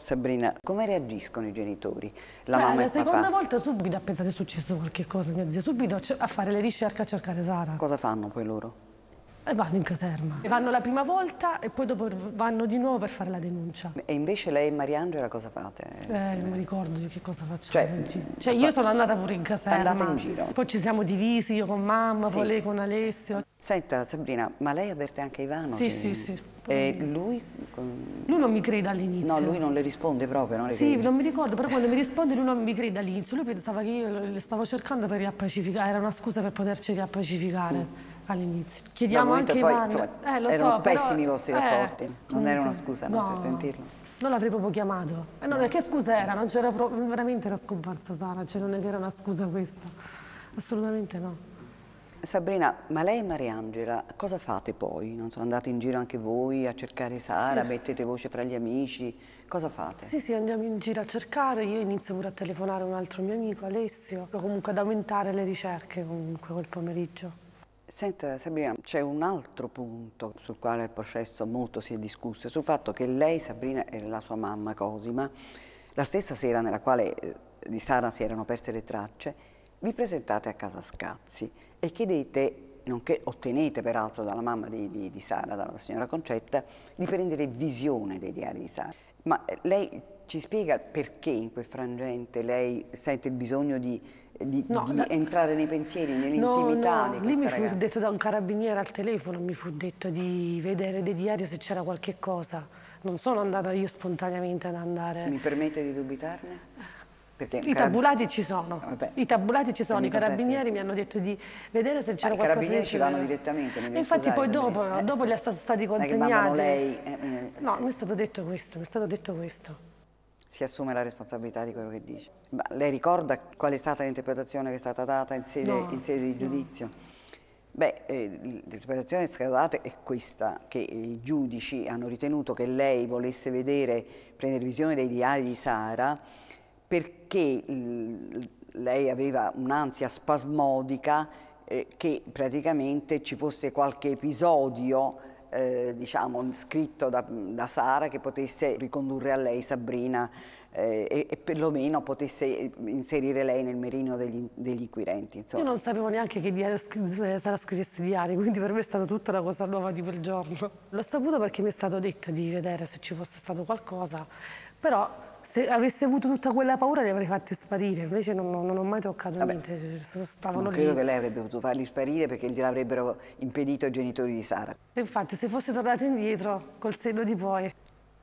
Sabrina, come reagiscono i genitori? La Beh, la seconda papà? volta subito a pensare è successo qualche cosa, mia zia, subito a fare le ricerche, a cercare Sara. Cosa fanno poi loro? E vanno in caserma. E vanno la prima volta e poi dopo vanno di nuovo per fare la denuncia. E invece lei e Mariangela cosa fate? Eh, non mi ricordo che cosa facciamo. Cioè, cioè io sono andata pure in caserma. Andate in giro? Poi ci siamo divisi, io con mamma, sì. poi lei con Alessio. Senta Sabrina, ma lei avverte anche Ivano? Sì, che... sì, sì. E lui? Lui non mi crede all'inizio. No, lui non le risponde proprio, non le Sì, crede. non mi ricordo, però quando mi risponde lui non mi crede all'inizio. Lui pensava che io le stavo cercando per riappacificare, era una scusa per poterci riappacificare. Mm all'inizio. Chiediamo anche poi, Ivana. Insomma, eh, lo erano so, pessimi però, i vostri eh, rapporti, non comunque, era una scusa no, per sentirlo. Non l'avrei proprio chiamato. Eh, no, che scusa era? Non c'era veramente era scomparsa Sara, cioè non era una scusa questa. Assolutamente no. Sabrina, ma lei e Mariangela cosa fate poi? Non so, andate in giro anche voi a cercare Sara, sì. mettete voce fra gli amici, cosa fate? Sì, sì, andiamo in giro a cercare, io inizio pure a telefonare un altro mio amico, Alessio, comunque ad aumentare le ricerche comunque quel pomeriggio. Senta Sabrina, c'è un altro punto sul quale il processo molto si è discusso, sul fatto che lei, Sabrina, e la sua mamma Cosima, la stessa sera nella quale eh, di Sara si erano perse le tracce, vi presentate a casa Scazzi e chiedete, nonché ottenete peraltro dalla mamma di, di, di Sara, dalla signora Concetta, di prendere visione dei diari di Sara. Ma eh, lei ci spiega perché in quel frangente lei sente il bisogno di di, no, da... entrare nei pensieri, nell'intimità no, no, di lì mi ragazza. fu detto da un carabiniere al telefono, mi fu detto di vedere dei diari se c'era qualche cosa. Non sono andata io spontaneamente ad andare... Mi permette di dubitarne? Perché I tabulati ci sono, Vabbè. i tabulati ci sono, i carabinieri mi hanno detto di vedere se c'era ah, qualcosa. I carabinieri ci vanno direttamente. E infatti poi dopo, eh, dopo gli è stato stati consegnati. Lei, eh, eh, no, mi è stato detto questo, mi è stato detto questo si assume la responsabilità di quello che dice. Ma lei ricorda qual è stata l'interpretazione che è stata data in sede, no, in sede di giudizio? No. Beh, eh, l'interpretazione che è stata data è questa, che i giudici hanno ritenuto che lei volesse vedere, prendere visione dei diari di Sara perché lei aveva un'ansia spasmodica eh, che praticamente ci fosse qualche episodio eh, diciamo, scritto da, da, Sara che potesse ricondurre a lei Sabrina eh, e, e, perlomeno potesse inserire lei nel merino degli, degli inquirenti. Insomma. Io non sapevo neanche che diario eh, Sara scrivesse diari, quindi per me è stata tutta una cosa nuova di quel giorno. L'ho saputo perché mi è stato detto di vedere se ci fosse stato qualcosa, però se avessi avuto tutta quella paura li avrei fatti sparire, invece non, non ho mai toccato Vabbè, niente, stavano non credo lì. che lei avrebbe potuto farli sparire perché gliel'avrebbero impedito i genitori di Sara. Infatti se fosse tornata indietro, col senno di poi,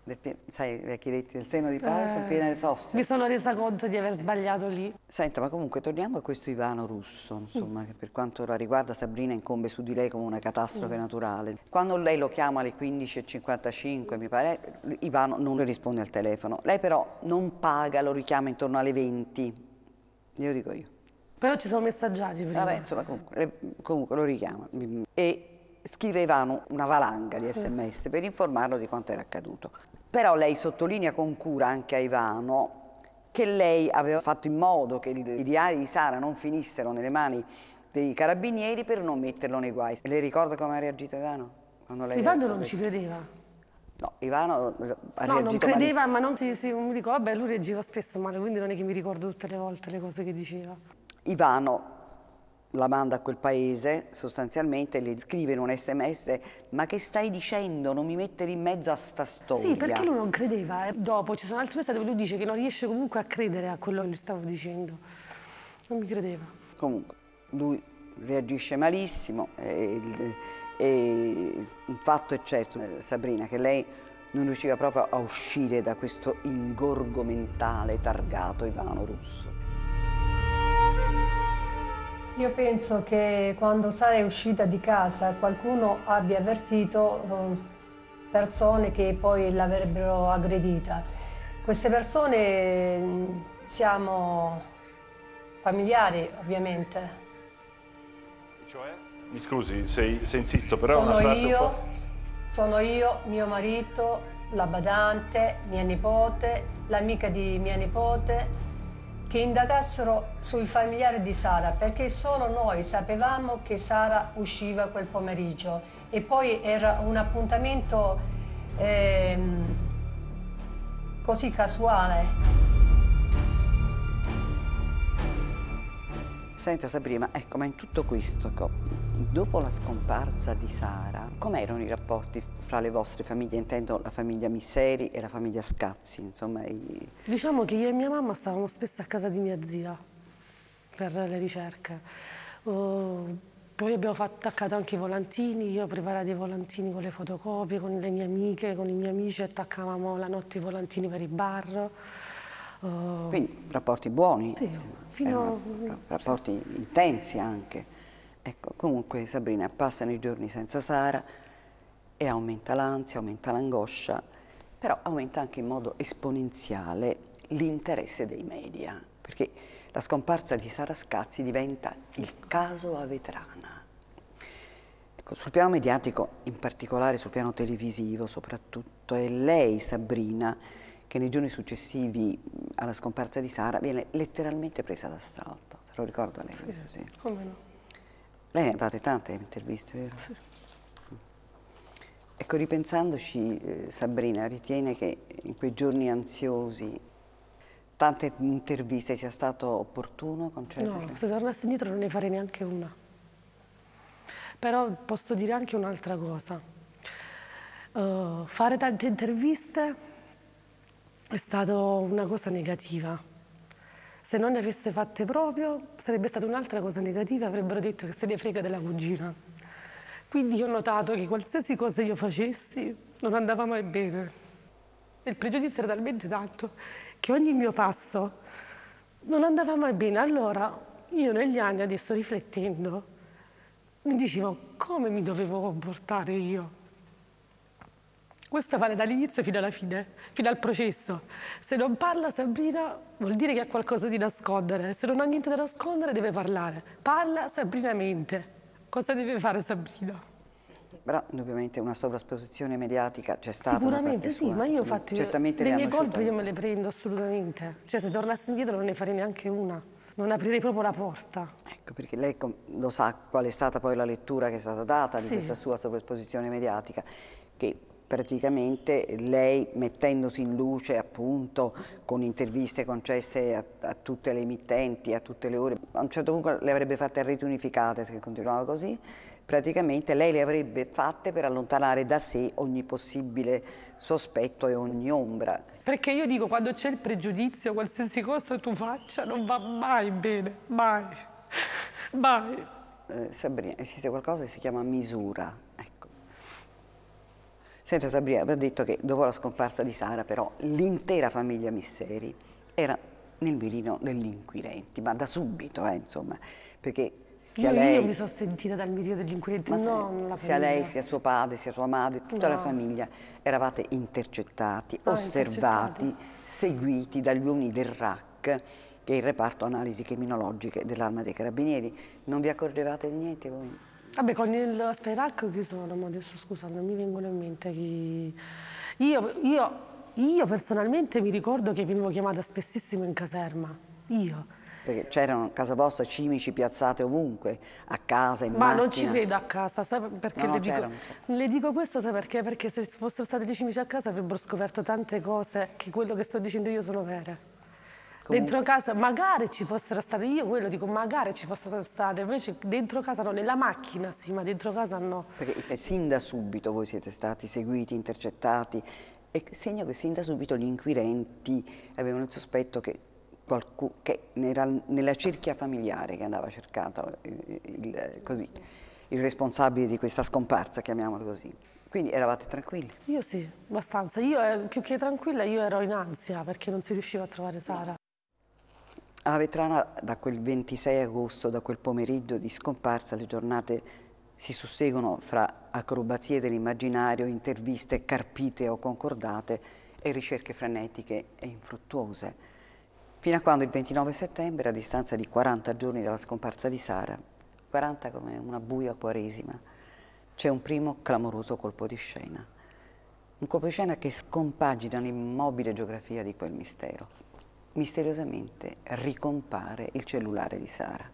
del, sai, vecchi detti del seno di poi eh, sono piene le fosse. Mi sono resa conto di aver sbagliato lì. Senta, ma comunque torniamo a questo Ivano russo, insomma, mm. che per quanto la riguarda Sabrina incombe su di lei come una catastrofe mm. naturale. Quando lei lo chiama alle 15.55, mi pare, Ivano non le risponde al telefono. Lei però non paga, lo richiama intorno alle 20. Io dico io. Però ci sono messaggiati prima. Vabbè, insomma, comunque, comunque lo richiama. E scrive Ivano una valanga di sms per informarlo di quanto era accaduto. Però lei sottolinea con cura anche a Ivano che lei aveva fatto in modo che i diari di Sara non finissero nelle mani dei carabinieri per non metterlo nei guai. Le ricorda come ha reagito Ivano? Ivano non ci credeva. No, Ivano ha no, non credeva, malissimo. ma non si, si, mi dico, vabbè, lui reagiva spesso male, quindi non è che mi ricordo tutte le volte le cose che diceva. Ivano la manda a quel paese, sostanzialmente le scrive in un sms ma che stai dicendo, non mi mettere in mezzo a sta storia. Sì, perché lui non credeva. Eh. Dopo ci sono altri messaggi dove lui dice che non riesce comunque a credere a quello che gli stavo dicendo. Non mi credeva. Comunque, lui reagisce malissimo e, e un fatto è certo, eh, Sabrina, che lei non riusciva proprio a uscire da questo ingorgo mentale targato Ivano Russo. Io penso che quando Sara è uscita di casa qualcuno abbia avvertito eh, persone che poi l'avrebbero aggredita. Queste persone mm, siamo familiari ovviamente. Cioè? Mi scusi se, se insisto, però sono è una frase io, un po'... Sono io, mio marito, la badante, mia nipote, l'amica di mia nipote, che indagassero sui familiari di Sara perché solo noi sapevamo che Sara usciva quel pomeriggio e poi era un appuntamento ehm, così casuale. Senta Sabrina, ecco, ma in tutto questo, dopo la scomparsa di Sara, com'erano i rapporti fra le vostre famiglie? Intendo la famiglia Misseri e la famiglia Scazzi, insomma. I... Diciamo che io e mia mamma stavamo spesso a casa di mia zia per le ricerche. Uh, poi abbiamo attaccato anche i volantini, io ho preparato i volantini con le fotocopie, con le mie amiche, con i miei amici, attaccavamo la notte i volantini per i bar. Uh, Quindi rapporti buoni, sì, insomma, fino, rapporti sì. intensi anche. Ecco, comunque Sabrina, passano i giorni senza Sara e aumenta l'ansia, aumenta l'angoscia, però aumenta anche in modo esponenziale l'interesse dei media, perché la scomparsa di Sara Scazzi diventa il caso a Vetrana. Ecco, sul piano mediatico, in particolare sul piano televisivo soprattutto, è lei, Sabrina, che nei giorni successivi alla scomparsa di Sara viene letteralmente presa d'assalto. Se lo ricorda lei sì? Sì. Come no? Lei ne ha date tante interviste, vero? Sì. Ecco, ripensandoci, eh, Sabrina, ritiene che in quei giorni ansiosi tante interviste sia stato opportuno concederle? No, se tornassi indietro non ne farei neanche una. Però posso dire anche un'altra cosa. Uh, fare tante interviste è stata una cosa negativa. Se non ne avesse fatte proprio, sarebbe stata un'altra cosa negativa, avrebbero detto che se ne frega della cugina. Quindi ho notato che qualsiasi cosa io facessi non andava mai bene. Il pregiudizio era talmente tanto che ogni mio passo non andava mai bene. Allora io negli anni, adesso riflettendo, mi dicevo come mi dovevo comportare io. Questo vale dall'inizio fino alla fine, fino al processo. Se non parla Sabrina vuol dire che ha qualcosa di nascondere. Se non ha niente da nascondere deve parlare. Parla Sabrina mente. Cosa deve fare Sabrina? Però indubbiamente una sovrasposizione mediatica c'è stata. Sicuramente sì, sua. ma io fatto certamente le mie colpe io me le prendo assolutamente. Cioè se tornassi indietro non ne farei neanche una. Non aprirei proprio la porta. Ecco, perché lei lo sa qual è stata poi la lettura che è stata data di Sì. questa sua sovraesposizione mediatica, che praticamente lei mettendosi in luce appunto con interviste concesse a, a tutte le emittenti, a tutte le ore, a un certo punto le avrebbe fatte a reti unificate se continuava così, praticamente lei le avrebbe fatte per allontanare da sé ogni possibile sospetto e ogni ombra. Perché io dico, quando c'è il pregiudizio, qualsiasi cosa tu faccia non va mai bene, mai, mai. Eh, Sabrina, esiste qualcosa che si chiama misura. Senta Sabrina, avevo detto che dopo la scomparsa di Sara però l'intera famiglia Misseri era nel mirino degli inquirenti, ma da subito, eh, insomma, perché sia Io, lei... io mi sono sentita dal mirio degli inquirenti, Ma non la sia famiglia. lei, sia suo padre, sia sua madre, tutta la No. famiglia, eravate intercettati, Ah, osservati, seguiti dagli uomini del RAC, che è il reparto analisi criminologiche dell'arma dei carabinieri. Non vi accorgevate di niente voi? Vabbè, con il Sperac chi sono? Ma adesso scusa, non mi vengono in mente chi... Io, io, io personalmente mi ricordo che venivo chiamata spessissimo in caserma. Io. Perché c'erano a casa vostra cimici piazzate ovunque, a casa, in Ma macchina. non ci credo a casa, sai perché No, le, dico, le dico questo, sai perché? Perché se fossero stati dei cimici a casa avrebbero scoperto tante cose che quello che sto dicendo io sono vere. Dentro casa, magari ci fossero state, io quello dico, magari ci fossero state, invece dentro casa no, nella macchina sì, ma dentro casa no. Perché sin da subito voi siete stati seguiti, intercettati, e segno che sin da subito gli inquirenti avevano il sospetto che, qualcu- che era nella cerchia familiare che andava cercata il, il- così, il responsabile di questa scomparsa, chiamiamolo così. Quindi eravate tranquilli? Io sì, abbastanza. Io eh, più che tranquilla, io ero in ansia perché non si riusciva a trovare Sara. A Vetrana da quel 26 agosto, da quel pomeriggio di scomparsa, le giornate si susseguono fra acrobazie dell'immaginario, interviste carpite o concordate e ricerche frenetiche e infruttuose. Fino a quando il 29 settembre, a distanza di 40 giorni dalla scomparsa di Sara, 40 come una buia quaresima, c'è un primo clamoroso colpo di scena. Un colpo di scena che scompagina l'immobile geografia di quel mistero. Misteriosamente ricompare il cellulare di Sara.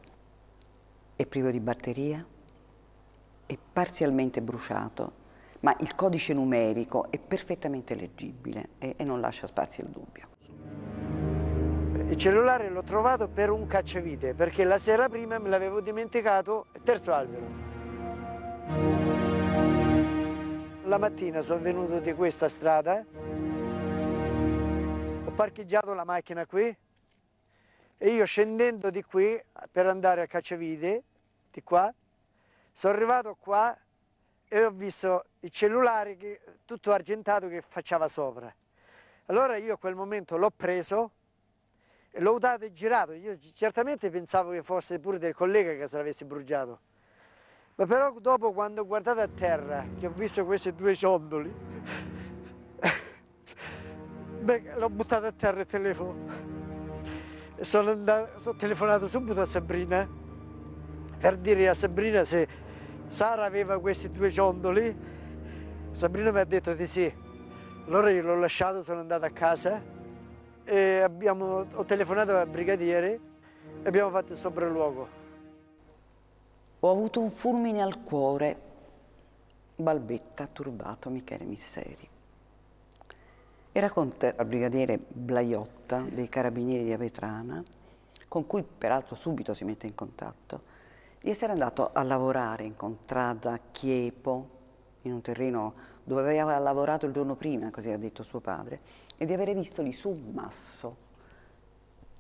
È privo di batteria, è parzialmente bruciato, ma il codice numerico è perfettamente leggibile e, e non lascia spazio al dubbio. Il cellulare l'ho trovato per un cacciavite, perché la sera prima me l'avevo dimenticato, terzo albero. La mattina sono venuto di questa strada, parcheggiato la macchina qui e io scendendo di qui per andare al cacciavite, di qua, sono arrivato qua e ho visto il cellulare che, tutto argentato che faceva sopra. Allora io a quel momento l'ho preso e l'ho usato e girato. Io certamente pensavo che fosse pure del collega che se l'avesse bruciato. Ma però dopo quando ho guardato a terra, che ho visto questi due ciondoli, beh, l'ho buttato a terra il telefono. Sono, andato, ho telefonato subito a Sabrina per dire a Sabrina se Sara aveva questi due ciondoli. Sabrina mi ha detto di sì. Allora io l'ho lasciato, sono andato a casa e abbiamo, ho telefonato al brigadiere e abbiamo fatto il sopralluogo. Ho avuto un fulmine al cuore, balbetta turbato Michele Misseri. E racconta al brigadiere Blaiotta dei carabinieri di Avetrana, con cui peraltro subito si mette in contatto, di essere andato a lavorare in contrada Chiepo, in un terreno dove aveva lavorato il giorno prima, così ha detto suo padre, e di avere visto lì su un masso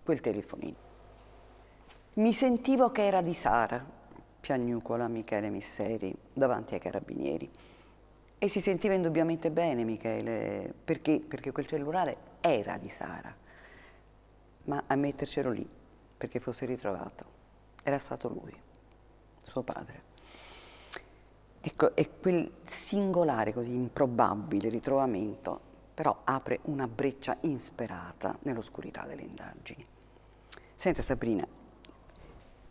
quel telefonino. Mi sentivo che era di Sara, piagnucola Michele Misseri davanti ai carabinieri. E si sentiva indubbiamente bene Michele, perché, perché quel cellulare era di Sara, ma a mettercelo lì perché fosse ritrovato era stato lui, suo padre. Ecco, e quel singolare, così improbabile ritrovamento però apre una breccia insperata nell'oscurità delle indagini. Senta Sabrina,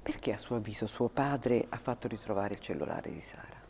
perché a suo avviso suo padre ha fatto ritrovare il cellulare di Sara?